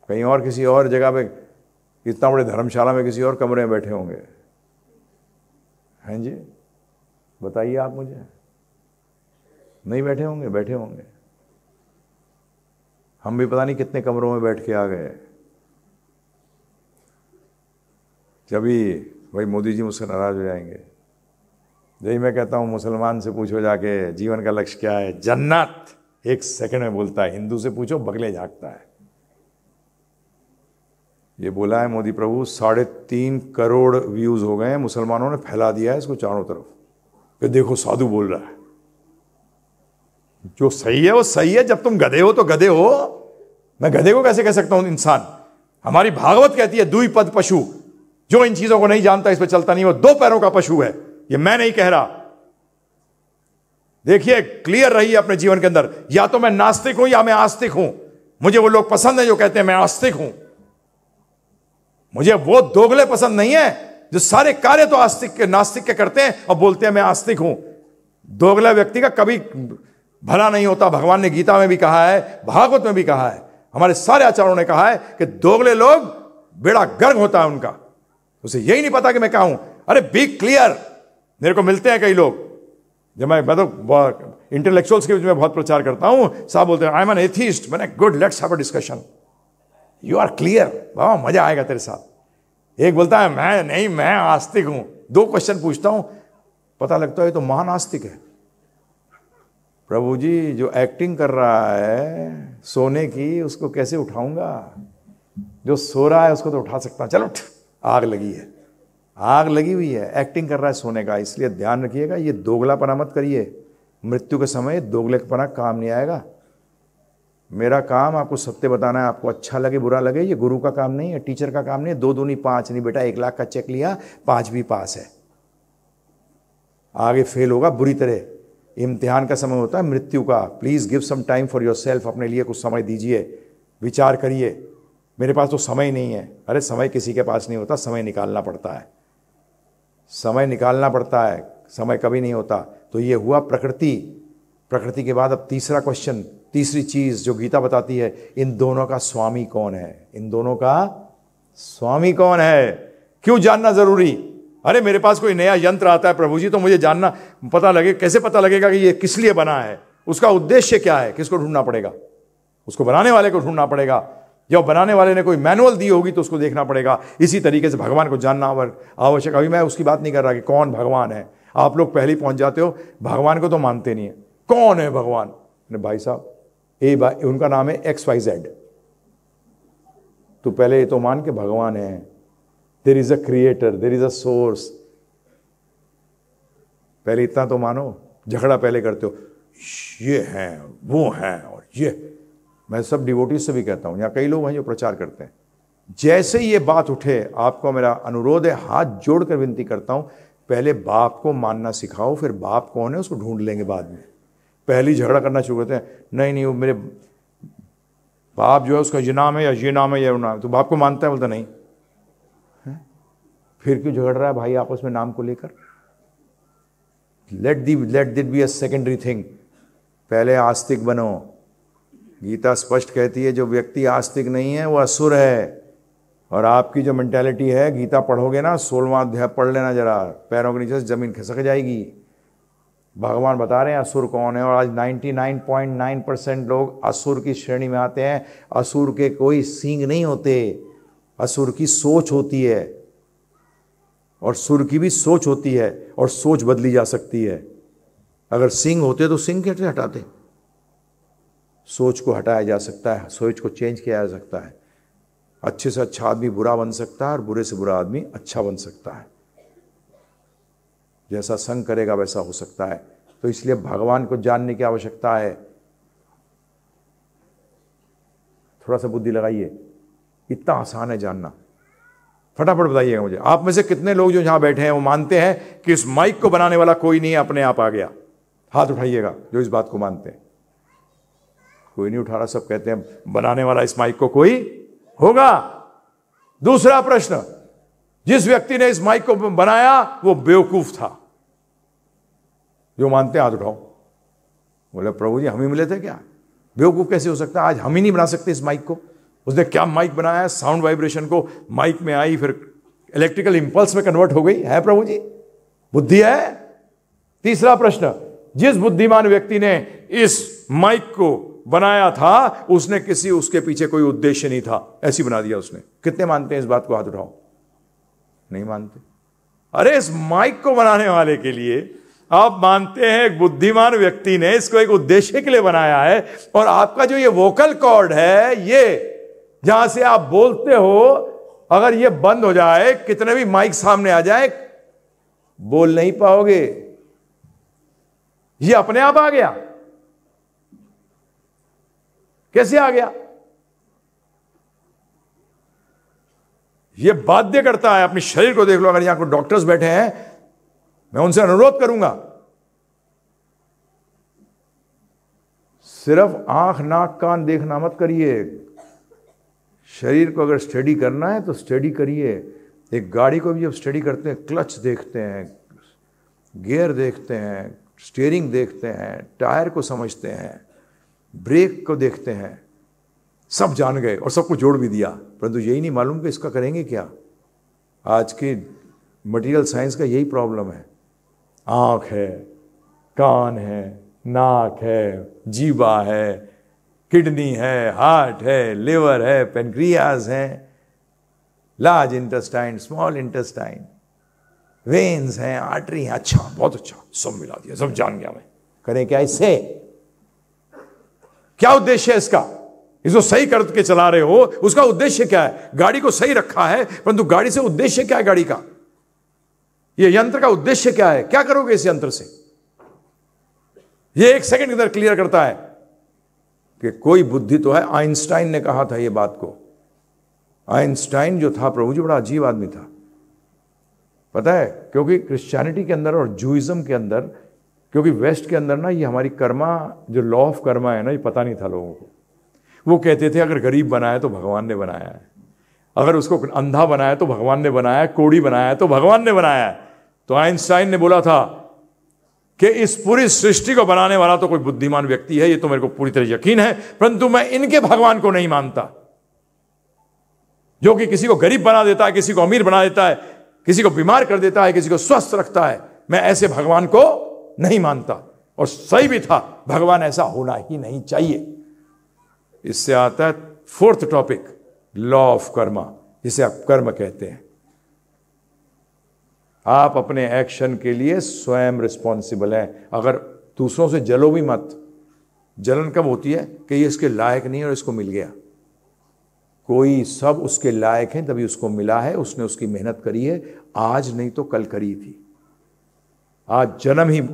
कहीं और किसी और जगह पे इतना बड़े धर्मशाला में किसी और कमरे में बैठे होंगे। हैं जी? बताइए आप मुझे। नहीं बैठे होंगे बैठे होंगे। हम भी पता नहीं कितने कमरों में बैठ के आ गए। जभी भाई मोदी जी मुझसे नाराज़ हो जाएँगे। यही मैं कहता हूँ, मुसलमान से पूछो जाके, जीवन का लक्ष्य क्या है? जन्नत। एक सेकंड में बोलता है, हिंदू से पूछो, बगले झाकता है। ये बोला है मोदी प्रभु, साढ़े तीन करोड़ व्यूज़ हो गए हैं, मुसलमानों ने फैला दिया है इसको चारों तरफ़। देखो, साधु बोल रहा है। जो सही है वो सही है। जब तुम गधे हो तो गधे हो। मैं गधे को कैसे कह सकता हूँ, इंसान? हमारी भागवत कहती है, दुई पद पशु। जो इन चीज़ों को नहीं जानता, इस पर चलता नहीं। वो दो पैरों का पशु है। ये मैं नहीं कह रहा। देखिए क्लियर रही अपने जीवन के अंदर। या तो मैं नास्तिक हूँ या मैं आस्तिक हूँ। मुझे वो लोग पसंद है जो कहते हैं, मैं आस्तिक हूँ। मुझे वो दोगले पसंद नहीं है, जो सारे कार्य तो आस्तिक के, नास्तिक के करते हैं और बोलते हैं, मैं आस्तिक हूँ। दोगला व्यक्ति का कभी भला नहीं होता। भगवान ने गीता में भी कहा है, भागवत में भी कहा है। हमारे सारे आचार्यों ने कहा है कि दोगले लोग बेड़ा गर्ग होता है उनका। उसे यही नहीं पता कि मैं क्या हूँ। अरे बी क्लियर मेरे को मिलते हैं कई लोग। जब मैं मैं तो इंटेलेक्चुअल्स के बीच में बहुत प्रचार करता हूँ, साहब बोलते हैं आई एम एन एथिस्ट मैंने good let's have a discussion you are clear बाबा मज़ा आएगा तेरे साथ. एक बोलता है, मैं नहीं, मैं आस्तिक हूँ। दो क्वेश्चन पूछता हूँ। पता लगता है तो महान आस्तिक है। प्रभु जी, जो एक्टिंग कर रहा है, सोने की, उसको कैसे उठाऊँगा? जो सो रहा है, उसको तो उठा सकता चलो उठ। आग लगी है। आग लगी हुई है। एक्टिंग कर रहा है सोने का, इसलिए ध्यान रखिएगा, ये दोगला दोगलापना मत करिए। मृत्यु के समय दोगले का दोगलेपना काम नहीं आएगा। मेरा काम आपको सत्य बताना है, आपको अच्छा लगे, बुरा लगे, ये गुरु का काम नहीं है, टीचर का काम नहीं है। दो दूनी पाँच नहीं बेटा, एक लाख का चेक लिया, पाँच भी पास है। आगे फेल होगा, बुरी तरह। इम्तिहान का समय होता है, मृत्यु का। Please give some time for your yourself लिए कुछ समय दीजिए, विचार करिए। मेरे पास तो समय नहीं है। अरे, समय किसी के पास नहीं होता, समय निकालना पड़ता है। समय निकालना पड़ता है, समय कभी नहीं होता। तो ये हुआ प्रकृति। प्रकृति के बाद अब तीसरा क्वेश्चन तीसरी चीज़ जो गीता बताती है, इन दोनों का स्वामी कौन है? इन दोनों का स्वामी कौन है? क्यों जानना ज़रूरी? अरे, मेरे पास कोई नया यंत्र आता है प्रभु जी तो मुझे जानना, पता लगे, कैसे पता लगेगा कि ये किस लिए बना है? उसका उद्देश्य क्या है? किसको ढूंढना पड़ेगा? उसको बनाने वाले को ढूंढना पड़ेगा। जब बनाने वाले ने कोई मैनुअल दी होगी तो उसको देखना पड़ेगा। इसी तरीके से भगवान को जानना आवश्यक। अभी मैं उसकी बात नहीं कर रहा कि कौन भगवान है। आप लोग पहले पहुँच जाते हो। भगवान को तो मानते नहीं है। कौन है भगवान? भाई साहब, ए भाई उनका नाम है एक्स वाई जेड तो पहले ये तो मान के भगवान है। There is a creator there is a source पहले इतना तो मानो, झगड़ा पहले करते हो। ये है, वो है, और ये। मैं सब डिवोटी से भी कहता हूँ, यहाँ कई लोग हैं जो प्रचार करते हैं। जैसे ये बात उठे, आपको मेरा अनुरोध है, हाथ जोड़कर विनती करता हूँ, पहले बाप को मानना सिखाओ, फिर बाप कौन है, उसको ढूंढ लेंगे बाद में। पहले झगड़ा करना शुरू करते हैं, नहीं नहीं, वो मेरे बाप जो है, उसका ये नाम है या ये नाम है या वो नाम है तो बाप को मानता है, बोलता नहीं? फिर क्यों झगड़ रहा है भाई आपस में नाम को लेकर? Let the let it be a secondary thing पहले आस्तिक बनो। गीता स्पष्ट कहती है, जो व्यक्ति आस्तिक नहीं है, वो असुर है। और आपकी जो मेंटेलिटी है, गीता पढ़ोगे ना, सोलवा अध्याय पढ़ लेना जरा। पैरों के नीचे से ज़मीन खिसक जाएगी। भगवान बता रहे हैं, असुर कौन है? और आज 99.9 परसेंट लोग असुर की श्रेणी में आते हैं। असुर के कोई सींग नहीं होते। असुर की सोच होती है। और सुर की भी सोच होती है और सोच बदली जा सकती है। अगर सिंह होते तो सिंह कैसे हटाते? सोच को हटाया जा सकता है, सोच को चेंज किया जा सकता है। अच्छे से अच्छा आदमी बुरा बन सकता है और बुरे से बुरा आदमी अच्छा बन सकता है। जैसा संग करेगा वैसा हो सकता है। तो इसलिए भगवान को जानने की आवश्यकता है। थोड़ा सा बुद्धि लगाइए। इतना आसान है जानना। फटाफट बताइएगा मुझे। आप में से कितने लोग जो यहाँ बैठे हैं, वो मानते हैं कि इस माइक को बनाने वाला कोई नहीं, अपने आप आ गया। हाथ उठाइएगा, जो इस बात को मानते हैं। कोई नहीं उठा रहा, सब कहते हैं, बनाने वाला इस माइक को कोई होगा? दूसरा प्रश्न, जिस व्यक्ति ने इस माइक को बनाया, वो बेवकूफ़ था। जो मानते हैं, हाथ उठाओ। बोले, प्रभु जी, हम ही मिले थे क्या? बेवकूफ़ कैसे हो सकता है? आज हम ही नहीं बना सकते इस माइक को। उसने क्या माइक बनाया? साउंड वाइब्रेशन को माइक में आई, फिर इलेक्ट्रिकल इंपल्स में कन्वर्ट हो गई। है प्रभु जी? बुद्धि है? तीसरा प्रश्न, जिस बुद्धिमान व्यक्ति ने इस माइक को बनाया था, उसने किसी उसके पीछे कोई उद्देश्य नहीं था। ऐसी बना दिया उसने। कितने मानते हैं इस बात को? हाथ उठाओ। नहीं मानते। अरे, इस माइक को बनाने वाले के लिए आप मानते हैं एक बुद्धिमान व्यक्ति ने इसको एक उद्देश्य के लिए बनाया है, और आपका जो ये वोकल कॉर्ड है, ये जहाँ से आप बोलते हो, अगर ये बंद हो जाए, कितने भी माइक सामने आ जाए, बोल नहीं पाओगे। ये अपने आप आ गया। कैसे आ गया? ये बाध्य करता है, अपने शरीर को देख लो, अगर यहाँ को डॉक्टर्स बैठे हैं, मैं उनसे अनुरोध करूँगा। सिर्फ़ आँख, नाक, कान देखना मत करिए। शरीर को अगर स्टडी करना है तो स्टडी करिए। एक गाड़ी को भी जब स्टडी करते हैं, क्लच देखते हैं, गियर देखते हैं, स्टीयरिंग देखते हैं, टायर को समझते हैं, ब्रेक को देखते हैं, सब जान गए और सबको जोड़ भी दिया। परंतु यही नहीं मालूम कि इसका करेंगे क्या। आज की मटेरियल साइंस का यही प्रॉब्लम है। आँख है, कान है, नाक है, जीवा है किडनी है, हार्ट है, लिवर है, पेनक्रियाज है, large intestine, small intestine, veins हैं, आर्टरी हैं। अच्छा बहुत अच्छा। सब मिला दिया, सब जान गया मैं। करें क्या इससे? क्या उद्देश्य है इसका? इसको सही करके चला रहे हो, उसका उद्देश्य क्या है? गाड़ी को सही रखा है, परंतु गाड़ी से उद्देश्य क्या है गाड़ी का? यह यंत्र का उद्देश्य क्या है? क्या करोगे इस यंत्र से? यह एक सेकंड के अंदर क्लियर करता है। कि कोई बुद्धि तो है। आइंस्टाइन ने कहा था यह बात को। आइंस्टाइन जो था प्रभु जी, बड़ा अजीब आदमी था। पता है, क्योंकि क्रिश्चियनिटी के अंदर और जूइज्म के अंदर, क्योंकि वेस्ट के अंदर ना ये हमारी कर्मा, जो लॉ ऑफ़ कर्मा है ना, ये पता नहीं था लोगों को। वो कहते थे, अगर गरीब बनाया तो भगवान ने बनाया है। अगर उसको अंधा बनाया तो भगवान ने बनाया, कोड़ी बनाया तो भगवान ने बनाया तो आइंस्टाइन ने बोला था कि इस पूरी सृष्टि को बनाने वाला तो कोई बुद्धिमान व्यक्ति है, ये तो मेरे को पूरी तरह यकीन है, परंतु मैं इनके भगवान को नहीं मानता। जो कि किसी को गरीब बना देता है, किसी को अमीर बना देता है, किसी को बीमार कर देता है, किसी को स्वस्थ रखता है, मैं ऐसे भगवान को नहीं मानता। और सही भी था, भगवान ऐसा होना ही नहीं चाहिए। इससे आता है fourth topic, law of karma, जिसे आप कर्म कहते हैं। आप अपने एक्शन के लिए स्वयं रिस्पॉन्सिबल हैं। अगर दूसरों से जलो भी मत। जलन कब होती है? कि ये इसके लायक नहीं और इसको मिल गया। कोई सब उसके लायक हैं, तभी उसको मिला है, उसने उसकी मेहनत करी है। आज नहीं तो कल करी थी। आज जन्म ही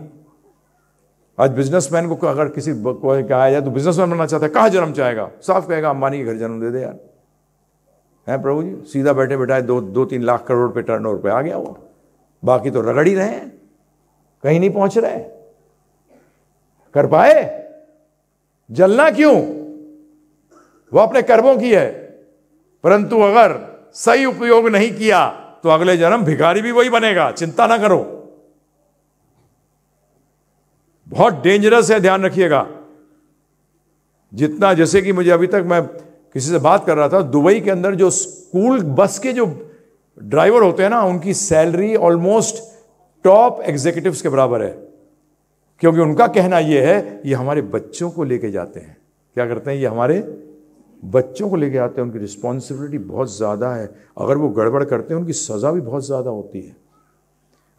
आज बिजनेसमैन को अगर किसी को कहा जाए तो बिजनेसमैन बनना चाहता है। कहा जन्म चाहेगा? साफ़ कहेगा अंबानी के घर जन्म दे दे यार। है प्रभु जी? सीधा बैठे बैठाए दो दो तीन लाख करोड़ पे टर्न ओवर पे आ गया वो। बाकी तो रगड़ ही रहे हैं। कहीं नहीं पहुँच रहे। कर पाए? जलना क्यों? वो अपने कर्मों की है। परंतु अगर सही उपयोग नहीं किया तो अगले जन्म भिखारी भी वही बनेगा। चिंता ना करो। बहुत डेंजरस है, ध्यान रखिएगा। जितना, जैसे कि मुझे अभी तक मैं किसी से बात कर रहा था, दुबई के अंदर जो स्कूल, बस के जो ड्राइवर होते हैं ना, उनकी सैलरी ऑलमोस्ट टॉप एग्जीक्यूटिव्स के बराबर है। क्योंकि उनका कहना यह है, ये हमारे बच्चों को लेके जाते हैं। क्या करते हैं, ये हमारे बच्चों को लेके आते हैं, उनकी रिस्पॉन्सिबिलिटी बहुत ज़्यादा है। अगर वो गड़बड़ करते हैं, उनकी सज़ा भी बहुत ज़्यादा होती है।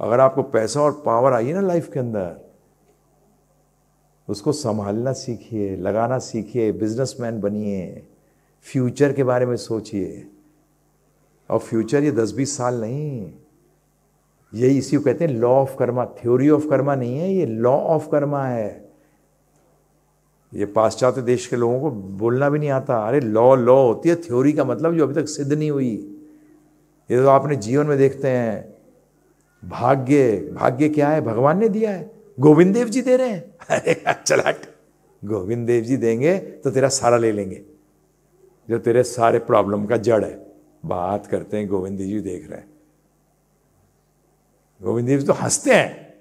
अगर आपको पैसा और पावर आई है ना लाइफ के अंदर, उसको संभालना सीखिए, लगाना सीखिए बिजनेसमैन बनिए फ्यूचर के बारे में सोचिए। और फ्यूचर ये दस बीस साल नहीं यही इसी को कहते हैं law of karma theory of karma नहीं है, ये लॉ ऑफ़ कर्मा है। ये पाश्चात्य देश के लोगों को बोलना भी नहीं आता। अरे लॉ लॉ होती है। थ्योरी का मतलब जो अभी तक सिद्ध नहीं हुई। ये तो आपने जीवन में देखते हैं। भाग्य भाग्य क्या है? भगवान ने दिया है। गोविंद देव जी दे रहे हैं। अरे चला गोविंद देव जी देंगे तो तेरा सारा ले लेंगे। जो तेरे सारे प्रॉब्लम का जड़ है। बात करते हैं, गोविंद जी देख रहे हैं। गोविंद जी तो हँसते हैं।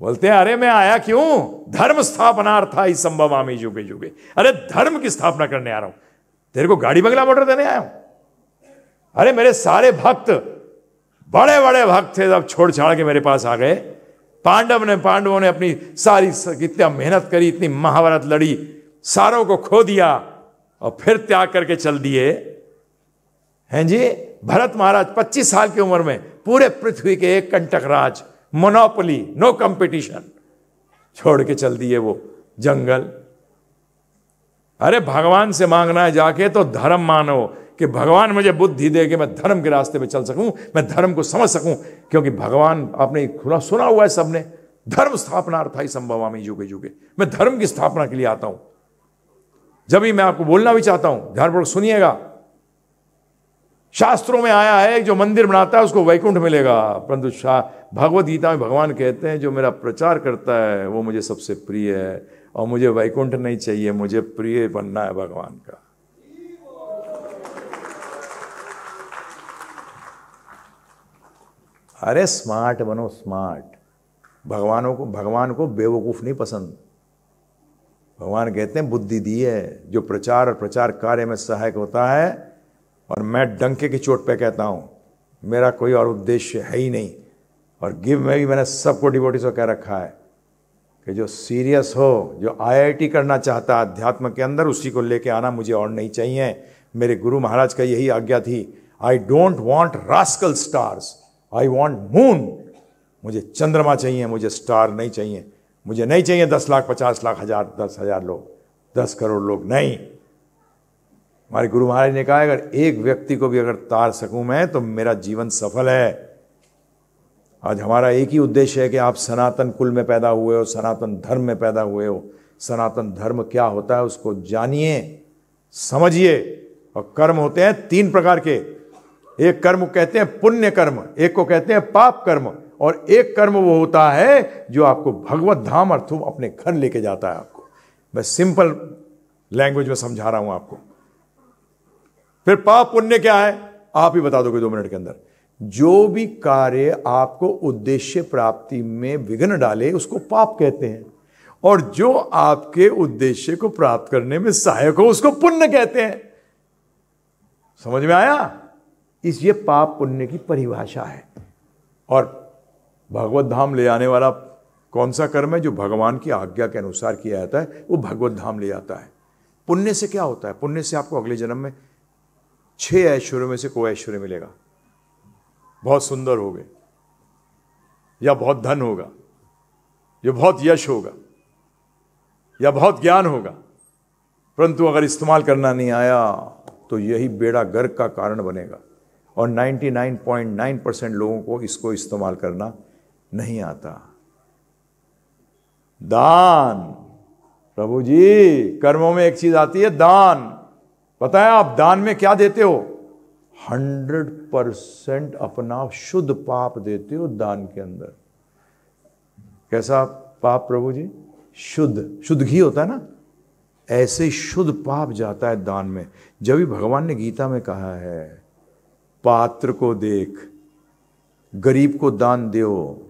बोलते हैं, अरे मैं आया क्यों? धर्म स्थापना था इस संभव आमी जुगे जुगे। अरे धर्म की स्थापना करने आ रहा हूँ। तेरे को गाड़ी बंगला मोटर देने आया हूँ। अरे मेरे सारे भक्त बड़े बड़े भक्त थे जब छोड़ छाड़ के मेरे पास आ गए। पांडव ने, पांडवों ने अपनी सारी इतना मेहनत करी, इतनी महाभारत लड़ी, सारों को खो दिया और फिर त्याग करके चल दिए। हैं जी? भरत महाराज 25 साल की उम्र में पूरे पृथ्वी के एक कंटक राज मोनोपोली नो कंपटीशन छोड़ के चल दिए वो जंगल। अरे भगवान से मांगना है जाके तो धर्म मानो कि भगवान मुझे बुद्धि दे कि मैं धर्म के रास्ते पे चल सकूँ, मैं धर्म को समझ सकूँ, क्योंकि भगवान आपने खुला सुना हुआ है सबने। धर्म स्थापना अर्थाई संभवामी जुगे जुगे मैं धर्म की स्थापना के लिए आता हूँ। जब भी मैं आपको बोलना भी चाहता हूँ, ध्यानपूर्वक सुनिएगा। शास्त्रों में आया है जो मंदिर बनाता है, उसको वैकुंठ मिलेगा। परंतु भगवत गीता में भगवान कहते हैं, जो मेरा प्रचार करता है, वो मुझे सबसे प्रिय है, और मुझे वैकुंठ नहीं चाहिए, मुझे प्रिय बनना है भगवान का। अरे स्मार्ट बनो, स्मार्ट। भगवानों को, भगवान को बेवकूफ़ नहीं पसंद। भगवान कहते हैं, बुद्धि दी है, जो प्रचार और प्रचार कार्य में सहायक होता है और मैं डंके की चोट पे कहता हूँ, मेरा कोई और उद्देश्य है ही नहीं। और गिव में भी मैंने सबको डिवोटिस को कह रखा है कि जो सीरियस हो, जो आईआईटी करना चाहता है अध्यात्म के अंदर उसी को लेके आना मुझे और नहीं चाहिए। मेरे गुरु महाराज का यही आज्ञा थी I don't want rascal stars I want moon मुझे चंद्रमा चाहिए, मुझे स्टार नहीं चाहिए। मुझे नहीं चाहिए दस लाख, पचास लाख, हज़ार, दस हज़ार लोग, दस करोड़ लोग, नहीं। हमारे गुरु महाराज ने कहा, अगर एक व्यक्ति को भी अगर तार सकूँ मैं तो मेरा जीवन सफल है। आज हमारा एक ही उद्देश्य है कि आप सनातन कुल में पैदा हुए हो, सनातन धर्म में पैदा हुए हो। सनातन धर्म क्या होता है उसको जानिए, समझिए और कर्म होते हैं तीन प्रकार के। एक कर्म कहते हैं पुण्य कर्म, एक को कहते हैं पाप कर्म और एक कर्म वो होता है जो आपको भगवत धाम अर्थों अपने घर लेके जाता है आपको। मैं सिंपल लैंग्वेज में समझा रहा हूँ आपको। फिर पाप पुण्य क्या है? आप ही बता दोगे दो मिनट के अंदर। जो भी कार्य आपको उद्देश्य प्राप्ति में विघ्न डाले, उसको पाप कहते हैं। और जो आपके उद्देश्य को प्राप्त करने में सहायक हो, उसको पुण्य कहते हैं। समझ में आया? इस ये पाप पुण्य की परिभाषा है। और भगवत धाम ले आने वाला कौन सा कर्म है? जो भगवान की आज्ञा के अनुसार किया जाता है, वो भगवत धाम ले आता है। पुण्य से क्या होता है? पुण्य से आपको अगले जन्म में छह ऐश्वर्य में से कोई ऐश्वर्य मिलेगा। बहुत सुंदर हो गए या बहुत धन होगा, या बहुत यश होगा, या बहुत ज्ञान होगा, परंतु अगर इस्तेमाल करना नहीं आया तो यही बेड़ा गर्क का कारण बनेगा। और 99.9 परसेंट लोगों को इसको इस्तेमाल करना नहीं आता। दान, प्रभु जी, कर्मों में एक चीज़ आती है, दान। है आप दान में क्या देते हो? हंड्रेड परसेंट अपना शुद्ध पाप देते हो दान के अंदर। कैसा पाप प्रभु जी? शुद्ध। शुद्ध घी होता है ना? ऐसे शुद्ध पाप जाता है दान में। जब भी भगवान ने गीता में कहा है, पात्र को देख, गरीब को दान दो,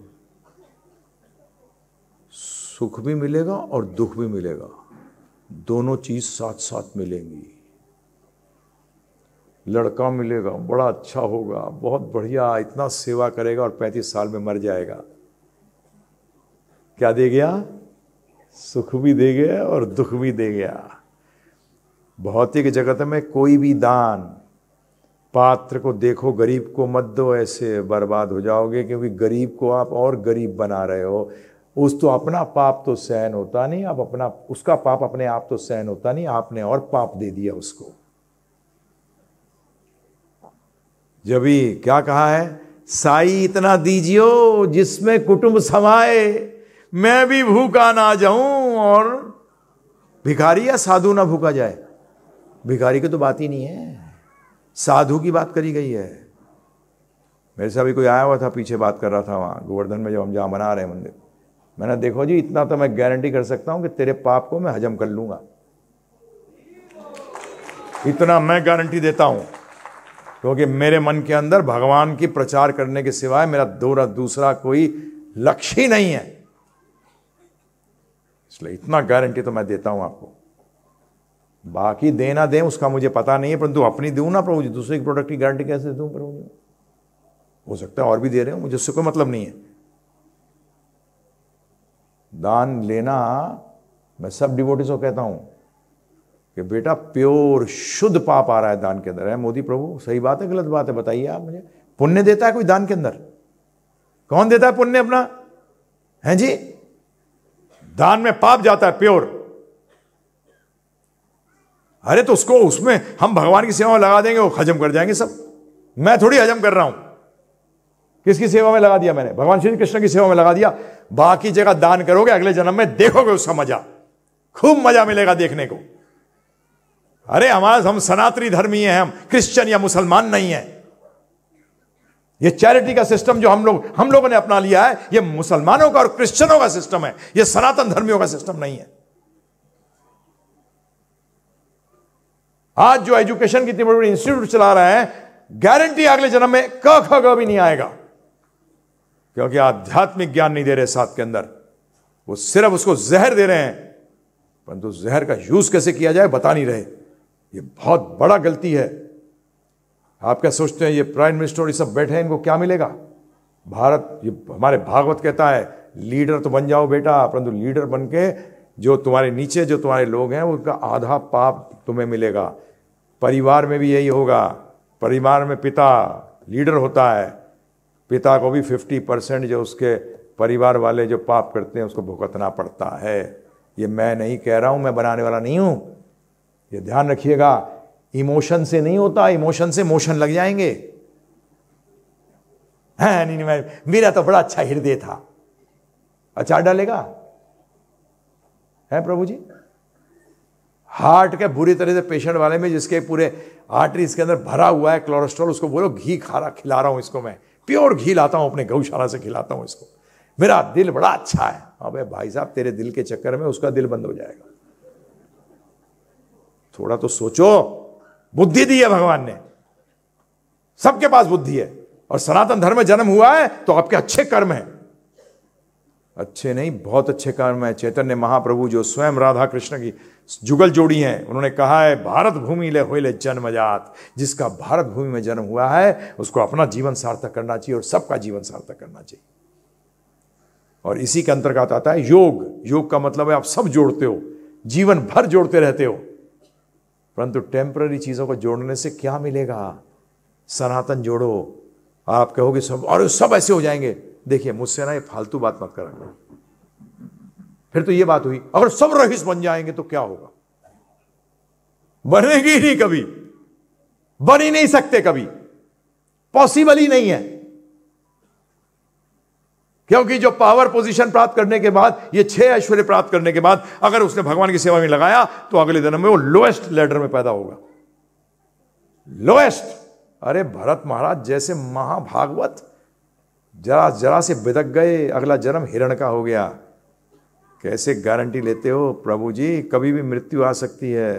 सुख भी मिलेगा और दुख भी मिलेगा। दोनों चीज़ साथ साथ मिलेंगी। लड़का मिलेगा, बड़ा अच्छा होगा, बहुत बढ़िया, इतना सेवा करेगा और पैंतीस साल में मर जाएगा। क्या दे गया? सुख भी दे गया और दुख भी दे गया। भौतिक जगत में कोई भी दान, पात्र को देखो, गरीब को मत दो, ऐसे बर्बाद हो जाओगे क्योंकि गरीब को आप और गरीब बना रहे हो। उस तो अपना पाप तो सहन होता नहीं, आप अपना, उसका पाप अपने आप तो सहन होता नहीं, आपने और पाप दे दिया उसको। जब भी क्या कहा है? साई इतना दीजियो जिसमें कुटुंब समाए मैं भी भूखा ना जाऊँ और भिखारी या साधु ना भूखा जाए? भिखारी की तो बात ही नहीं है। साधु की बात करी गई है। मेरे से अभी कोई आया हुआ था, पीछे बात कर रहा था वहाँ, गोवर्धन में जब हम जहाँ बना रहे हैं मंदिर। मैंने देखो जी, इतना तो मैं गारंटी कर सकता हूँ कि तेरे पाप को मैं हजम कर लूँगा। इतना मैं गारंटी देता हूँ। क्योंकि मेरे मन के अंदर भगवान की प्रचार करने के सिवाय मेरा दूरा दूसरा कोई लक्ष्य ही नहीं है। इसलिए इतना गारंटी तो मैं देता हूँ आपको। बाकी देना दें उसका मुझे पता नहीं है, परंतु अपनी दूँ ना प्रभु जी, दूसरे की प्रोडक्ट की गारंटी कैसे दूँ प्रभु जी? हो सकता है और भी दे रहे हो, मुझे उससे कोई मतलब नहीं है। दान लेना, मैं सब डिवोटिस को कहता हूँ कि बेटा प्योर, शुद्ध पाप आ रहा है दान के अंदर। है मोदी प्रभु, सही बात है, गलत बात है, बताइए आप मुझे। पुण्य देता है कोई दान के अंदर? कौन देता है पुण्य अपना? है जी? दान में पाप जाता है, प्योर। अरे तो उसको, उसमें हम भगवान की सेवा में लगा देंगे, वो हजम कर जाएँगे सब। मैं थोड़ी हजम कर रहा हूँ। किसकी सेवा में लगा दिया मैंने? भगवान श्री कृष्ण की सेवा में लगा दिया। बाकी जगह दान करोगे, अगले जन्म में देखोगे उसका मज़ा। खूब मज़ा मिलेगा देखने को। अरे हमारा, हम सनातनी धर्मी हैं, हम क्रिश्चियन या मुसलमान नहीं है। ये चैरिटी का सिस्टम जो हम लोग, हम लोगों ने अपना लिया है, ये मुसलमानों का और क्रिश्चियनों का सिस्टम है, ये सनातन धर्मियों का सिस्टम नहीं है। आज जो एजुकेशन की बड़ी इंस्टीट्यूट चला रहे हैं, गारंटी अगले जन्म में क ख ग भी नहीं आएगा, क्योंकि आध्यात्मिक ज्ञान नहीं दे रहे साथ के अंदर। वो सिर्फ़ उसको जहर दे रहे हैं, परंतु जहर का यूज़ कैसे किया जाए, बता नहीं रहे। ये बहुत बड़ा गलती है। आप क्या सोचते हैं, ये प्राइम मिनिस्टर ये सब बैठे हैं, इनको क्या मिलेगा? भारत, ये हमारे भागवत कहता है, लीडर तो बन जाओ बेटा, परंतु लीडर बन के जो तुम्हारे नीचे, जो तुम्हारे लोग हैं उनका आधा पाप तुम्हें मिलेगा। परिवार में भी यही होगा। परिवार में पिता, लीडर होता है। पिता को भी फिफ्टी परसेंट जो उसके परिवार वाले जो पाप करते हैं, उसको भुगतना पड़ता है। ये मैं नहीं कह रहा हूँ, मैं बनाने वाला नहीं हूँ। ये ध्यान रखिएगा इमोशन से नहीं होता इमोशन से मोशन लग जाएँगे। हाँ, नहीं, नहीं मेरा तो बड़ा अच्छा हृदय था। अचार डालेगा? है प्रभु जी? हार्ट के बुरी तरह से पेशेंट वाले में जिसके पूरे आर्टरीज के अंदर भरा हुआ है कोलेस्ट्रॉल उसको बोलो घी खा रहा खिला रहा हूँ इसको मैं। प्योर घी लाता हूँ अपने गौशाला से खिलाता हूँ इसको। मेरा दिल बड़ा अच्छा है। अबे भाई साहब तेरे दिल के चक्कर में उसका दिल बंद हो जाएगा। थोड़ा तो सोचो। बुद्धि दी है भगवान ने। सबके पास बुद्धि है। और सनातन धर्म में जन्म हुआ है तो आपके अच्छे कर्म हैं। अच्छे नहीं, बहुत अच्छे कर्म है। चैतन्य महाप्रभु जो स्वयं राधा कृष्ण की जुगल जोड़ी हैं, उन्होंने कहा है, भारत भूमि ले हुए जन्मजात जिसका भारत भूमि में जन्म हुआ है, उसको अपना जीवन सार्थक करना चाहिए और सबका जीवन सार्थक करना चाहिए। और इसी के अंतर्गत आता है योग। योग का मतलब है आप सब जोड़ते हो। जीवन भर जोड़ते रहते हो। परंतु टेम्पररी चीज़ों को जोड़ने से क्या मिलेगा? सनातन जोड़ो। आप कहोगे, सब और सब ऐसे हो जाएँगे। देखिए, मुझसे ना ये फालतू बात मत करा फिर तो ये बात हुई, अगर सब रहीस बन जाएँगे तो क्या होगा? बनेगी नहीं कभी। बन ही नहीं सकते कभी। पॉसिबल ही नहीं है। क्योंकि जो पावर पोजीशन प्राप्त करने के बाद, ये छह ऐश्वर्य प्राप्त करने के बाद, अगर उसने भगवान की सेवा में लगाया तो अगले दिन में वो लोएस्ट लेडर में पैदा होगा। लोएस्ट अरे भरत महाराज, जैसे महाभागवत जरा जरा से बिदक गए, अगला जन्म हिरण का हो गया। कैसे गारंटी लेते हो प्रभु जी? कभी भी मृत्यु आ सकती है,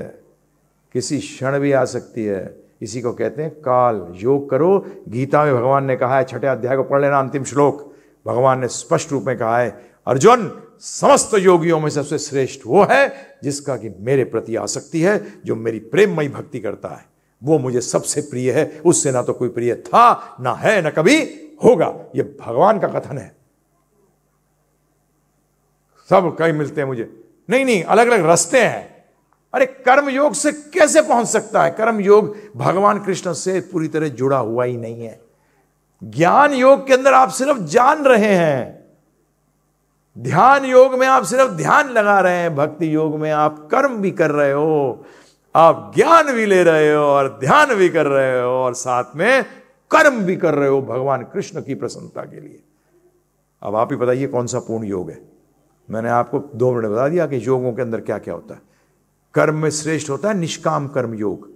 किसी क्षण भी आ सकती है। इसी को कहते हैं काल। योग करो। गीता में भगवान ने कहा है, छठे अध्याय को पढ़ लेना अंतिम श्लोक। भगवान ने स्पष्ट रूप में कहा है, अर्जुन, समस्त योगियों में सबसे श्रेष्ठ वो है जिसका कि मेरे प्रति आसक्ति है, जो मेरी प्रेममयी भक्ति करता है। वो मुझे सबसे प्रिय है। उससे ना तो कोई प्रिय था, ना है, ना कभी होगा। ये भगवान का कथन है। सब कई मिलते हैं मुझे। नहीं नहीं अलग अलग रास्ते हैं। अरे कर्म योग से कैसे पहुँच सकता है? कर्म योग भगवान कृष्ण से पूरी तरह जुड़ा हुआ ही नहीं है। ज्ञान योग के अंदर आप सिर्फ़ जान रहे हैं। ध्यान योग में आप सिर्फ़ ध्यान लगा रहे हैं। भक्ति योग में आप कर्म भी कर रहे हो, आप ज्ञान भी ले रहे हो और ध्यान भी कर रहे हो और साथ में कर्म भी कर रहे हो भगवान कृष्ण की प्रसन्नता के लिए। अब आप ही बताइए कौन सा पूर्ण योग है? मैंने आपको दो मिनट बता दिया कि योगों के अंदर क्या क्या होता है। कर्म में श्रेष्ठ होता है निष्काम कर्म योग।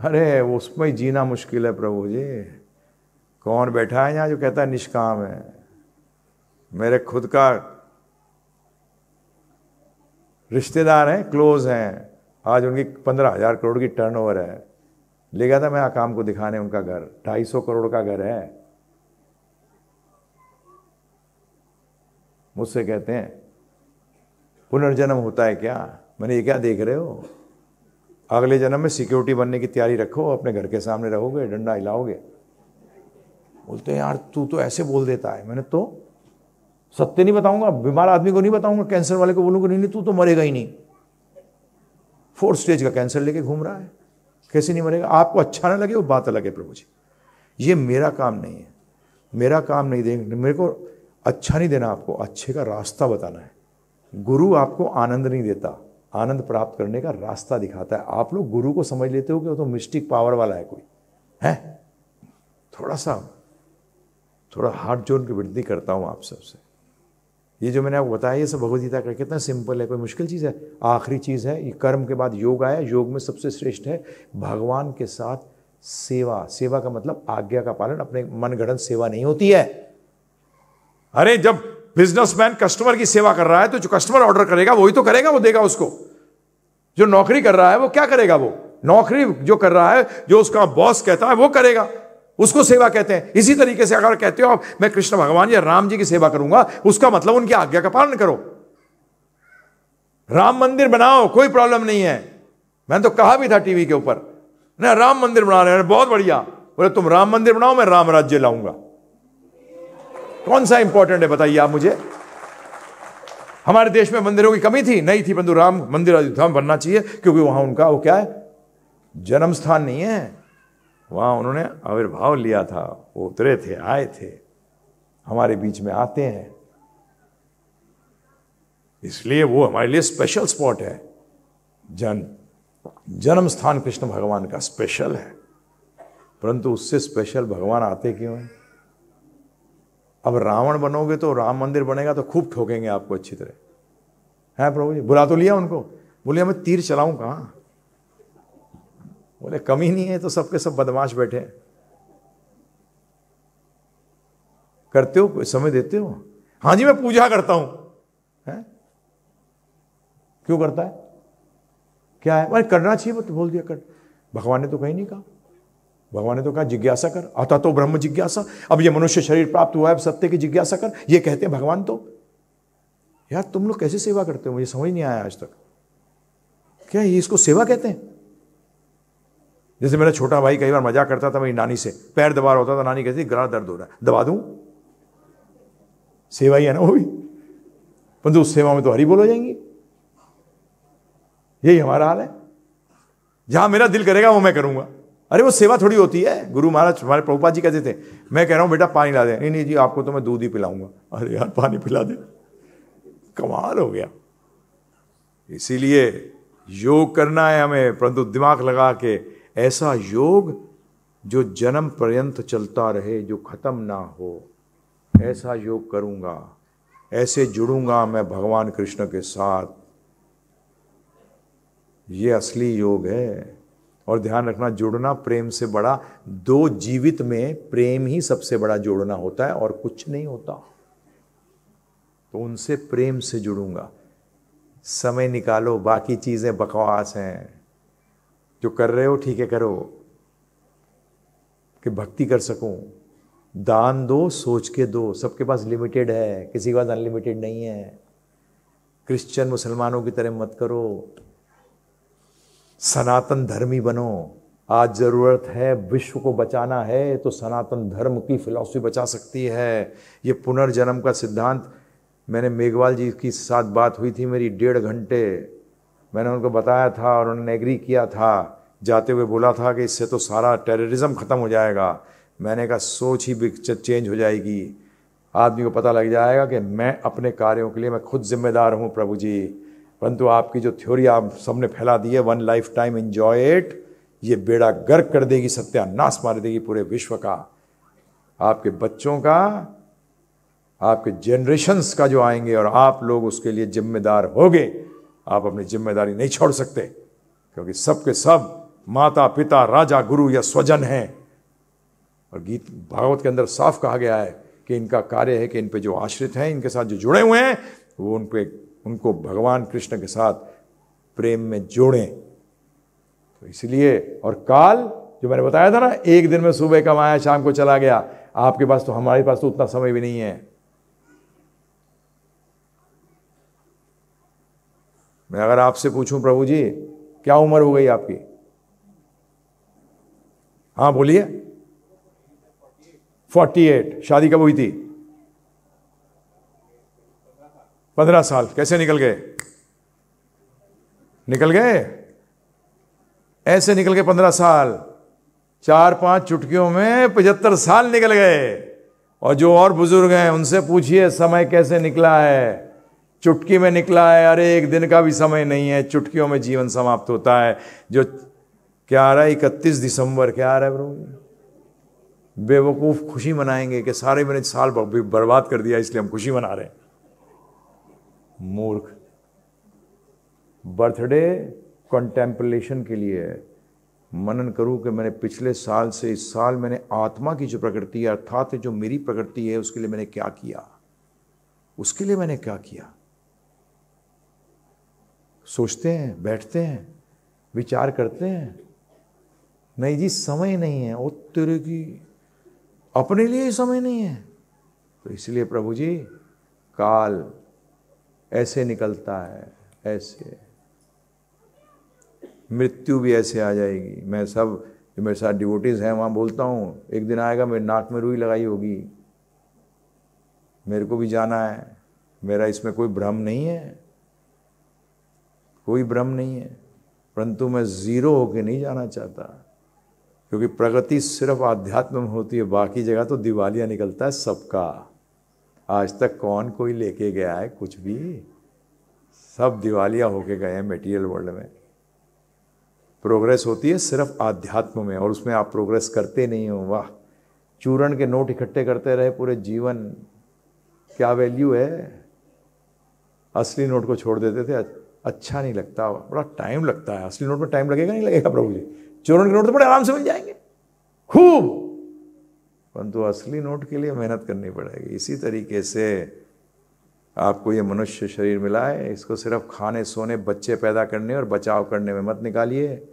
अरे, उसमें जीना मुश्किल है प्रभु जी। कौन बैठा है यहाँ जो कहता है, निष्काम है? मेरे खुद का रिश्तेदार हैं, क्लोज हैं। आज उनकी पंद्रह हज़ार करोड़ की टर्नओवर है। ले गया था मैं आकाम को दिखाने उनका घर। ढाई सौ करोड़ का घर है। मुझसे कहते हैं, पुनर्जन्म होता है क्या? मैंने ये क्या देख रहे हो? अगले जन्म में सिक्योरिटी बनने की तैयारी रखो, अपने घर के सामने रहोगे, डंडा हिलाओगे। बोलते हैं, यार, तू तो ऐसे बोल देता है। मैंने तो? सत्य नहीं बताऊँगा, बीमार आदमी को नहीं बताऊँगा, कैंसर वाले को बोलूँगा, नहीं नहीं, तू तो मरेगा ही नहीं। फोर्थ स्टेज का कैंसर लेके घूम रहा है। कैसे नहीं मरेगा? आपको अच्छा ना लगे, वो बात अलग है प्रभु जी। ये मेरा काम नहीं है। मेरा काम नहीं देंगे मेरे को अच्छा नहीं देना आपको, अच्छे का रास्ता बताना है। गुरु आपको आनंद नहीं देता। आनंद प्राप्त करने का रास्ता दिखाता है। आप लोग गुरु को समझ लेते हो कि वो तो मिस्टिक पावर वाला है कोई। है? थोड़ा सा थोड़ा हार्ट जोन की विनती करता हूँ आप सबसे। ये जो मैंने आपको बताया, ये सब भगवदगीता का कितना सिंपल है, कोई मुश्किल चीज़ है? आखिरी चीज़ है, ये कर्म के बाद योग आया, योग में सबसे श्रेष्ठ है भगवान के साथ सेवा। सेवा का मतलब आज्ञा का पालन, अपने मन सेवा नहीं होती है। अरे, जब बिजनेसमैन कस्टमर की सेवा कर रहा है तो जो कस्टमर ऑर्डर करेगा, वही तो करेगा, वो देगा उसको। जो नौकरी कर रहा है, वो क्या करेगा वो? नौकरी जो कर रहा है, जो उसका बॉस कहता है, वो करेगा। उसको सेवा कहते हैं। इसी तरीके से अगर कहते हो आप, मैं कृष्ण भगवान या राम जी की सेवा करूँगा, उसका मतलब उनकी आज्ञा का पालन करो। राम मंदिर बनाओ, कोई प्रॉब्लम नहीं है। मैंने तो कहा भी था टीवी के ऊपर। ना, राम मंदिर बना रहे हैं, बहुत बढ़िया। बोले, तुम राम मंदिर बनाओ, मैं राम राज्य लाऊँगा। कौन सा इंपॉर्टेंट है बताइए आप मुझे? हमारे देश में मंदिरों की कमी थी, नहीं थी, परंतु राम मंदिर अयोध्या बनना चाहिए, क्योंकि वहाँ उनका वो क्या है? जन्म स्थान नहीं है। वहाँ उन्होंने आविर्भाव लिया था। वो उतरे थे, आए थे। हमारे बीच में आते हैं। इसलिए वो हमारे लिए स्पेशल स्पॉट है। जन जन्म स्थान कृष्ण भगवान का स्पेशल है। परंतु उससे स्पेशल भगवान आते क्यों हैं? अब रावण बनोगे तो राम मंदिर बनेगा तो खूब ठोकेंगे आपको अच्छी तरह। है प्रभु जी, बुला तो लिया उनको। बोलिए मैं तीर चलाऊं कहाँ? बोले, कमी नहीं है तो सबके सब बदमाश बैठे हैं। करते हो कोई समय देते हो? हाँ जी, मैं पूजा करता हूँ। है? क्यों करता है? क्या है? मैं करना चाहिए तो बोल दिया कर भगवान ने तो कहीं नहीं कहा। भगवान ने तो कहा, जिज्ञासा कर। आता तो ब्रह्म जिज्ञासा। अब ये मनुष्य शरीर प्राप्त हुआ है सत्य की जिज्ञासा कर। ये कहते हैं, भगवान तो यार, तुम लोग कैसे सेवा करते हो? मुझे समझ नहीं आया आज तक। क्या ये इसको सेवा कहते हैं? जैसे मेरा छोटा भाई कई बार मज़ाक करता था मेरी नानी से। पैर दबा रहा होता था, नानी कहती, गला दर्द हो रहा है, दबा दूँ? सेवा ही है ना वो भी। परंतु उस सेवा में तो हरी बोल हो जाएँगी। यही हमारा हाल है। जहाँ मेरा दिल करेगा, वो मैं करूँगा। अरे, वो सेवा थोड़ी होती है। गुरु महाराज हमारे प्रभुपा जी कहते थे, मैं कह रहा हूँ, बेटा, पानी ला दे। नहीं नहीं जी, आपको तो मैं दूध ही पिलाऊँगा। अरे यार, पानी पिला दे। कमाल हो गया। इसीलिए योग करना है हमें, परंतु दिमाग लगा के ऐसा योग जो जन्म पर्यंत चलता रहे, जो खत्म ना हो, ऐसा योग करूँगा, ऐसे जुड़ूँगा मैं भगवान कृष्ण के साथ। ये असली योग है। और ध्यान रखना, जुड़ना प्रेम से बड़ा, दो जीवित में प्रेम ही सबसे बड़ा जोड़ना होता है और कुछ नहीं होता। तो उनसे प्रेम से जुड़ूँगा। समय निकालो, बाकी चीज़ें बकवास हैं। जो कर रहे हो, ठीक है, करो। कि भक्ति कर सकूँ। दान दो, सोच के दो। सबके पास लिमिटेड है। किसी के पास अनलिमिटेड नहीं है। क्रिश्चियन मुसलमानों की तरह मत करो। सनातन धर्मी बनो। आज ज़रूरत है विश्व को बचाना है तो सनातन धर्म की फिलॉसफी बचा सकती है। ये पुनर्जन्म का सिद्धांत, मैंने मेघवाल जी की साथ बात हुई थी मेरी, डेढ़ घंटे। मैंने उनको बताया था और उन्होंने एग्री किया था। जाते हुए बोला था कि इससे तो सारा टेररिज्म ख़त्म हो जाएगा। मैंने कहा, सोच ही भी चेंज हो जाएगी। आदमी को पता लग जाएगा कि मैं अपने कार्यों के लिए मैं खुद जिम्मेदार हूँ प्रभु जी। परंतु आपकी जो थ्योरी आप सबने फैला दी है one lifetime enjoy it ये बेड़ा गर्क कर देगी, सत्यानाश मार देगी पूरे विश्व का। आपके बच्चों का, आपके जनरेशन्स का जो आएँगे और आप लोग उसके लिए जिम्मेदार होगे। आप अपनी ज़िम्मेदारी नहीं छोड़ सकते, क्योंकि सबके सब माता, पिता, राजा, गुरु या स्वजन हैं। और गीत भागवत के अंदर साफ़ कहा गया है कि इनका कार्य है कि इन पे जो आश्रित हैं, इनके साथ जो जुड़े हुए हैं, वो उन पे, उनको भगवान कृष्ण के साथ प्रेम में जोड़ें। तो इसलिए, और काल, जो मैंने बताया था ना, एक दिन में सुबह कमाया शाम को चला गया। आपके पास तो हमारे पास तो उतना समय भी नहीं है। मैं अगर आपसे पूछूँ, प्रभु जी, क्या उम्र हो गई आपकी? हाँ बोलिए। Forty eight. शादी कब हुई थी? पंद्रह साल। कैसे निकल गए? निकल गए? ऐसे निकल गए पंद्रह साल। चार पाँच चुटकियों में पचहत्तर साल निकल गए। और जो और बुज़ुर्ग हैं, उनसे पूछिए, समय कैसे निकला है? चुटकी में निकला है, अरे एक दिन का भी समय नहीं है, चुटकियों में जीवन समाप्त होता है, जो क्या आ रहा है इकतीस दिसंबर क्या आ रहा है प्रभु बेवकूफ़ खुशी मनाएँगे कि सारे मैंने साल बर्बाद कर दिया, इसलिए हम खुशी मना रहे हैं। मूर्ख। बर्थडे कंटेम्पलेशन के लिए मनन करूँ कि मैंने पिछले साल से इस साल मैंने आत्मा की जो प्रकृति है, अर्थात जो मेरी प्रकृति है, उसके लिए मैंने क्या किया? उसके लिए मैंने क्या किया? सोचते हैं, बैठते हैं, विचार करते हैं। नहीं जी, समय नहीं है। वो तेरे की अपने लिए ही समय नहीं है। तो इसलिए प्रभु जी, काल ऐसे निकलता है, ऐसे। मृत्यु भी ऐसे आ जाएगी। मैं सब, जो मेरे साथ डिवोटीज हैं, वहाँ बोलता हूँ, एक दिन आएगा, मेरे नाक में रुई लगाई होगी। मेरे को भी जाना है। मेरा इसमें कोई भ्रम नहीं है। कोई भ्रम नहीं है। परंतु मैं ज़ीरो होके नहीं जाना चाहता। क्योंकि प्रगति सिर्फ़ आध्यात्म में होती है, बाकी जगह तो दिवालिया निकलता है सबका। आज तक कौन कोई लेके गया है कुछ भी? सब दिवालिया होके गए हैं मेटीरियल वर्ल्ड में। प्रोग्रेस होती है सिर्फ़ आध्यात्म में, और उसमें आप प्रोग्रेस करते नहीं हो। वाह! चूरण के नोट इकट्ठे करते रहे पूरे जीवन। क्या वैल्यू है? असली नोट को छोड़ देते थे अच्छा नहीं लगता, बड़ा टाइम लगता है। असली नोट में टाइम लगेगा, नहीं लगेगा, प्रभु जी? चोरों के नोट तो बड़े आराम से मिल जाएँगे। खूब! परंतु असली नोट के लिए मेहनत करनी पड़ेगी। इसी तरीके से आपको ये मनुष्य शरीर मिला है। इसको सिर्फ़ खाने, सोने, बच्चे पैदा करने और बचाव करने में मत निकालिए।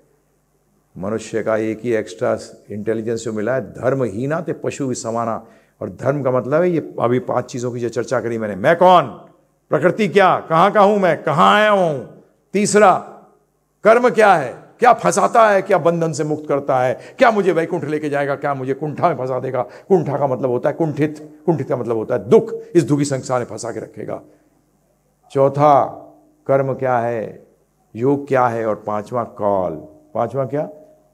मनुष्य का एक ही एक्स्ट्रा इंटेलिजेंस जो मिला है, धर्म ही ना ते पशु भी समाना। और धर्म का मतलब है, ये अभी पाँच चीज़ों की जो चर्चा करी मैंने। मैं कौन? प्रकृति क्या? कहाँ का हूँ मैं? कहाँ आया हूँ? तीसरा, कर्म क्या है? क्या फंसाता है? क्या बंधन से मुक्त करता है? क्या मुझे वैकुंठ लेके जाएगा? क्या मुझे कुंठा में फंसा देगा? कुंठा का मतलब होता है कुंठित। कुंठित का मतलब होता है दुख। इस दुखी संसार में फंसा के रखेगा। चौथा, कर्म क्या है? योग क्या है? और पांचवा, काल। पांचवा क्या?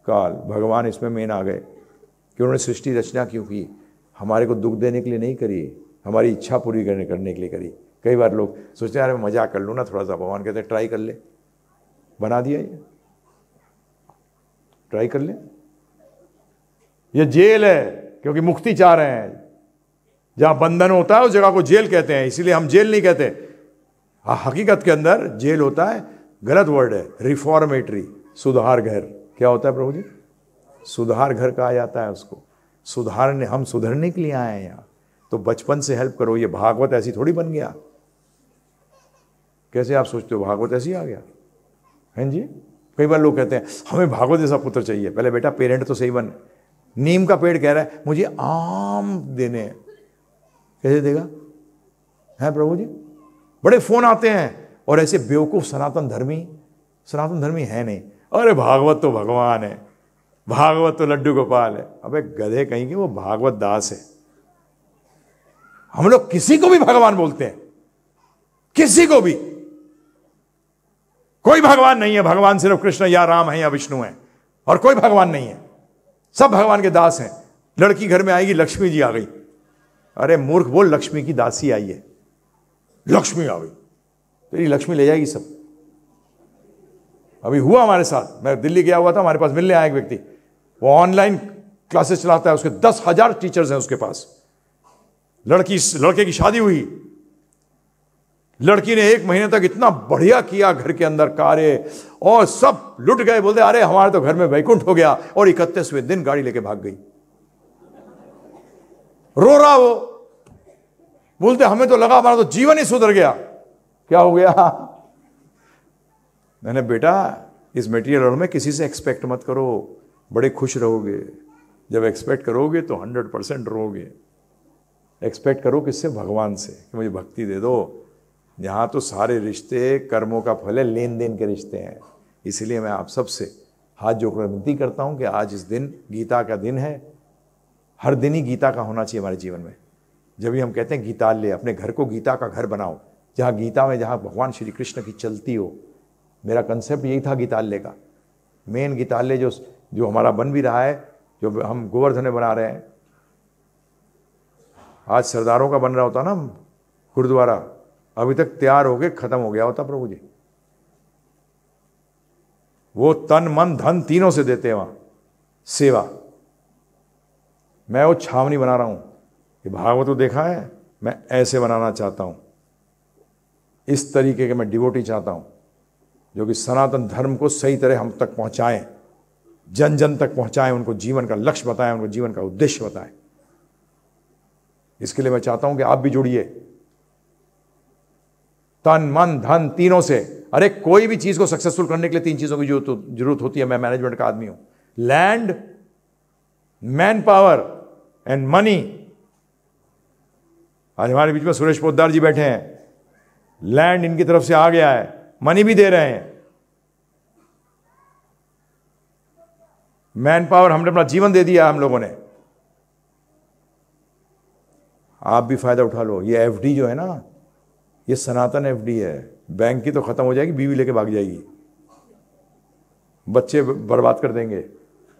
काल। भगवान इसमें मेन आ गए कि उन्होंने सृष्टि रचना क्यों की? हमारे को दुख देने के लिए नहीं करी। हमारी इच्छा पूरी करने करने के लिए करी। कई बार लोग सोचते हैं अरे मज़ाक कर लूँ ना थोड़ा सा भगवान कहते हैं। ट्राई कर ले। बना दिया ये। ट्राई कर ले। ये जेल है क्योंकि मुक्ति चाह रहे हैं। जहाँ बंधन होता है उस जगह को जेल कहते हैं। इसीलिए हम जेल नहीं कहते। हाँ, हकीकत के अंदर जेल होता है गलत वर्ड है रिफॉर्मेटरी सुधार घर। क्या होता है प्रभु जी? सुधार घर कहा जाता है उसको। सुधारने हम सुधरने के लिए आए हैं यहाँ। तो बचपन से हेल्प करो ये भागवत ऐसी थोड़ी बन गया। कैसे आप सोचते हो भागवत ऐसी आ गया? हैं जी? कई बार लोग कहते हैं, हमें भागवत जैसा पुत्र चाहिए। पहले बेटा पेरेंट तो सही बन। नीम का पेड़ कह रहा है, मुझे आम देने। कैसे देगा? है प्रभु जी? बड़े फ़ोन आते हैं, और ऐसे बेवकूफ़ सनातन धर्मी सनातन धर्मी है नहीं। अरे भागवत तो भगवान है। भागवत तो लड्डू गोपाल है। अबे गधे कहीं के, वो भागवत दास है। हम लोग किसी को भी भगवान बोलते हैं। किसी को भी। कोई भगवान नहीं है। भगवान सिर्फ़ कृष्ण या राम है या विष्णु है। और कोई भगवान नहीं है। सब भगवान के दास हैं। लड़की घर में आएगी, लक्ष्मी जी आ गई। अरे मूर्ख, बोल, लक्ष्मी की दासी आई है। लक्ष्मी आ गई। तो ये लक्ष्मी ले जाएगी सब। अभी हुआ हमारे साथ। मैं दिल्ली गया हुआ था, हमारे पास मिलने आया एक व्यक्ति। वो ऑनलाइन क्लासेस चलाता है, उसके दस हज़ार टीचर्स हैं उसके पास। लड़की लड़के की शादी हुई। लड़की ने एक महीने तक इतना बढ़िया किया घर के अंदर कार्य, और सब लुट गए, बोलते, अरे, हमारे तो घर में वैकुंठ हो गया। और इकतीसवें दिन गाड़ी लेके भाग गई। रो रहा वो। बोलते, हमें तो लगा हमारा तो जीवन ही सुधर गया। क्या हो गया? मैंने, बेटा, इस मेटीरियल में किसी से एक्सपेक्ट मत करो। बड़े खुश रहोगे। जब एक्सपेक्ट करोगे तो हंड्रेड परसेंट रहोगे एक्सपेक्ट करो किससे? भगवान से, कि मुझे भक्ति दे दो। यहाँ तो सारे रिश्ते कर्मों का फल है लेन देन के रिश्ते हैं। इसलिए मैं आप सबसे हाथ जोड़कर विनती करता हूँ कि आज इस दिन गीता का दिन है। हर दिन ही गीता का होना चाहिए हमारे जीवन में। जब भी हम कहते हैं गीताल्य, अपने घर को गीता का घर बनाओ, जहाँ गीता में जहाँ भगवान श्री कृष्ण की चलती हो। मेरा कंसेप्ट यही था गीताल्य का। मेन गीताल्य जो जो हमारा बन भी रहा है, जो हम गोवर्धन में बना रहे हैं। आज सरदारों का बन रहा होता ना गुरुद्वारा। अभी तक तैयार हो गए खत्म हो गया होता प्रभु जी। वो तन, मन, धन तीनों से देते हैं वहाँ, सेवा। मैं वो छावनी बना रहा हूँ। कि भागवत तो देखा है, मैं ऐसे बनाना चाहता हूँ। इस तरीके के मैं डिवोटी चाहता हूँ, जो कि सनातन धर्म को सही तरह हम तक पहुंचाएँ जन जन तक पहुंचाएँ, उनको जीवन का लक्ष्य बताएँ, उनको जीवन का उद्देश्य बताएँ। इसके लिए मैं चाहता हूँ कि आप भी जुड़िए। तन, मन, धन तीनों से। अरे, कोई भी चीज़ को सक्सेसफुल करने के लिए तीन चीज़ों की ज़रूरत होती है। मैं मैनेजमेंट का आदमी हूँ। Land man power and money आज हमारे बीच में सुरेश पोदार जी बैठे हैं। लैंड इनकी तरफ़ से आ गया है। मनी भी दे रहे हैं। मैन पावर हमने अपना जीवन दे दिया हम लोगों ने। आप भी फ़ायदा उठा लो। ये एफडी जो है ना ये सनातन एफडी है। बैंक की तो खत्म हो जाएगी, बीवी लेके भाग जाएगी। बच्चे बर्बाद कर देंगे।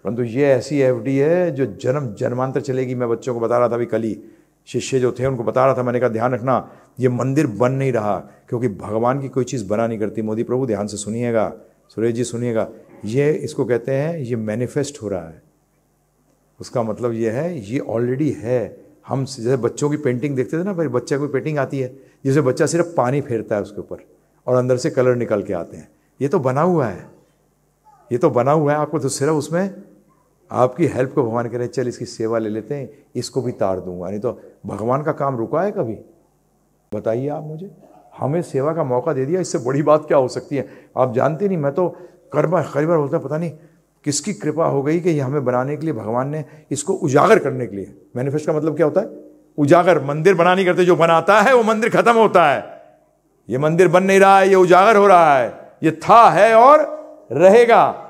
परंतु ये ऐसी एफडी है जो जन्म, जन्मांतर चलेगी। मैं बच्चों को बता रहा था अभी कल ही। शिष्य जो थे, उनको बता रहा था, मैंने कहा, ध्यान रखना, ये मंदिर बन नहीं रहा, क्योंकि भगवान की कोई चीज़ बना नहीं करती। मोदी प्रभु, ध्यान से सुनिएगा। सुरेश जी, सुनिएगा। ये इसको कहते हैं, ये मैनिफेस्ट हो रहा है। उसका मतलब ये है, ये ऑलरेडी है। हम जैसे बच्चों की पेंटिंग देखते थे ना, फिर बच्चे को पेंटिंग आती है जिसे बच्चा सिर्फ़ पानी फेरता है उसके ऊपर और अंदर से कलर निकल के आते हैं। ये तो बना हुआ है। ये तो बना हुआ है आपको तो सिर्फ़ उसमें आपकी हेल्प को भगवान कह रहे हैं, चल इसकी सेवा ले लेते हैं, इसको भी तार दूँगा। नहीं तो भगवान का काम रुका है कभी? बताइए आप मुझे। हमें सेवा का मौका दे दिया, इससे बड़ी बात क्या हो सकती है? आप जानते नहीं, मैं तो कर्मा कई बार बोलता पता नहीं किसकी कृपा हो गई कि ये हमें बनाने के लिए, भगवान ने इसको उजागर करने के लिए। मैनिफेस्ट का मतलब क्या होता है? उजागर, मंदिर बना नहीं करते, जो बनाता है, वो मंदिर खत्म होता है। ये मंदिर बन नहीं रहा है, ये उजागर हो रहा है। ये था, है और रहेगा।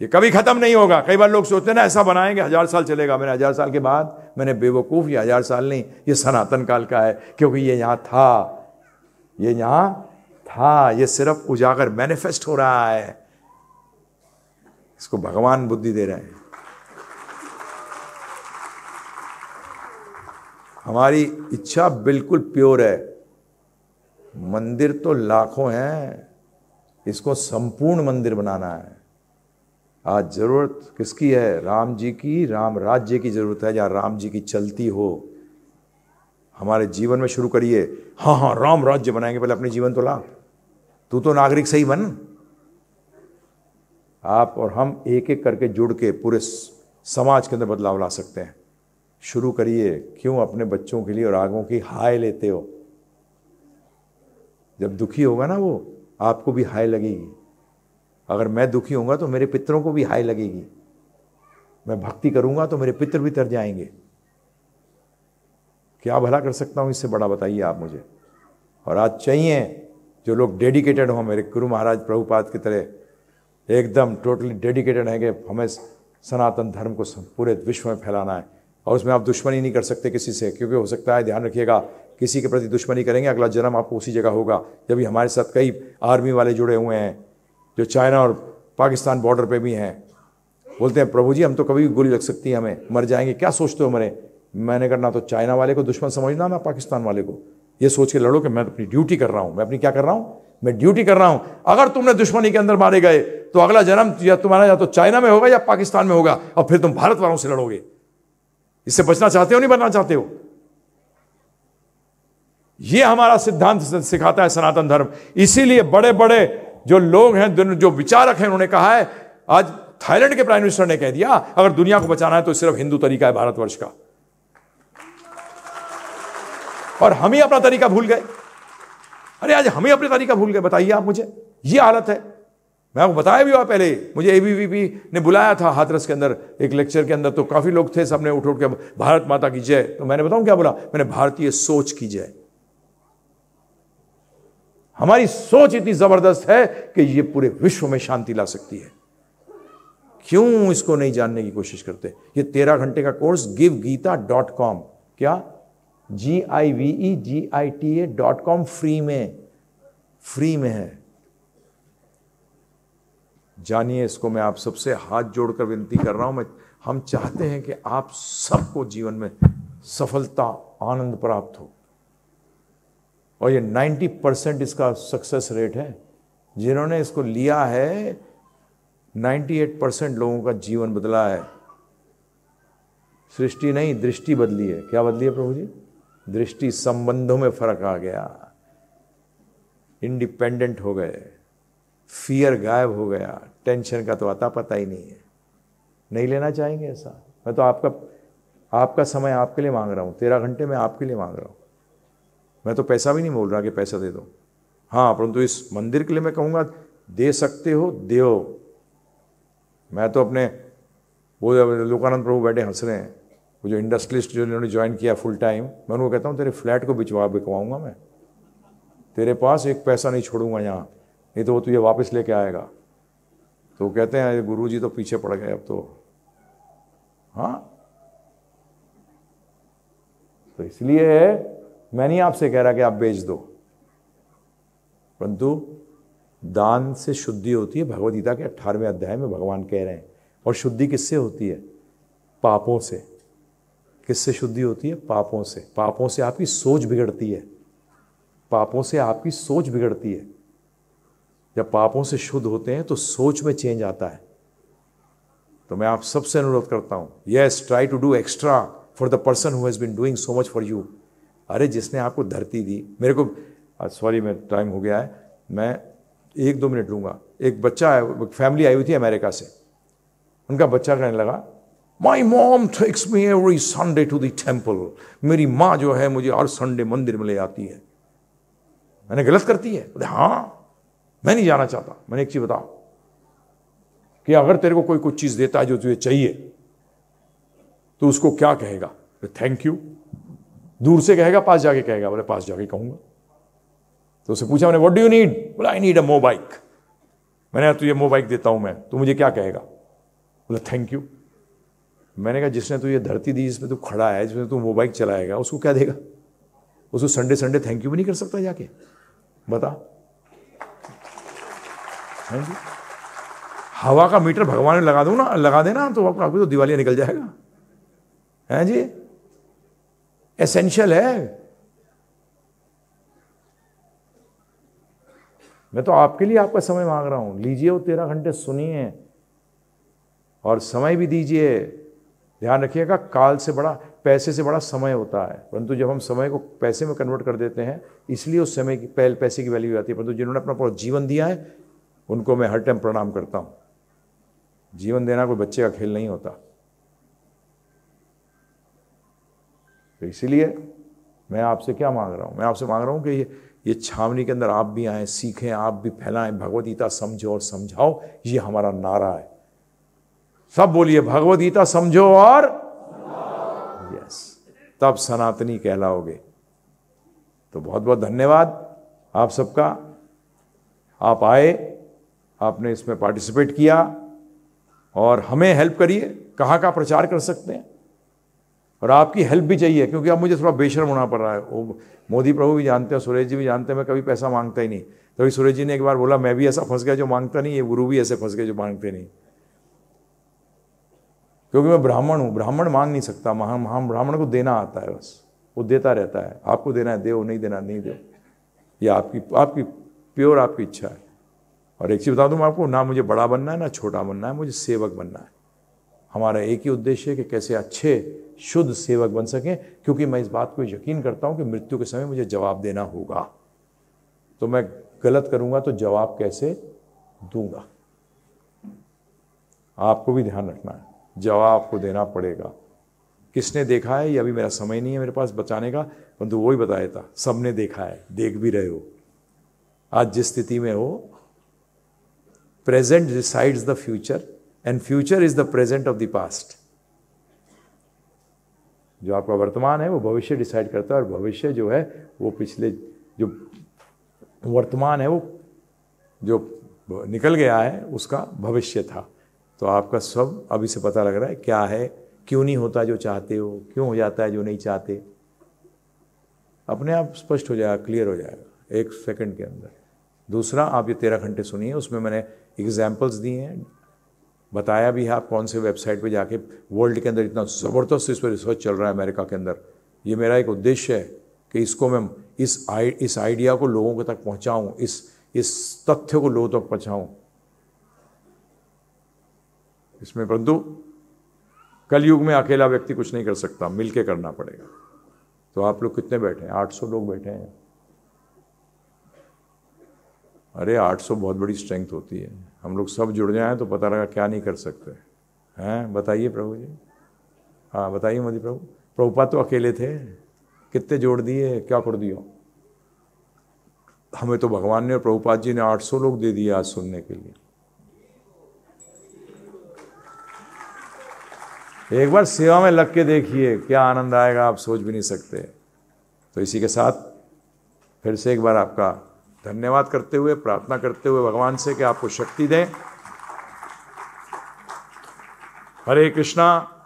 ये कभी खत्म नहीं होगा। कई बार लोग सोचते हैं ना, ऐसा बनाएँगे, हज़ार साल चलेगा। मैंने हज़ार साल के बाद मैंने बेवकूफ़ ये हज़ार साल नहीं, ये सनातन काल का है, क्योंकि ये यहाँ था। ये यहाँ था, ये सिर्फ़ उजागर, मैनिफेस्ट हो रहा है। इसको भगवान बुद्धि दे रहे हैं। हमारी इच्छा बिल्कुल प्योर है। मंदिर तो लाखों हैं। इसको संपूर्ण मंदिर बनाना है। आज ज़रूरत किसकी है? राम जी की, राम राज्य की ज़रूरत है, जहाँ राम जी की चलती हो। हमारे जीवन में शुरू करिए। हाँ हाँ राम राज्य बनाएँगे, पहले अपने जीवन तो ला। तू तो नागरिक सही बन। आप और हम एक एक करके जुड़ के पूरे समाज के अंदर बदलाव ला सकते हैं। शुरू करिए, क्यों अपने बच्चों के लिए और आगों की हाय लेते हो? जब दुखी होगा ना वो, आपको भी हाय लगेगी। अगर मैं दुखी होऊँगा तो मेरे पितरों को भी हाय लगेगी। मैं भक्ति करूँगा तो मेरे पितर भी तर जाएँगे। क्या भला कर सकता हूँ इससे बड़ा बताइए आप मुझे। और आज चाहिए जो लोग डेडिकेटेड हो, मेरे गुरु महाराज प्रभुपाद की तरह एकदम टोटली डेडिकेटेड हैं कि हमें सनातन धर्म को पूरे विश्व में फैलाना है। और उसमें आप दुश्मनी नहीं कर सकते किसी से, क्योंकि हो सकता है, ध्यान रखिएगा, किसी के प्रति दुश्मनी करेंगे, अगला जन्म आपको उसी जगह होगा, जब भी हमारे साथ कई आर्मी वाले जुड़े हुए हैं, जो चाइना और पाकिस्तान बॉर्डर पे भी हैं। बोलते हैं, प्रभु जी, हम तो कभी भी गोली लग सकती है हमें, मर जाएँगे, क्या सोचते हो मरे? मैंने करना तो चाइना वाले को दुश्मन समझना ना पाकिस्तान वाले को। ये सोच के लड़ो कि मैं अपनी ड्यूटी कर रहा हूँ। मैं अपनी क्या कर रहा हूँ? मैं ड्यूटी कर रहा हूँ। अगर तुमने दुश्मनी के अंदर मारे गए तो अगला जन्म या तुम्हारा या तो चाइना में होगा या पाकिस्तान में होगा, और फिर तुम भारत वालों से लड़ोगे। इससे बचना चाहते हो नहीं बनना चाहते हो? यह हमारा सिद्धांत सिखाता है सनातन धर्म। इसीलिए बड़े बड़े जो लोग हैं जो विचारक हैं, उन्होंने कहा है, आज थाईलैंड के प्राइम मिनिस्टर ने कह दिया, अगर दुनिया को बचाना है तो सिर्फ़ हिंदू तरीका है भारतवर्ष का। और हम ही अपना तरीका भूल गए। अरे आज हम ही अपने तरीका भूल गए, बताइए आप मुझे। ये हालत है। मैं आपको बताया भी हुआ पहले, मुझे एबीवीपी ने बुलाया था हाथरस के अंदर, एक लेक्चर के अंदर तो काफ़ी लोग थे सबने उठ उठ के, भारत माता की जय। तो मैंने बताऊँ क्या बोला? मैंने, भारतीय सोच की जय। हमारी सोच इतनी ज़बरदस्त है कि ये पूरे विश्व में शांति ला सकती है। क्यों इसको नहीं जानने की कोशिश करते? ये तेरह घंटे का course give Gita dot com क्या? G I V E G I T A dot com free में फ्री में है। जानिए, इसको मैं आप सबसे हाथ जोड़कर विनती कर रहा हूँ। मैं, हम चाहते हैं कि आप सबको जीवन में सफलता, आनंद प्राप्त हो। और ये 90 परसेंट इसका सक्सेस रेट है। जिन्होंने इसको लिया है 98 परसेंट लोगों का जीवन बदला है। सृष्टि नहीं, दृष्टि बदली है। क्या बदली है प्रभु जी? दृष्टि संबंधों में फ़र्क आ गया। इंडिपेंडेंट हो गए। फियर गायब हो गया। टेंशन का तो आता पता ही नहीं है। नहीं लेना चाहेंगे ऐसा? मैं तो आपका आपका समय आपके लिए मांग रहा हूँ। तेरह घंटे मैं आपके लिए मांग रहा हूँ। मैं तो पैसा भी नहीं बोल रहा कि पैसा दे दो। हाँ परंतु इस मंदिर के लिए मैं कहूँगा, दे सकते हो, दो मैं तो अपने, वो लोकानंद प्रभु बैठे हंस रहे हैं। वो जो इंडस्ट्रियलिस्ट जो इन्होंने ज्वाइन किया फुल टाइम मैं उनको कहता हूँ, तेरे फ्लैट को बिचवा, बिकवाऊँगा मैं। तेरे पास एक पैसा नहीं छोड़ूँगा यहाँ। नहीं तो वो तुझे वापस लेके आएगा। तो कहते हैं गुरु जी तो पीछे पड़ गए अब तो। हाँ? तो इसलिए मैं नहीं आपसे कह रहा कि आप बेच दो। परंतु दान से शुद्धि होती है भगवदगीता के अट्ठारहवें अध्याय में भगवान कह रहे हैं। और शुद्धि किससे होती है? पापों से। किससे शुद्धि होती है? पापों से। पापों से आपकी सोच बिगड़ती है। पापों से आपकी सोच बिगड़ती है। जब पापों से शुद्ध होते हैं तो सोच में चेंज आता है। तो मैं आप सबसे अनुरोध करता हूँ yes try to do extra for the person who has been doing so much for you अरे, जिसने आपको धरती दी, मेरे को सॉरी मैं टाइम हो गया है, मैं एक दो मिनट लूँगा। एक बच्चा है फैमिली आई हुई थी अमेरिका से। उनका बच्चा कहने लगा my mom takes me every Sunday to the temple मेरी माँ जो है मुझे हर संडे मंदिर में ले आती है। मैंने गलत करती है? हाँ। मैं नहीं जाना चाहता। मैंने एक चीज़ बताओ कि अगर तेरे को कोई कुछ चीज़ देता है जो तुझे चाहिए तो उसको क्या कहेगा? थैंक यू दूर से कहेगा, पास जाके कहेगा। बोले, पास जाके कहूँगा। तो उसे पूछा मैंने व्हाट डू यू नीड बोले आई नीड अ मोबाइक मैंने तुझे मोबाइक देता हूँ मैं। तो मुझे क्या कहेगा? बोले थैंक यू मैंने कहा, जिसने तुझे धरती दी, जिसमें तू खड़ा है, जिसमें तू मोबाइक चलाएगा, उसको क्या देगा? उसको संडे संडे थैंक यू भी नहीं कर सकता जाके? बता। हाँ जी। हवा का मीटर भगवान ने लगा दू ना, लगा देना तो आपको तो दिवाली निकल जाएगा। है जी? एसेंशियल है। मैं तो आपके लिए आपका समय मांग रहा हूँ। लीजिए वो तेरह घंटे सुनिए और समय भी दीजिए। ध्यान रखिएगा, काल से बड़ा, पैसे से बड़ा समय होता है। परंतु जब हम समय को पैसे में कन्वर्ट कर देते हैं, इसलिए उस समय की पहल पैसे की वैल्यू आती है। परंतु जिन्होंने अपना पूरा जीवन दिया है उनको मैं हर टाइम प्रणाम करता हूँ। जीवन देना कोई बच्चे का खेल नहीं होता। तो इसीलिए मैं आपसे क्या मांग रहा हूँ? मैं आपसे मांग रहा हूँ कि ये ये छावनी के अंदर आप भी आए, सीखें, आप भी फैलाएँ भगवदगीता समझो और समझाओ, ये हमारा नारा है। सब बोलिए भगवदगीता समझो और यस तब सनातनी कहलाओगे। तो बहुत बहुत धन्यवाद आप सबका। आप आए आपने इसमें पार्टिसिपेट किया और हमें हेल्प करिए, कहाँ का प्रचार कर सकते हैं। और आपकी हेल्प भी चाहिए, क्योंकि अब मुझे थोड़ा बेशरम होना पड़ रहा है। वो मोदी प्रभु भी जानते हैं, सुरेश जी भी जानते हैं, मैं कभी पैसा माँगता ही नहीं। तभी सुरेश जी ने एक बार बोला, मैं भी ऐसा फंस गया जो माँगता नहीं, ये गुरु भी ऐसे फंस गए जो मांगते नहीं। क्योंकि मैं ब्राह्मण हूँ, ब्राह्मण मांग नहीं सकता, महा ब्राह्मण को देना आता है बस। वो देता रहता है। आपको देना है, दो नहीं देना, नहीं दो। ये आपकी आपकी, प्योर आपकी इच्छा है। और एक चीज़ बता दूँ मैं आपको, ना मुझे बड़ा बनना है, ना छोटा बनना है, मुझे सेवक बनना है। हमारा एक ही उद्देश्य है कि कैसे अच्छे, शुद्ध सेवक बन सकें, क्योंकि मैं इस बात को यकीन करता हूँ कि मृत्यु के समय मुझे जवाब देना होगा। तो मैं गलत करूँगा तो जवाब कैसे दूँगा? आपको भी ध्यान रखना है, जवाब आपको देना पड़ेगा। किसने देखा है? ये अभी मेरा समय नहीं है मेरे पास बचाने का, परंतु वो ही बताया था सबने देखा है, देख भी रहे हो। आज जिस स्थिति में हो present decides the future and future is the present of the past जो आपका वर्तमान है, वो भविष्य डिसाइड करता है और भविष्य जो है, वो पिछले जो वर्तमान है, वो जो निकल गया है, उसका भविष्य था। तो आपका सब अभी से पता लग रहा है क्या है, क्यों नहीं होता जो चाहते हो, क्यों हो जाता है जो नहीं चाहते। अपने आप स्पष्ट हो जाएगा क्लियर हो जाएगा, एक सेकंड के अंदर। दूसरा, आप ये तेरह घंटे सुनिए, उसमें मैंने एग्जाम्पल्स दिए हैं। बताया भी है आप कौन से वेबसाइट पे जाके वर्ल्ड के अंदर इतना ज़बरदस्त इस पर रिसर्च चल रहा है अमेरिका के अंदर। ये मेरा एक उद्देश्य है कि इसको मैं इस आई, इस आइडिया को लोगों तक पहुंचाऊं, इस इस तथ्य को लोगों तक पहुंचाऊं। इसमें परंतु कलयुग में अकेला व्यक्ति कुछ नहीं कर सकता, मिलके करना पड़ेगा। तो आप लोग कितने बैठे हैं? 800 लोग बैठे हैं। अरे 800 बहुत बड़ी स्ट्रेंथ होती है। हम लोग सब जुड़ जाएँ तो पता लगा क्या नहीं कर सकते। हैं? बताइए प्रभु जी। हाँ बताइए मोदी प्रभु। प्रभुपा तो अकेले थे। कितने जोड़ दिए, क्या कर दिया? हमें तो भगवान ने और प्रभुपाद जी ने 800 लोग दे दिए आज सुनने के लिए। एक बार सेवा में लग के देखिए, क्या आनंद आएगा, आप सोच भी नहीं सकते। तो इसी के साथ फिर से एक बार आपका धन्यवाद करते हुए प्रार्थना करते हुए भगवान से कि आपको शक्ति दें। हरे कृष्णा।